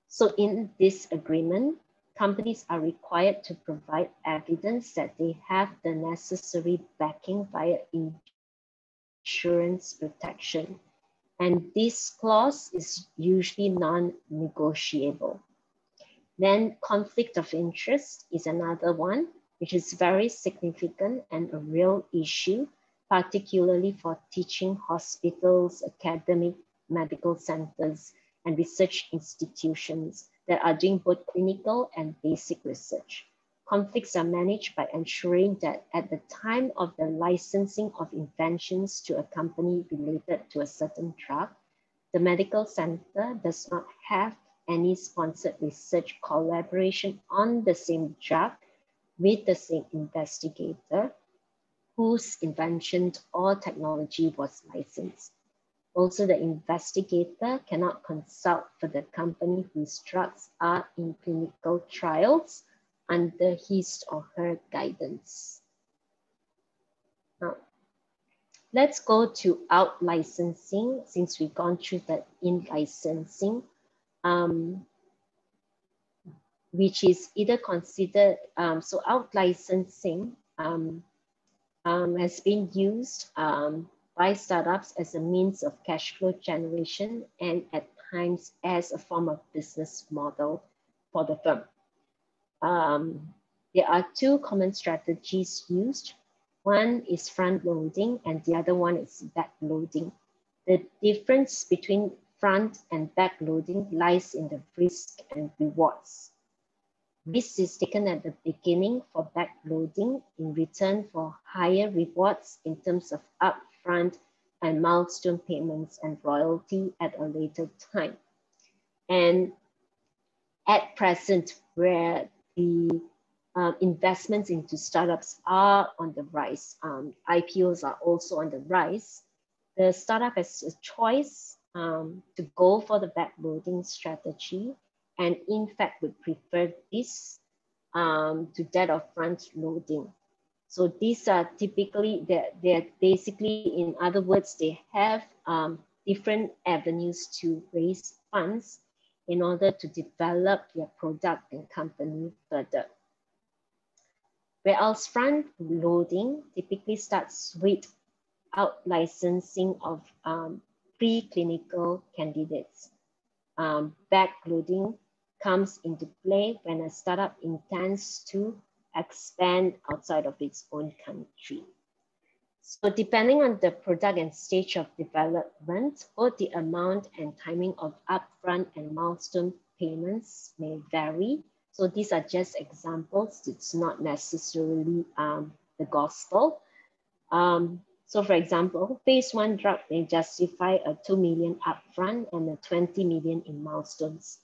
So in this agreement, companies are required to provide evidence that they have the necessary backing via insurance protection. And this clause is usually non-negotiable. Then conflict of interest is another one, which is very significant and a real issue, particularly for teaching hospitals, academic medical centers, and research institutions that are doing both clinical and basic research. Conflicts are managed by ensuring that at the time of the licensing of inventions to a company related to a certain drug, the medical center does not have any sponsored research collaboration on the same drug with the same investigator whose invention or technology was licensed. Also, the investigator cannot consult for the company whose drugs are in clinical trials under his or her guidance. Now, let's go to out licensing since we've gone through the in licensing um, which is either considered, um, so out licensing um, um, has been used um, by startups as a means of cash flow generation and at times as a form of business model for the firm. Um, there are two common strategies used. One is front loading and the other one is back loading. The difference between front and back loading lies in the risk and rewards. Risk is taken at the beginning for backloading in return for higher rewards in terms of upfront and milestone payments and royalty at a later time. And at present, where the um, investments into startups are on the rise, um, IPOs are also on the rise, the startup has a choice um, to go for the backloading strategy and in fact would prefer this um, to that of front loading. So these are typically, they're, they're basically, in other words, they have um, different avenues to raise funds in order to develop their product and company further. Whereas front loading typically starts with out licensing of um, preclinical candidates. Um, backloading comes into play when a startup intends to expand outside of its own country. So depending on the product and stage of development, both the amount and timing of upfront and milestone payments may vary. So these are just examples. It's not necessarily um, the gospel. Um, so for example, phase one drug may justify a 2 million upfront and a 20 million in milestones.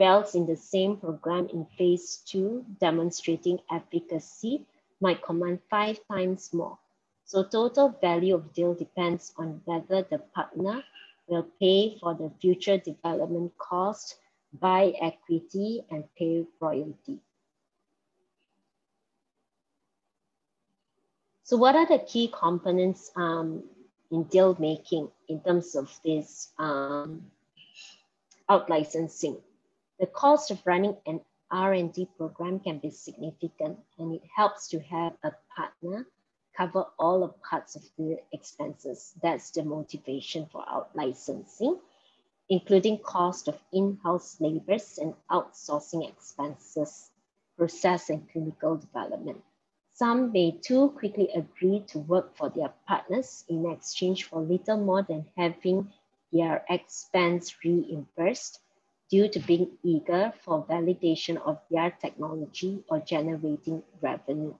Whereas in the same program in phase two, demonstrating efficacy might command five times more. So total value of deal depends on whether the partner will pay for the future development cost, buy equity, and pay royalty. So what are the key components um, in deal making in terms of this um, out licensing? The cost of running an R&D program can be significant and it helps to have a partner cover all of parts of the expenses. That's the motivation for out licensing, including cost of in-house labors and outsourcing expenses, process and clinical development. Some may too quickly agree to work for their partners in exchange for little more than having their expense reimbursed due to being eager for validation of their technology or generating revenue.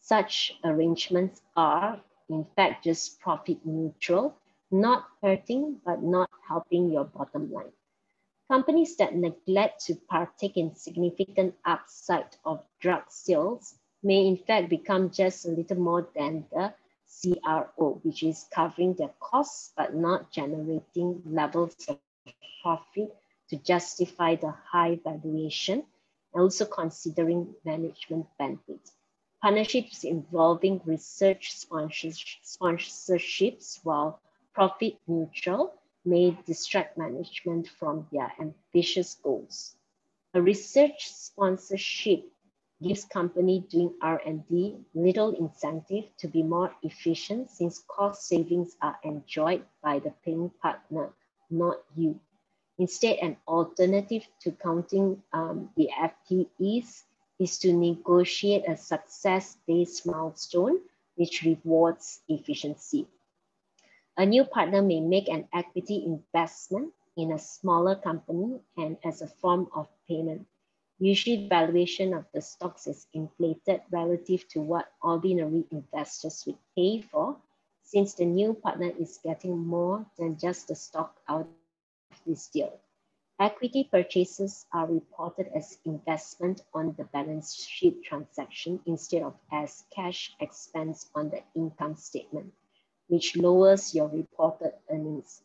Such arrangements are, in fact, just profit neutral, not hurting but not helping your bottom line. Companies that neglect to partake in significant upside of drug sales may in fact become just a little more than the CRO, which is covering their costs but not generating levels of profit to justify the high valuation, and also considering management benefits. Partnerships involving research sponsorships, while profit neutral, may distract management from their ambitious goals. A research sponsorship gives company doing R&D little incentive to be more efficient since cost savings are enjoyed by the paying partner, not you. Instead, an alternative to counting um, the FTEs is to negotiate a success-based milestone which rewards efficiency. A new partner may make an equity investment in a smaller company and as a form of payment Usually valuation of the stocks is inflated relative to what ordinary investors would pay for, since the new partner is getting more than just the stock out this deal. Equity purchases are reported as investment on the balance sheet transaction instead of as cash expense on the income statement, which lowers your reported earnings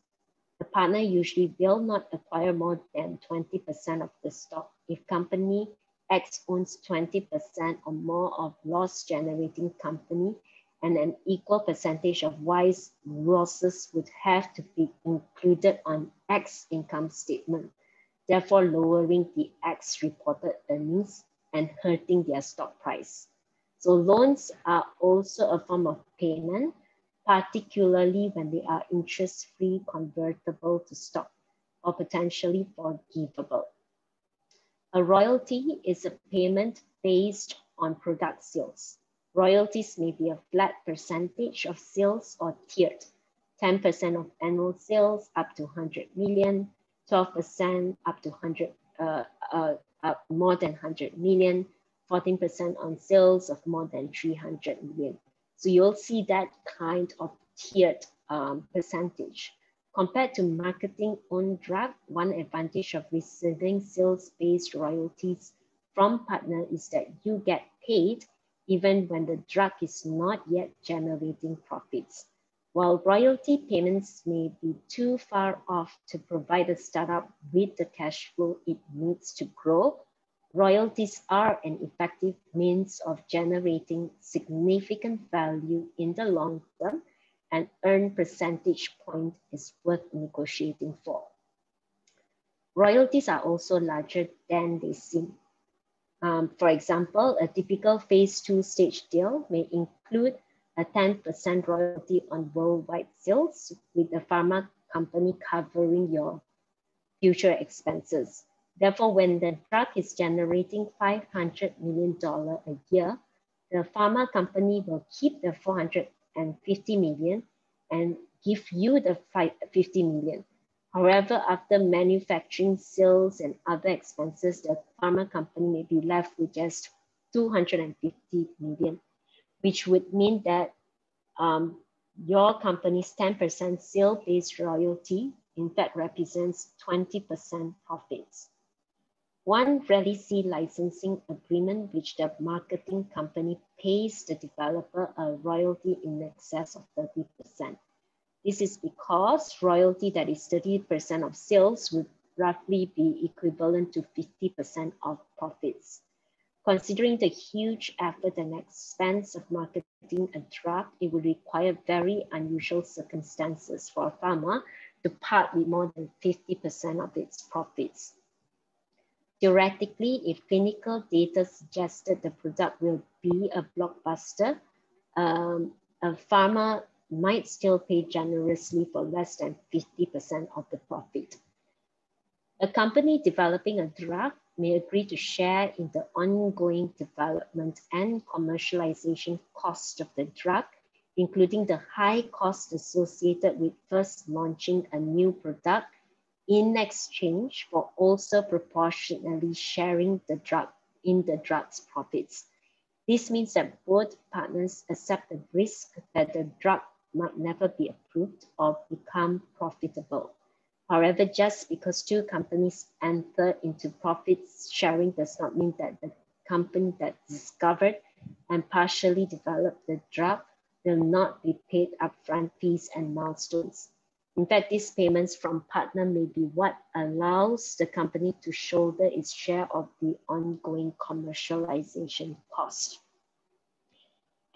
the partner usually will not acquire more than 20% of the stock if company X owns 20% or more of loss generating company and an equal percentage of Y's losses would have to be included on X income statement, therefore lowering the X reported earnings and hurting their stock price. So loans are also a form of payment particularly when they are interest-free convertible to stock or potentially forgivable. A royalty is a payment based on product sales. Royalties may be a flat percentage of sales or tiered, 10% of annual sales up to 100 million, 12% up to 100, uh, uh, uh, more than 100 million, 14% on sales of more than 300 million. So you'll see that kind of tiered um, percentage. Compared to marketing on drug, one advantage of receiving sales-based royalties from partner is that you get paid even when the drug is not yet generating profits. While royalty payments may be too far off to provide a startup with the cash flow it needs to grow, Royalties are an effective means of generating significant value in the long term and earn percentage point is worth negotiating for. Royalties are also larger than they seem. Um, for example, a typical phase two stage deal may include a 10% royalty on worldwide sales with the pharma company covering your future expenses. Therefore, when the drug is generating $500 million a year, the pharma company will keep the 450 million and give you the 50 million. However, after manufacturing, sales, and other expenses, the pharma company may be left with just 250 million, which would mean that um, your company's 10% sale-based royalty in fact represents 20% profits. One rarely see licensing agreement which the marketing company pays the developer a royalty in excess of 30%. This is because royalty that is 30% of sales would roughly be equivalent to 50% of profits. Considering the huge effort and expense of marketing a drug, it would require very unusual circumstances for a pharma to part with more than 50% of its profits. Theoretically, if clinical data suggested the product will be a blockbuster, um, a pharma might still pay generously for less than 50% of the profit. A company developing a drug may agree to share in the ongoing development and commercialization cost of the drug, including the high cost associated with first launching a new product in exchange for also proportionally sharing the drug in the drug's profits. This means that both partners accept the risk that the drug might never be approved or become profitable. However, just because two companies enter into profit sharing does not mean that the company that discovered and partially developed the drug will not be paid upfront fees and milestones. In fact, these payments from partner may be what allows the company to shoulder its share of the ongoing commercialization cost.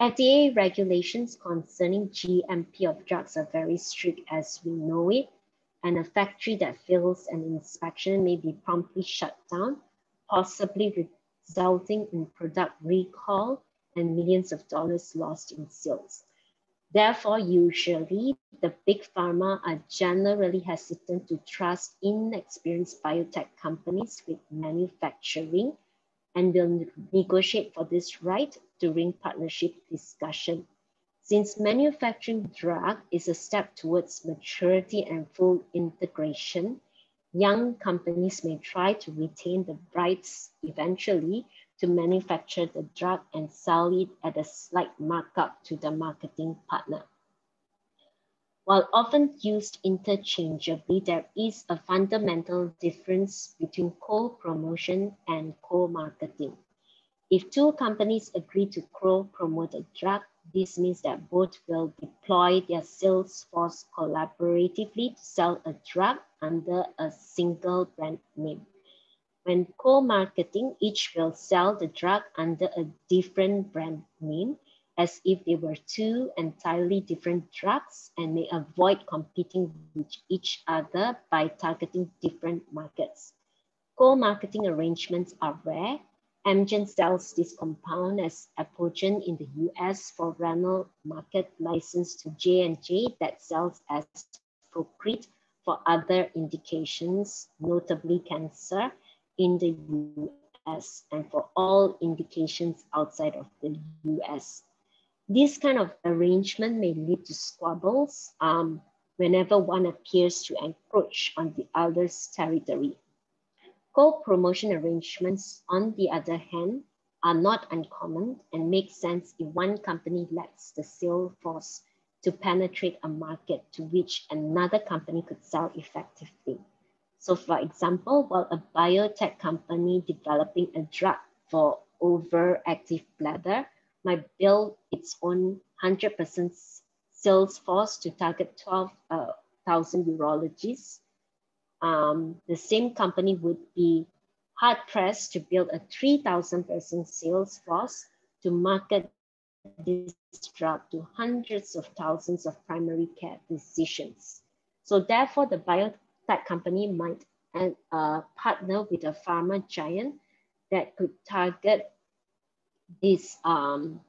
FDA regulations concerning GMP of drugs are very strict as we know it, and a factory that fails an inspection may be promptly shut down, possibly resulting in product recall and millions of dollars lost in sales. Therefore, usually the big pharma are generally hesitant to trust inexperienced biotech companies with manufacturing and will negotiate for this right during partnership discussion. Since manufacturing drug is a step towards maturity and full integration, young companies may try to retain the rights eventually to manufacture the drug and sell it at a slight markup to the marketing partner. While often used interchangeably, there is a fundamental difference between co-promotion and co-marketing. If two companies agree to co-promote a drug, this means that both will deploy their sales force collaboratively to sell a drug under a single brand name. When co-marketing, each will sell the drug under a different brand name as if they were two entirely different drugs and may avoid competing with each other by targeting different markets. Co-marketing arrangements are rare. Amgen sells this compound as Epogen in the US for renal market license to J&J that sells as Procrit for other indications, notably cancer in the US and for all indications outside of the US. This kind of arrangement may lead to squabbles um, whenever one appears to encroach on the other's territory. Co-promotion arrangements, on the other hand, are not uncommon and make sense if one company lacks the sales force to penetrate a market to which another company could sell effectively. So for example, while a biotech company developing a drug for overactive bladder might build its own 100% sales force to target 12,000 uh, urologists. Um, the same company would be hard pressed to build a 3,000 person sales force to market this drug to hundreds of thousands of primary care physicians. So therefore, the biotech company might uh, partner with a pharma giant that could target this um,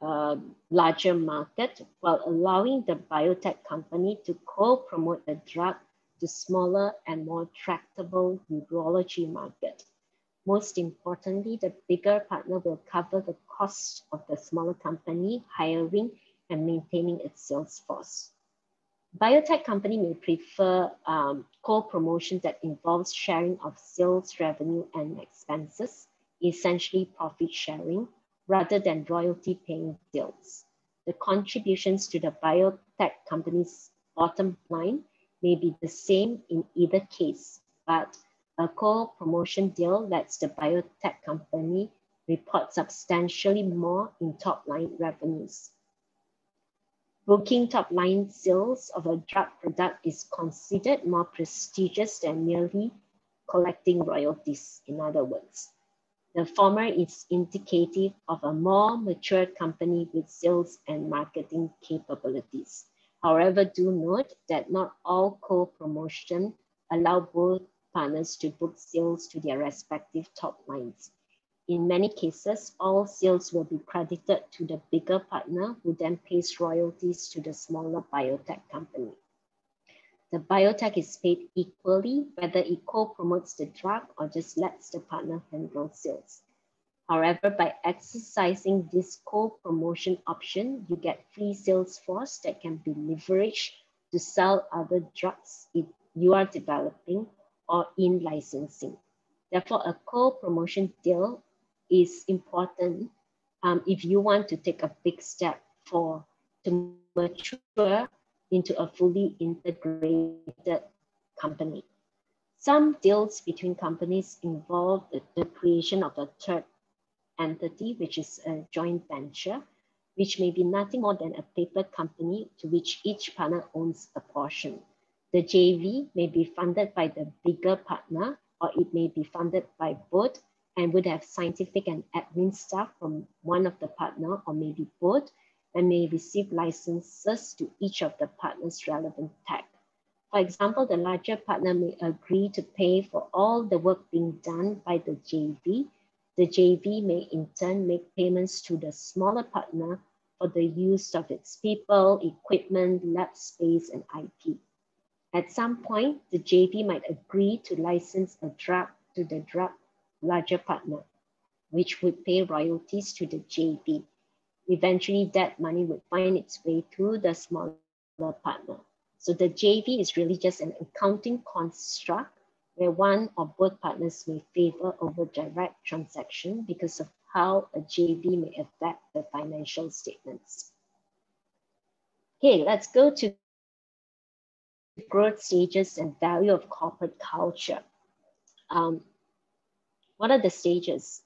uh, larger market while allowing the biotech company to co-promote the drug to smaller and more tractable urology market. Most importantly, the bigger partner will cover the cost of the smaller company hiring and maintaining its sales force. Biotech company may prefer um, co-promotion that involves sharing of sales revenue and expenses essentially profit sharing, rather than royalty paying deals. The contributions to the biotech company's bottom line may be the same in either case, but a co-promotion deal lets the biotech company report substantially more in top line revenues. Booking top line sales of a drug product is considered more prestigious than merely collecting royalties, in other words. The former is indicative of a more mature company with sales and marketing capabilities. However, do note that not all co-promotion allow both partners to book sales to their respective top lines. In many cases, all sales will be credited to the bigger partner who then pays royalties to the smaller biotech company. The biotech is paid equally whether it co-promotes the drug or just lets the partner handle sales. However, by exercising this co-promotion option, you get free sales force that can be leveraged to sell other drugs you are developing or in licensing. Therefore, a co-promotion deal is important um, if you want to take a big step for to mature into a fully integrated company. Some deals between companies involve the, the creation of a third entity, which is a joint venture, which may be nothing more than a paper company to which each partner owns a portion. The JV may be funded by the bigger partner, or it may be funded by both and would have scientific and admin staff from one of the partner or maybe both and may receive licenses to each of the partner's relevant tech. For example, the larger partner may agree to pay for all the work being done by the JV. The JV may in turn make payments to the smaller partner for the use of its people, equipment, lab space, and IP. At some point, the JV might agree to license a drug to the drug larger partner, which would pay royalties to the JV. Eventually, that money would find its way to the smaller partner. So the JV is really just an accounting construct where one or both partners may favor over direct transaction because of how a JV may affect the financial statements. Okay, let's go to growth stages and value of corporate culture. Um, what are the stages?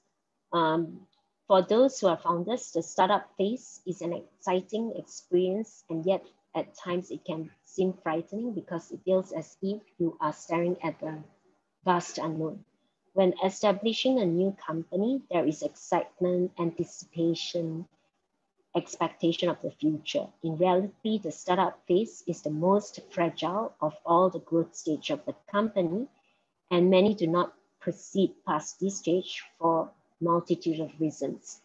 Um, for those who are founders, the startup phase is an exciting experience, and yet at times it can seem frightening because it feels as if you are staring at the vast unknown. When establishing a new company, there is excitement, anticipation, expectation of the future. In reality, the startup phase is the most fragile of all the growth stage of the company, and many do not proceed past this stage for multitude of reasons.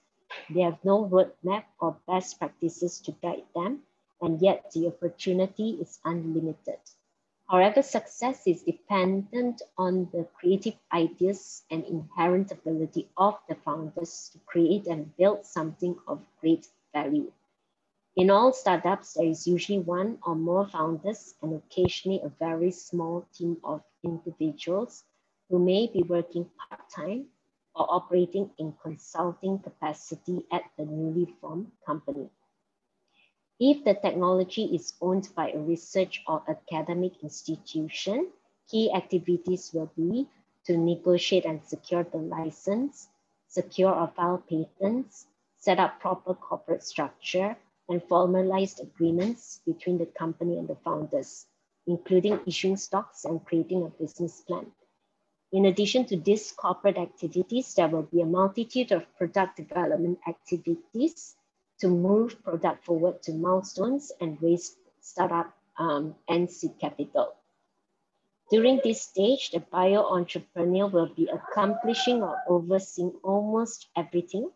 They have no roadmap or best practices to guide them, and yet the opportunity is unlimited. However, success is dependent on the creative ideas and inherent ability of the founders to create and build something of great value. In all startups, there is usually one or more founders and occasionally a very small team of individuals who may be working part-time or operating in consulting capacity at the newly formed company. If the technology is owned by a research or academic institution, key activities will be to negotiate and secure the license, secure or file patents, set up proper corporate structure, and formalized agreements between the company and the founders, including issuing stocks and creating a business plan. In addition to these corporate activities, there will be a multitude of product development activities to move product forward to milestones and raise startup um, and seed capital. During this stage, the bio entrepreneur will be accomplishing or overseeing almost everything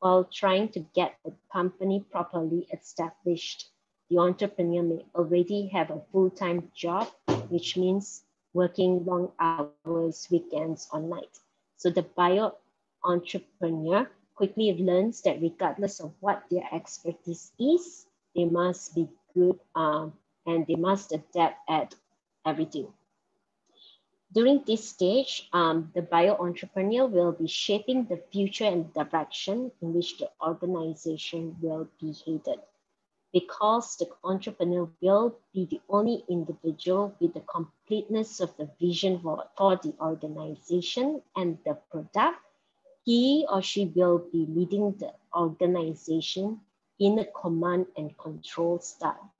while trying to get the company properly established. The entrepreneur may already have a full-time job, which means working long hours, weekends, or night. So the bio entrepreneur quickly learns that regardless of what their expertise is, they must be good um, and they must adapt at everything. During this stage, um, the bio-entrepreneur will be shaping the future and direction in which the organization will be headed. Because the entrepreneur will be the only individual with the completeness of the vision for, for the organization and the product, he or she will be leading the organization in a command and control style,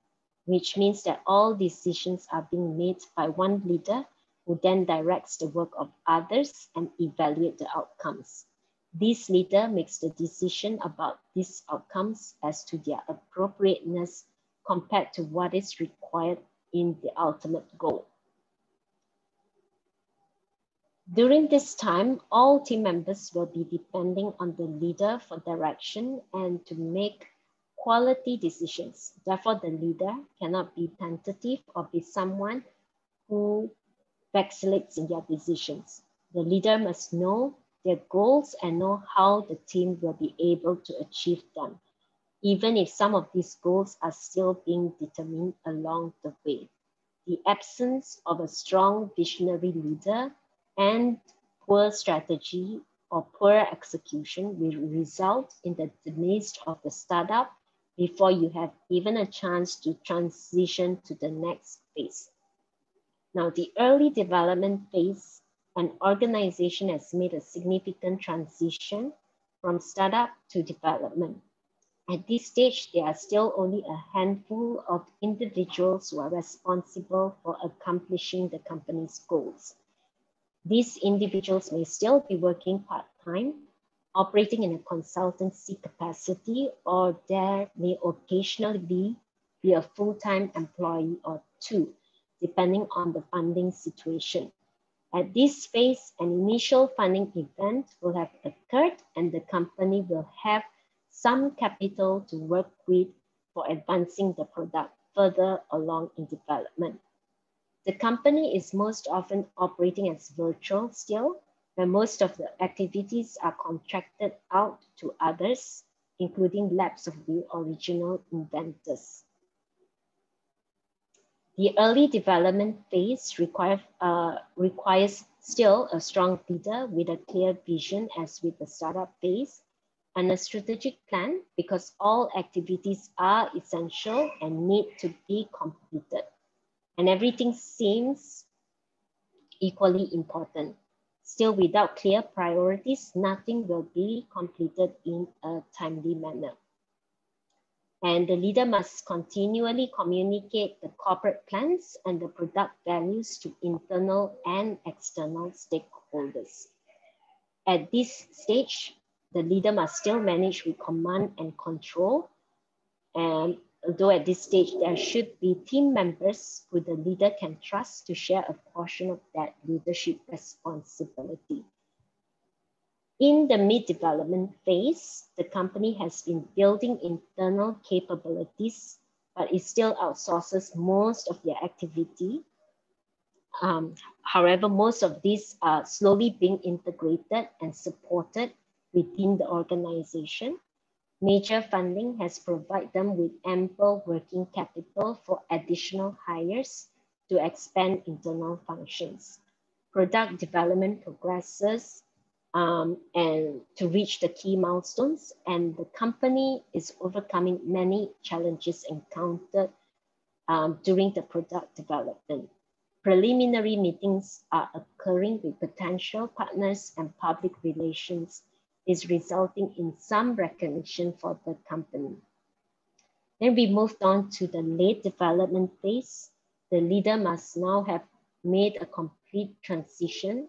which means that all decisions are being made by one leader who then directs the work of others and evaluate the outcomes. This leader makes the decision about these outcomes as to their appropriateness compared to what is required in the ultimate goal. During this time, all team members will be depending on the leader for direction and to make quality decisions. Therefore, the leader cannot be tentative or be someone who vacillates in their decisions. The leader must know their goals and know how the team will be able to achieve them, even if some of these goals are still being determined along the way. The absence of a strong visionary leader and poor strategy or poor execution will result in the demise of the startup before you have even a chance to transition to the next phase. Now, the early development phase, an organization has made a significant transition from startup to development. At this stage, there are still only a handful of individuals who are responsible for accomplishing the company's goals. These individuals may still be working part-time, operating in a consultancy capacity, or there may occasionally be, a full-time employee or two, depending on the funding situation. At this phase, an initial funding event will have occurred and the company will have some capital to work with for advancing the product further along in development. The company is most often operating as virtual still, where most of the activities are contracted out to others, including labs of the original inventors. The early development phase require, uh, requires still a strong leader with a clear vision as with the startup phase and a strategic plan because all activities are essential and need to be completed and everything seems equally important. Still, without clear priorities, nothing will be completed in a timely manner. And the leader must continually communicate the corporate plans and the product values to internal and external stakeholders. At this stage, the leader must still manage with command and control and although at this stage there should be team members who the leader can trust to share a portion of that leadership responsibility. In the mid-development phase, the company has been building internal capabilities, but it still outsources most of their activity. Um, however, most of these are slowly being integrated and supported within the organization. Major funding has provided them with ample working capital for additional hires to expand internal functions. Product development progresses um, and to reach the key milestones, and the company is overcoming many challenges encountered um, during the product development. Preliminary meetings are occurring with potential partners and public relations is resulting in some recognition for the company. Then we moved on to the late development phase. The leader must now have made a complete transition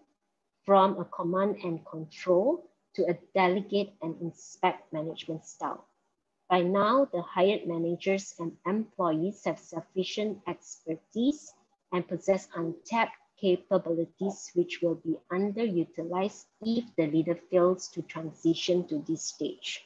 from a command and control to a delegate and inspect management style. By now, the hired managers and employees have sufficient expertise and possess untapped capabilities which will be underutilized if the leader fails to transition to this stage.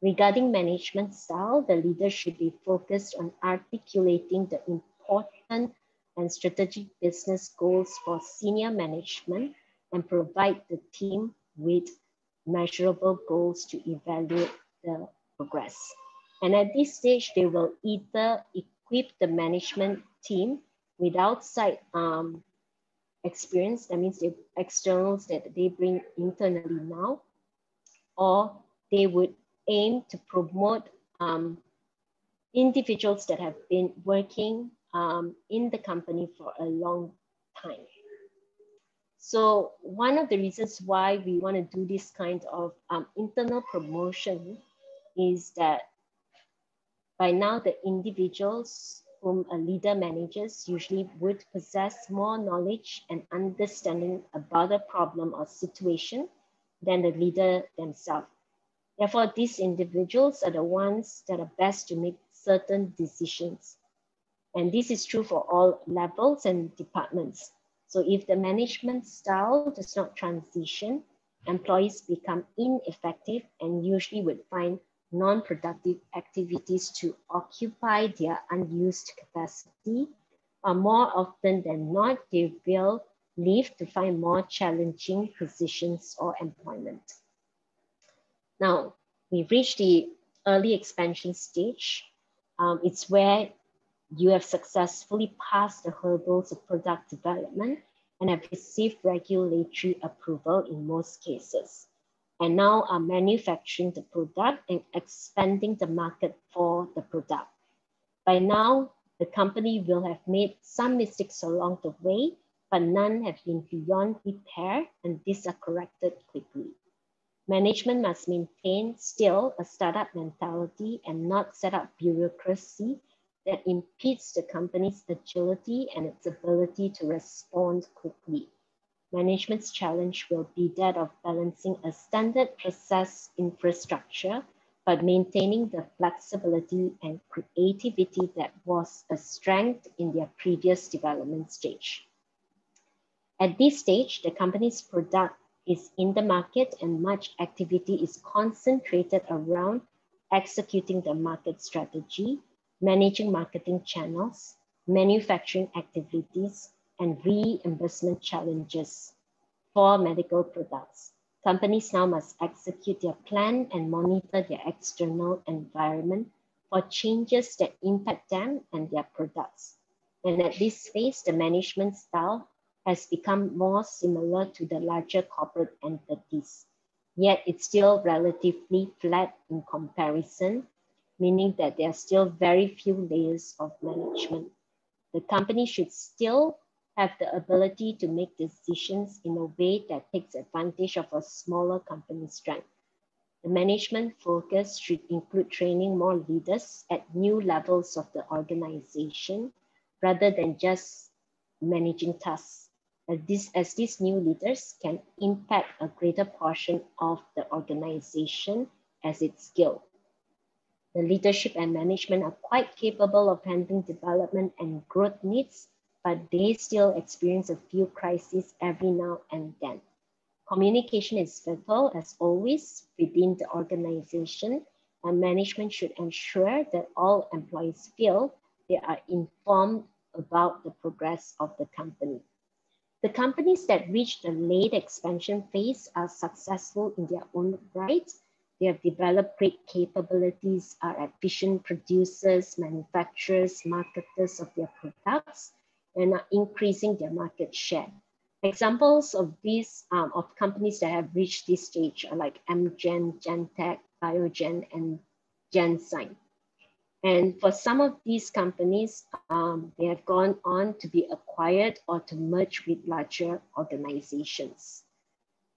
Regarding management style, the leader should be focused on articulating the important and strategic business goals for senior management and provide the team with measurable goals to evaluate the progress. And at this stage, they will either equip the management team with outside um, experience, that means the externals that they bring internally now, or they would aim to promote um, individuals that have been working um, in the company for a long time. So one of the reasons why we want to do this kind of um, internal promotion is that by now the individuals whom a leader manages usually would possess more knowledge and understanding about a problem or situation than the leader themselves. Therefore, these individuals are the ones that are best to make certain decisions. And this is true for all levels and departments. So if the management style does not transition, employees become ineffective and usually would find non-productive activities to occupy their unused capacity, or more often than not, they will leave to find more challenging positions or employment. Now, we've reached the early expansion stage. Um, it's where you have successfully passed the hurdles of product development and have received regulatory approval in most cases, and now are manufacturing the product and expanding the market for the product. By now, the company will have made some mistakes along the way, but none have been beyond repair, and these are corrected quickly. Management must maintain still a startup mentality and not set up bureaucracy that impedes the company's agility and its ability to respond quickly. Management's challenge will be that of balancing a standard process infrastructure, but maintaining the flexibility and creativity that was a strength in their previous development stage. At this stage, the company's product is in the market and much activity is concentrated around executing the market strategy, managing marketing channels, manufacturing activities, and reimbursement challenges for medical products. Companies now must execute their plan and monitor their external environment for changes that impact them and their products. And at this phase, the management style has become more similar to the larger corporate entities. Yet it's still relatively flat in comparison meaning that there are still very few layers of management. The company should still have the ability to make decisions in a way that takes advantage of a smaller company's strength. The management focus should include training more leaders at new levels of the organization rather than just managing tasks. As, this, as these new leaders can impact a greater portion of the organization as its scale. The leadership and management are quite capable of handling development and growth needs, but they still experience a few crises every now and then. Communication is vital as always within the organization and management should ensure that all employees feel they are informed about the progress of the company. The companies that reach the late expansion phase are successful in their own right they have developed great capabilities, are efficient producers, manufacturers, marketers of their products, and are increasing their market share. Examples of these um, of companies that have reached this stage are like Amgen, Genentech, Biogen, and Genzyme. And for some of these companies, um, they have gone on to be acquired or to merge with larger organizations.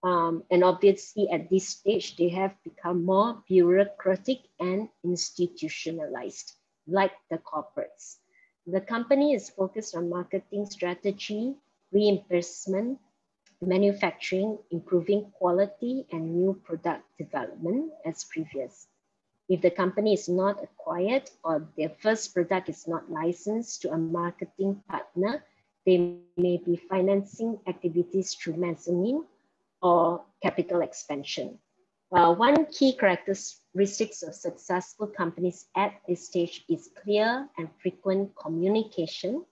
Um, and obviously at this stage, they have become more bureaucratic and institutionalized, like the corporates. The company is focused on marketing strategy, reimbursement, manufacturing, improving quality, and new product development as previous. If the company is not acquired or their first product is not licensed to a marketing partner, they may be financing activities through mezzanine or capital expansion. Uh, one key characteristics of successful companies at this stage is clear and frequent communication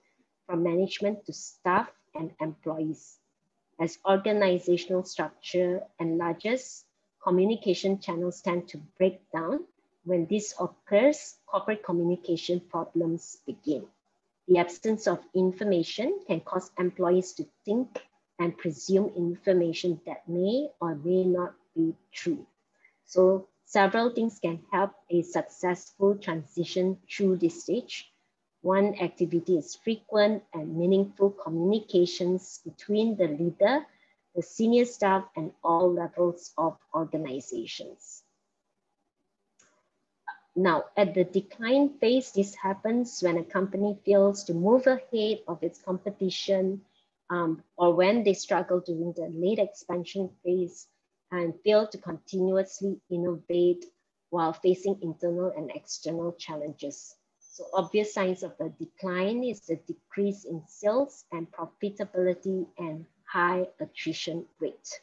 from management to staff and employees. As organizational structure enlarges, communication channels tend to break down. When this occurs, corporate communication problems begin. The absence of information can cause employees to think and presume information that may or may not be true. So several things can help a successful transition through this stage. One activity is frequent and meaningful communications between the leader, the senior staff, and all levels of organizations. Now, at the decline phase, this happens when a company fails to move ahead of its competition um, or when they struggle during the late expansion phase and fail to continuously innovate while facing internal and external challenges. So obvious signs of a decline is the decrease in sales and profitability and high attrition rate.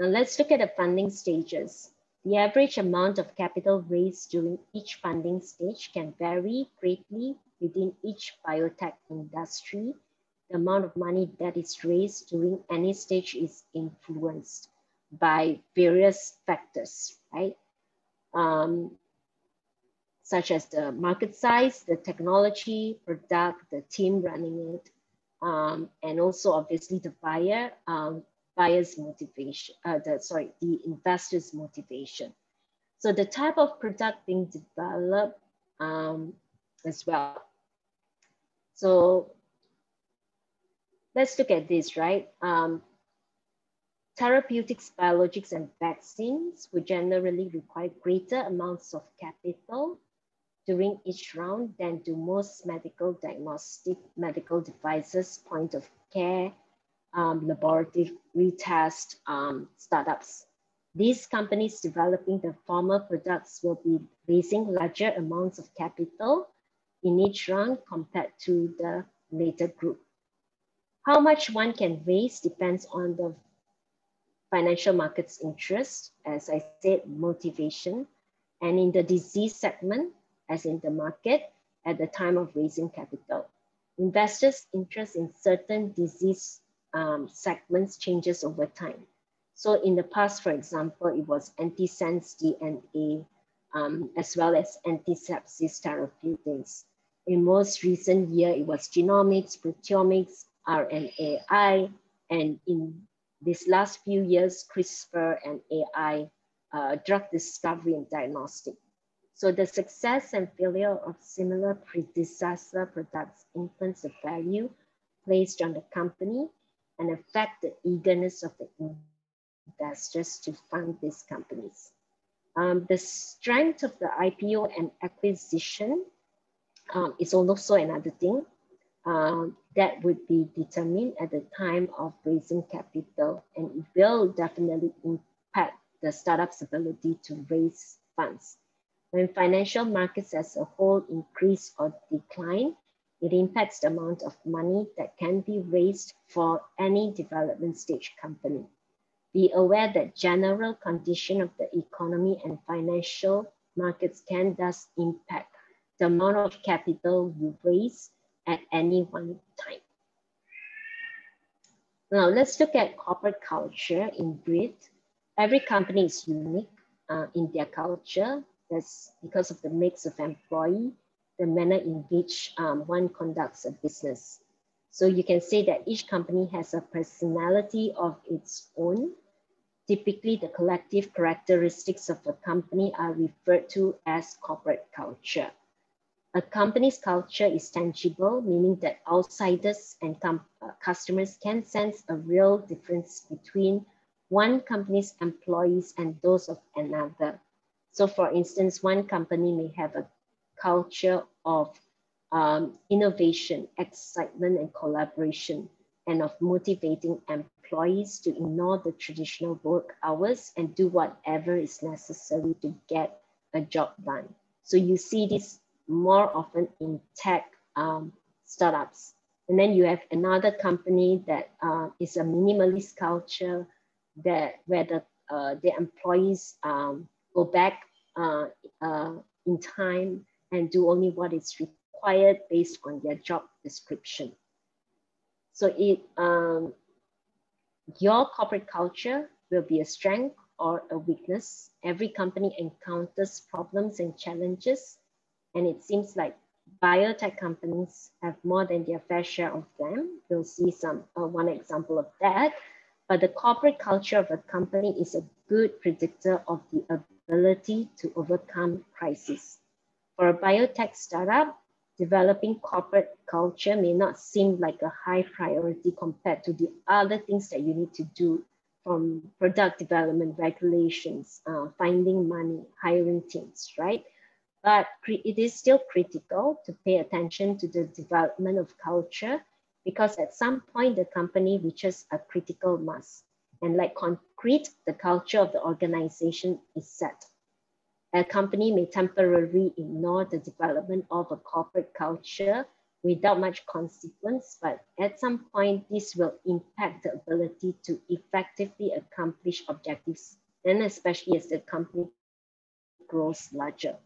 Now let's look at the funding stages. The average amount of capital raised during each funding stage can vary greatly within each biotech industry. The amount of money that is raised during any stage is influenced by various factors, right? Um, such as the market size, the technology, product, the team running it, um, and also obviously the buyer, um, buyer's motivation, uh, the, sorry, the investor's motivation. So the type of product being developed um, as well. So let's look at this, right? Um, therapeutics, biologics, and vaccines would generally require greater amounts of capital during each round than do most medical diagnostic medical devices, point of care, um, laboratory retest um, startups. These companies developing the former products will be raising larger amounts of capital in each round compared to the later group. How much one can raise depends on the financial markets interest, as I said, motivation, and in the disease segment, as in the market, at the time of raising capital. Investors' interest in certain disease um, segments changes over time. So in the past, for example, it was antisense DNA um, as well as antisepsis therapeutics. In most recent year, it was genomics, proteomics, RNAi, and in these last few years, CRISPR and AI, uh, drug discovery and diagnostic. So the success and failure of similar predecessor products influence the value placed on the company and affect the eagerness of the investors to fund these companies. Um, the strength of the IPO and acquisition um, is also another thing um, that would be determined at the time of raising capital and it will definitely impact the startup's ability to raise funds. When financial markets as a whole increase or decline, it impacts the amount of money that can be raised for any development stage company. Be aware that general condition of the economy and financial markets can thus impact the amount of capital you raise at any one time. Now let's look at corporate culture in brief. Every company is unique uh, in their culture. That's because of the mix of employee, the manner in which um, one conducts a business. So you can say that each company has a personality of its own. Typically, the collective characteristics of a company are referred to as corporate culture. A company's culture is tangible, meaning that outsiders and uh, customers can sense a real difference between one company's employees and those of another. So for instance, one company may have a culture of um, innovation, excitement, and collaboration, and of motivating employees to ignore the traditional work hours and do whatever is necessary to get a job done. So you see this more often in tech um, startups. And then you have another company that uh, is a minimalist culture that where the, uh, the employees um, go back uh, uh in time and do only what is required based on their job description. So it, um, your corporate culture will be a strength or a weakness. Every company encounters problems and challenges, and it seems like biotech companies have more than their fair share of them. We'll see some uh, one example of that. But the corporate culture of a company is a good predictor of the ability to overcome crisis. For a biotech startup, developing corporate culture may not seem like a high priority compared to the other things that you need to do from product development, regulations, uh, finding money, hiring teams, right? But it is still critical to pay attention to the development of culture because at some point the company reaches a critical mass. And like concrete, the culture of the organization is set a company may temporarily ignore the development of a corporate culture without much consequence, but at some point, this will impact the ability to effectively accomplish objectives, and especially as the company grows larger.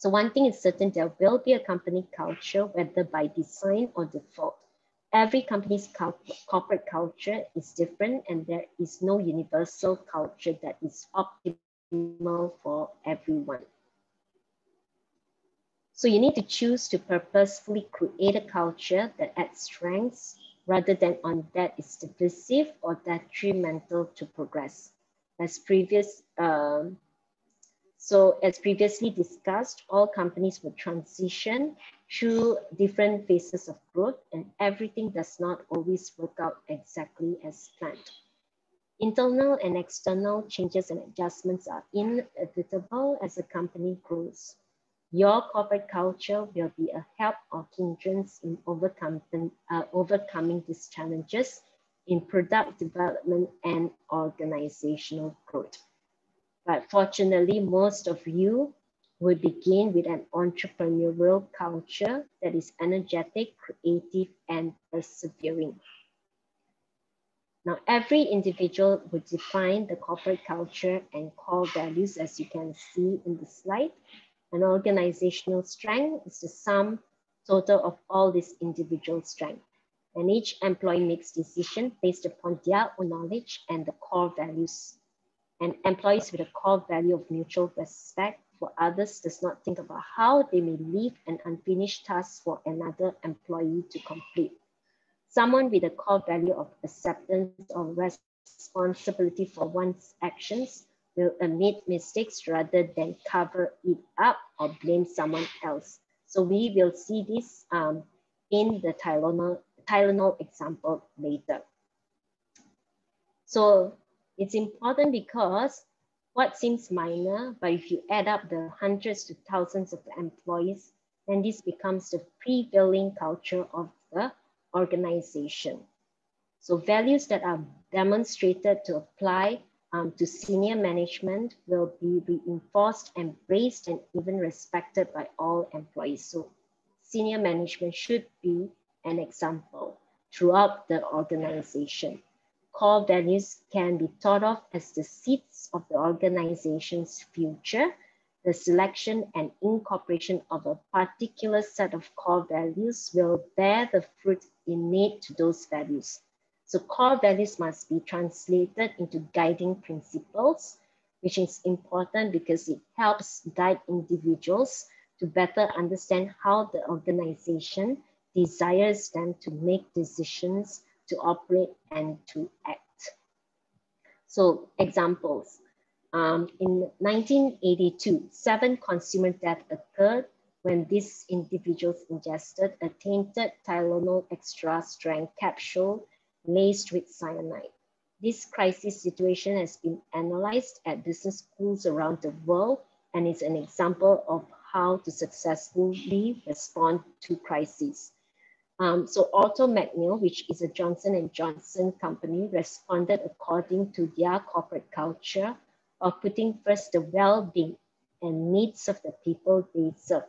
So one thing is certain, there will be a company culture, whether by design or default. Every company's corporate culture is different and there is no universal culture that is optimal for everyone. So you need to choose to purposefully create a culture that adds strengths rather than on that is divisive or detrimental to progress. As previous, um, so as previously discussed, all companies will transition through different phases of growth and everything does not always work out exactly as planned. Internal and external changes and adjustments are inevitable as a company grows. Your corporate culture will be a help or hindrance in overcoming, uh, overcoming these challenges in product development and organizational growth. But fortunately, most of you will begin with an entrepreneurial culture that is energetic, creative, and persevering. Now, every individual would define the corporate culture and core values as you can see in the slide. An organizational strength is the sum total of all these individual strengths. And each employee makes decisions based upon their own knowledge and the core values. And employees with a core value of mutual respect for others does not think about how they may leave an unfinished task for another employee to complete. Someone with a core value of acceptance or responsibility for one's actions will admit mistakes rather than cover it up or blame someone else. So we will see this um, in the Tylenol, Tylenol example later. So it's important because what seems minor, but if you add up the hundreds to thousands of employees, then this becomes the prevailing culture of the organization. So values that are demonstrated to apply um, to senior management will be reinforced, embraced, and even respected by all employees. So senior management should be an example throughout the organization. Core values can be thought of as the seeds of the organization's future. The selection and incorporation of a particular set of core values will bear the fruit innate to those values. So core values must be translated into guiding principles, which is important because it helps guide individuals to better understand how the organization desires them to make decisions, to operate, and to act. So examples. Um, in 1982, seven consumer deaths occurred when these individuals ingested a tainted Tylenol extra strength capsule laced with cyanide. This crisis situation has been analyzed at business schools around the world and is an example of how to successfully respond to crises. Um, so Ortho-McNeil, which is a Johnson & Johnson company, responded according to their corporate culture of putting first the well-being and needs of the people they serve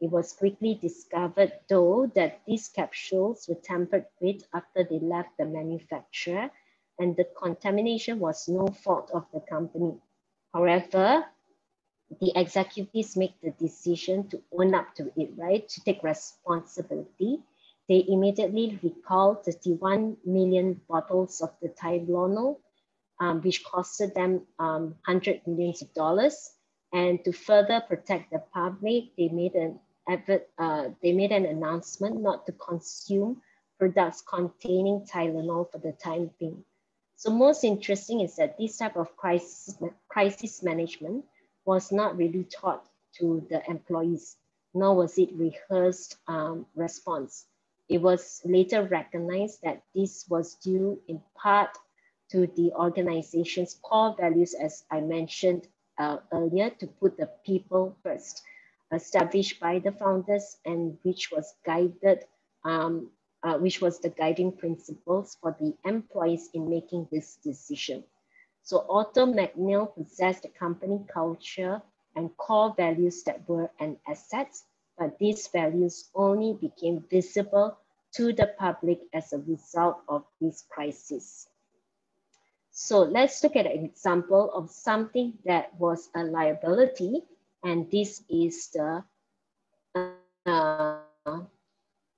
it was quickly discovered, though, that these capsules were tampered with after they left the manufacturer, and the contamination was no fault of the company. However, the executives make the decision to own up to it, right? To take responsibility. They immediately recalled 31 million bottles of the Tylenol, um, which costed them um, 100 millions of dollars. And to further protect the public, they made an uh, they made an announcement not to consume products containing Tylenol for the time being. So most interesting is that this type of crisis, crisis management was not really taught to the employees, nor was it rehearsed um, response. It was later recognized that this was due in part to the organization's core values, as I mentioned uh, earlier, to put the people first established by the founders and which was guided, um, uh, which was the guiding principles for the employees in making this decision. So Ortho-McNeil possessed a company culture and core values that were an asset, but these values only became visible to the public as a result of this crisis. So let's look at an example of something that was a liability, and this is the uh,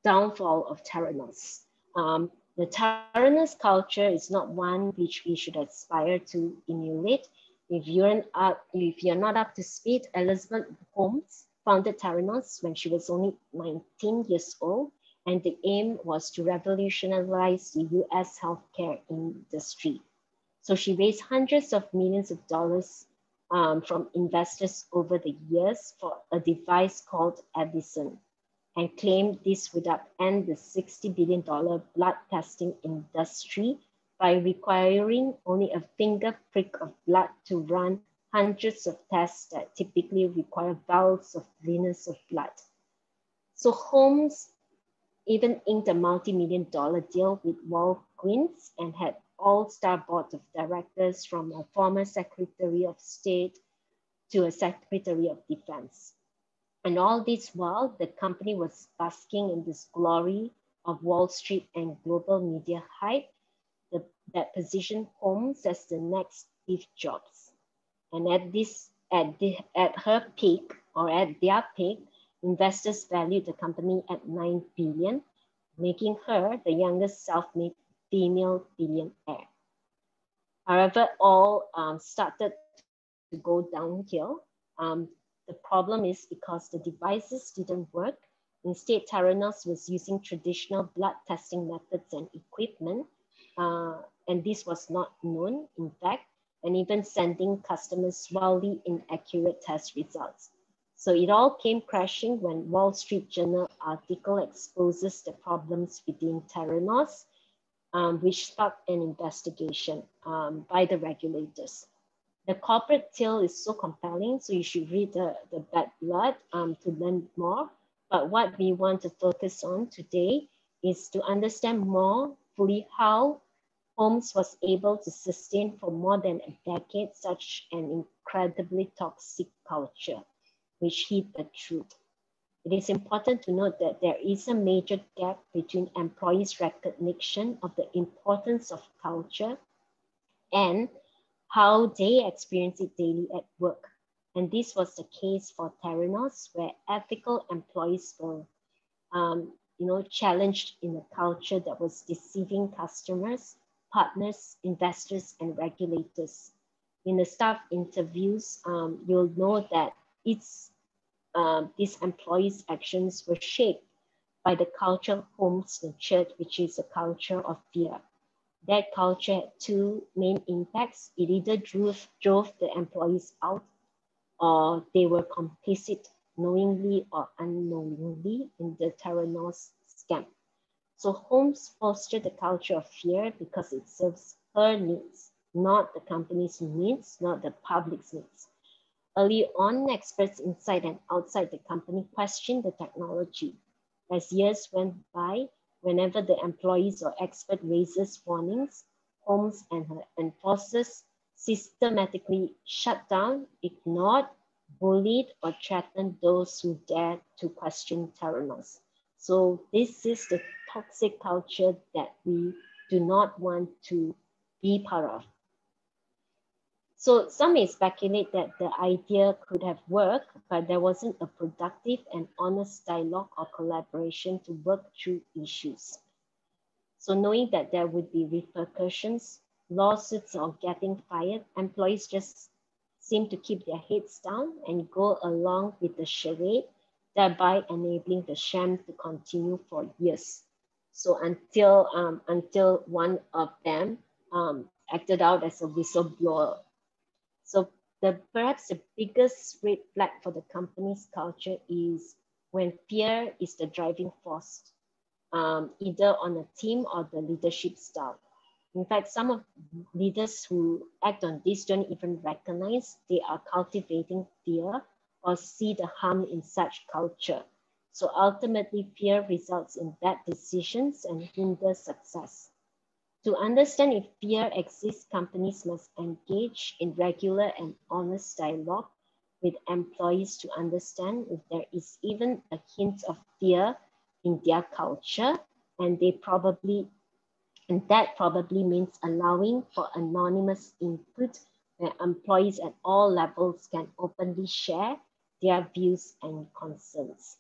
downfall of Theranos. Um, the Theranos culture is not one which we should aspire to emulate. If you're, an, up, if you're not up to speed, Elizabeth Holmes founded Theranos when she was only 19 years old, and the aim was to revolutionize the US healthcare industry. So she raised hundreds of millions of dollars um, from investors over the years for a device called Edison and claimed this would upend the $60 billion blood testing industry by requiring only a finger prick of blood to run hundreds of tests that typically require vials of venous of blood. So Holmes even inked a multi-million dollar deal with Walgreens and had all-star board of directors from a former Secretary of State to a Secretary of Defense. And all this while, the company was basking in this glory of Wall Street and global media hype that positioned Holmes as the next Steve Jobs. And at this, at the, at her peak or at their peak, investors valued the company at 9 billion, making her the youngest self-made female billionaire. However, all um, started to go downhill. Um, the problem is because the devices didn't work. Instead, Theranos was using traditional blood testing methods and equipment, uh, and this was not known, in fact, and even sending customers wildly inaccurate test results. So it all came crashing when Wall Street Journal article exposes the problems within Theranos um, which sparked an investigation um, by the regulators. The corporate tale is so compelling, so you should read the, the Bad Blood um, to learn more. But what we want to focus on today is to understand more fully how Holmes was able to sustain for more than a decade such an incredibly toxic culture, which hid the truth. It is important to note that there is a major gap between employees' recognition of the importance of culture and how they experience it daily at work. And this was the case for Theranos, where ethical employees were um, you know, challenged in a culture that was deceiving customers, partners, investors, and regulators. In the staff interviews, um, you'll know that it's um, these employees' actions were shaped by the culture Holmes nurtured, which is a culture of fear. That culture had two main impacts. It either drove, drove the employees out or they were complicit knowingly or unknowingly in the Theranos scam. So Holmes fostered the culture of fear because it serves her needs, not the company's needs, not the public's needs. Early on, experts inside and outside the company questioned the technology. As years went by, whenever the employees or expert raises warnings, Holmes and her enforcers systematically shut down, ignored, bullied, or threatened those who dared to question Theranos. So this is the toxic culture that we do not want to be part of. So some may speculate that the idea could have worked, but there wasn't a productive and honest dialogue or collaboration to work through issues. So knowing that there would be repercussions, lawsuits or getting fired, employees just seem to keep their heads down and go along with the charade, thereby enabling the sham to continue for years. So until, um, until one of them um, acted out as a whistleblower so the perhaps the biggest red flag for the company's culture is when fear is the driving force, um, either on a team or the leadership style. In fact, some of leaders who act on this don't even recognize they are cultivating fear or see the harm in such culture. So ultimately, fear results in bad decisions and hinders success. To understand if fear exists, companies must engage in regular and honest dialogue with employees to understand if there is even a hint of fear in their culture and they probably and that probably means allowing for anonymous input where employees at all levels can openly share their views and concerns.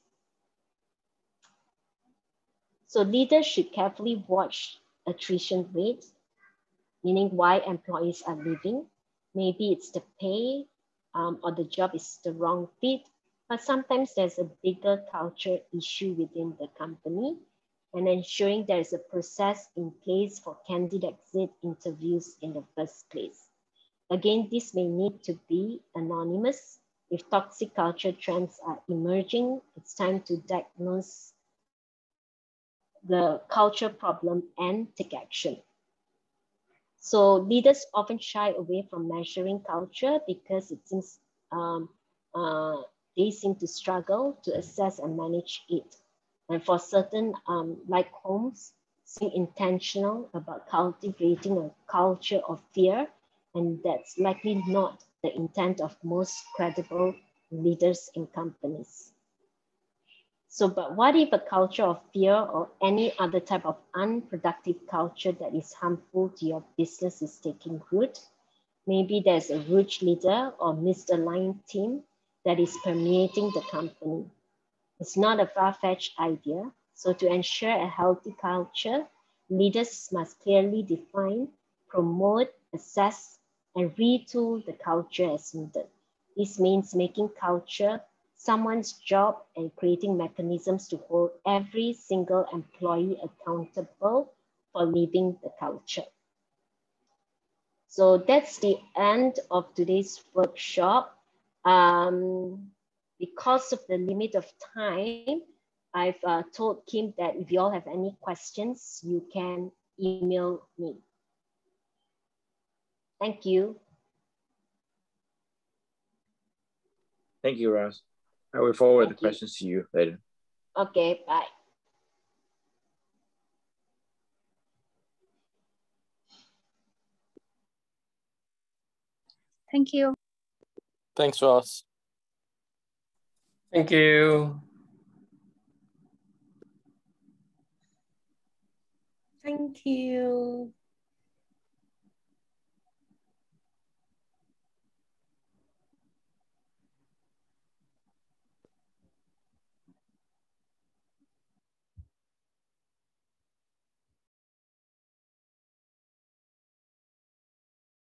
So leaders should carefully watch attrition rates, meaning why employees are leaving. Maybe it's the pay um, or the job is the wrong fit, but sometimes there's a bigger culture issue within the company and ensuring there is a process in place for candidate exit interviews in the first place. Again, this may need to be anonymous. If toxic culture trends are emerging, it's time to diagnose the culture problem and take action. So leaders often shy away from measuring culture because it seems um, uh, they seem to struggle to assess and manage it. And for certain, um, like Holmes, seem intentional about cultivating a culture of fear, and that's likely not the intent of most credible leaders in companies. So, but what if a culture of fear or any other type of unproductive culture that is harmful to your business is taking root? Maybe there's a rogue leader or misaligned team that is permeating the company. It's not a far-fetched idea. So to ensure a healthy culture, leaders must clearly define, promote, assess, and retool the culture as needed. This means making culture someone's job and creating mechanisms to hold every single employee accountable for leading the culture. So that's the end of today's workshop. Um, because of the limit of time, I've uh, told Kim that if you all have any questions, you can email me. Thank you. Thank you, Ross. I will forward Thank the you. questions to you later. Okay, bye. Thank you. Thanks, Ross. Thank you. Thank you.